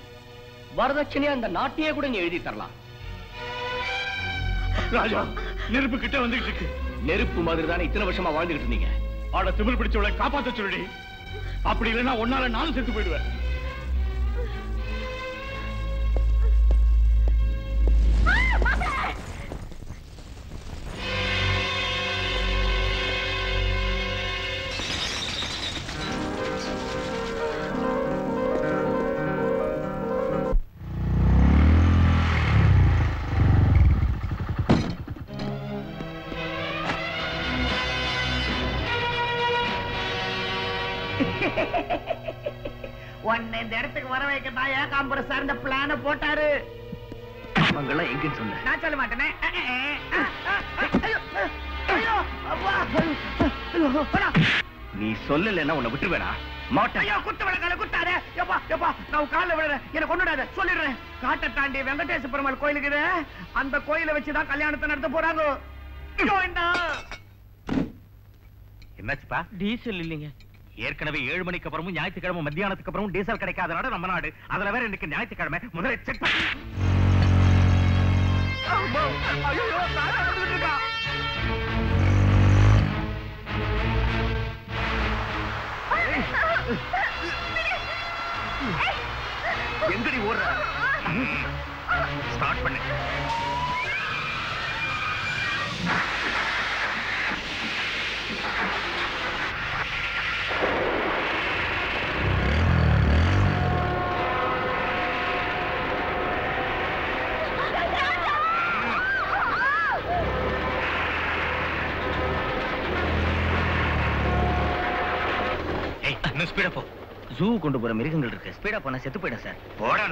வரதட்சணையா அந்த நாட்டையே கூட நீ எழுதி தரலாம். ராஜா நெருப்பு கிட்ட வந்துகிட்டு இருக்கு. நெருப்பு மாதிரி தானே இத்தனை வருஷமா வாழ்ந்துகிட்டு இருந்தீங்க? ஆட திமிர் பிடிச்சவளை காப்பாத்த சொல்லுடி. அப்படி இல்லைன்னா ஒன்னால நானும் செத்து போயிடுவேன். உன்னை இந்த இடத்துக்கு வர வைக்க தான் ஏகாம்பரம் சார் இந்த பிளான போட்டாரு அங்கெல்லாம் எங்கன்னு சொன்ன நான் சொல்ல மாட்டேனே நீ சொல்லலைன்னா உன்னை விட்டுருவேனா மாட்டேன். ஐயோ குத்து விளக்கால குத்தாத. எப்பா எப்பா நான் உன் கால்ல விழுறேன். என்ன கொண்டுடாத சொல்லிடுறேன். காட்டை தாண்டி வெங்கடேச பெருமாள் கோயிலுக்கு. அந்த கோயிலை வச்சுதான் கல்யாணத்தை நடத்த போறாங்க. என்னாச்சுப்பா? டீசல் இல்லைங்க. ஏற்கனவே ஏழு மணிக்கு அப்புறமும் ஞாயிற்றுக்கிழமை மத்தியானத்துக்கு அப்புறமும் டீசல் கிடைக்காத நாடு நம்ம நாடு. அதுல வேற இன்னைக்கு ஞாயிற்றுக்கிழமை முதல்ல செக் பண்ணி. எங்கடி ஓடுற? ஸ்டார்ட் பண்ணு ஏய் இன்னும் ஸ்பீடா போ. ஜூ கொண்டு போற மிருகங்கள் இருக்கு. ஸ்பீடா போனா செத்து போயிடும் சார். போடா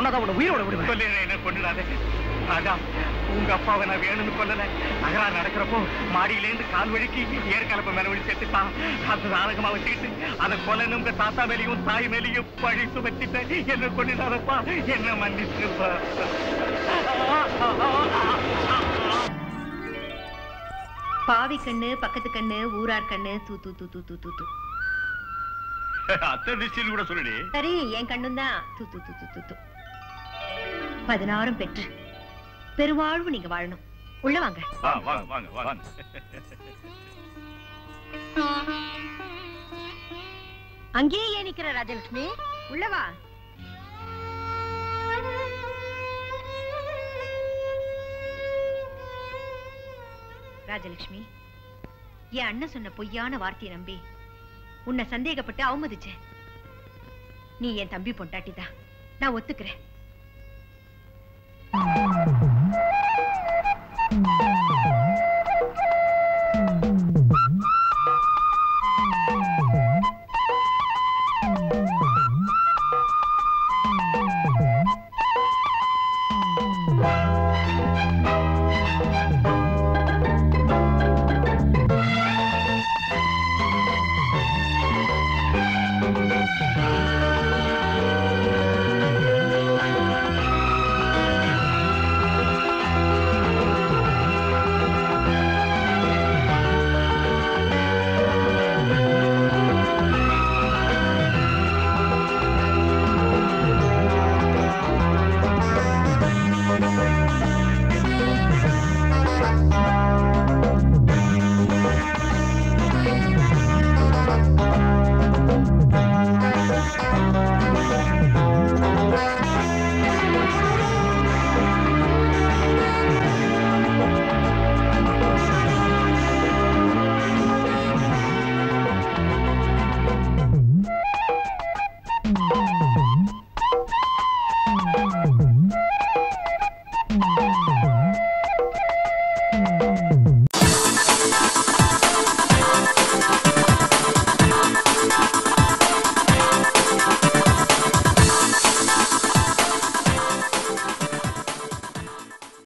உன உயிரோட விடுவேன். சொல்லிடுறேன் என்ன கொண்டுடாதே ராஜா உங்க அப்பாவை நான் வேணும்னு கொல்லல. நகரா நடக்கிறப்போ மாடியிலேருந்து கால் வழிக்கு ஏற்கலப்ப மேல வழி செத்துட்டான். அது நாடகமா வச்சுக்கிட்டு அதை கொல்லணும். உங்க தாத்தா மேலையும் தாய் மேலையும் பழி சுமத்திட்டேன். என்ன கொண்டுடாதப்பா என்ன மன்னிச்சுப்பா பாவி கண்ணு பக்கத்து கண்ணு ஊரார் கண்ணு தூ தூ தூ தூ தூ தூ. அத்தை கூட சொல்லுடி. சரி என் கண்ணும் தான் தூ தூ தூ தூ. பதினாறும் பெற்று. பெருவாழ்வு நீங்க வாழணும். உள்ள வாங்க. அங்கேயே ஏன் நிக்கிற ராஜலட்சுமி உள்ள வா. ராஜலட்சுமி என் அண்ணன் சொன்ன பொய்யான வார்த்தையை நம்பி உன்னை சந்தேகப்பட்டு அவமதிச்சேன். நீ என் தம்பி பொண்டாட்டிதான். நான் ஒத்துக்கிறேன். Thank you.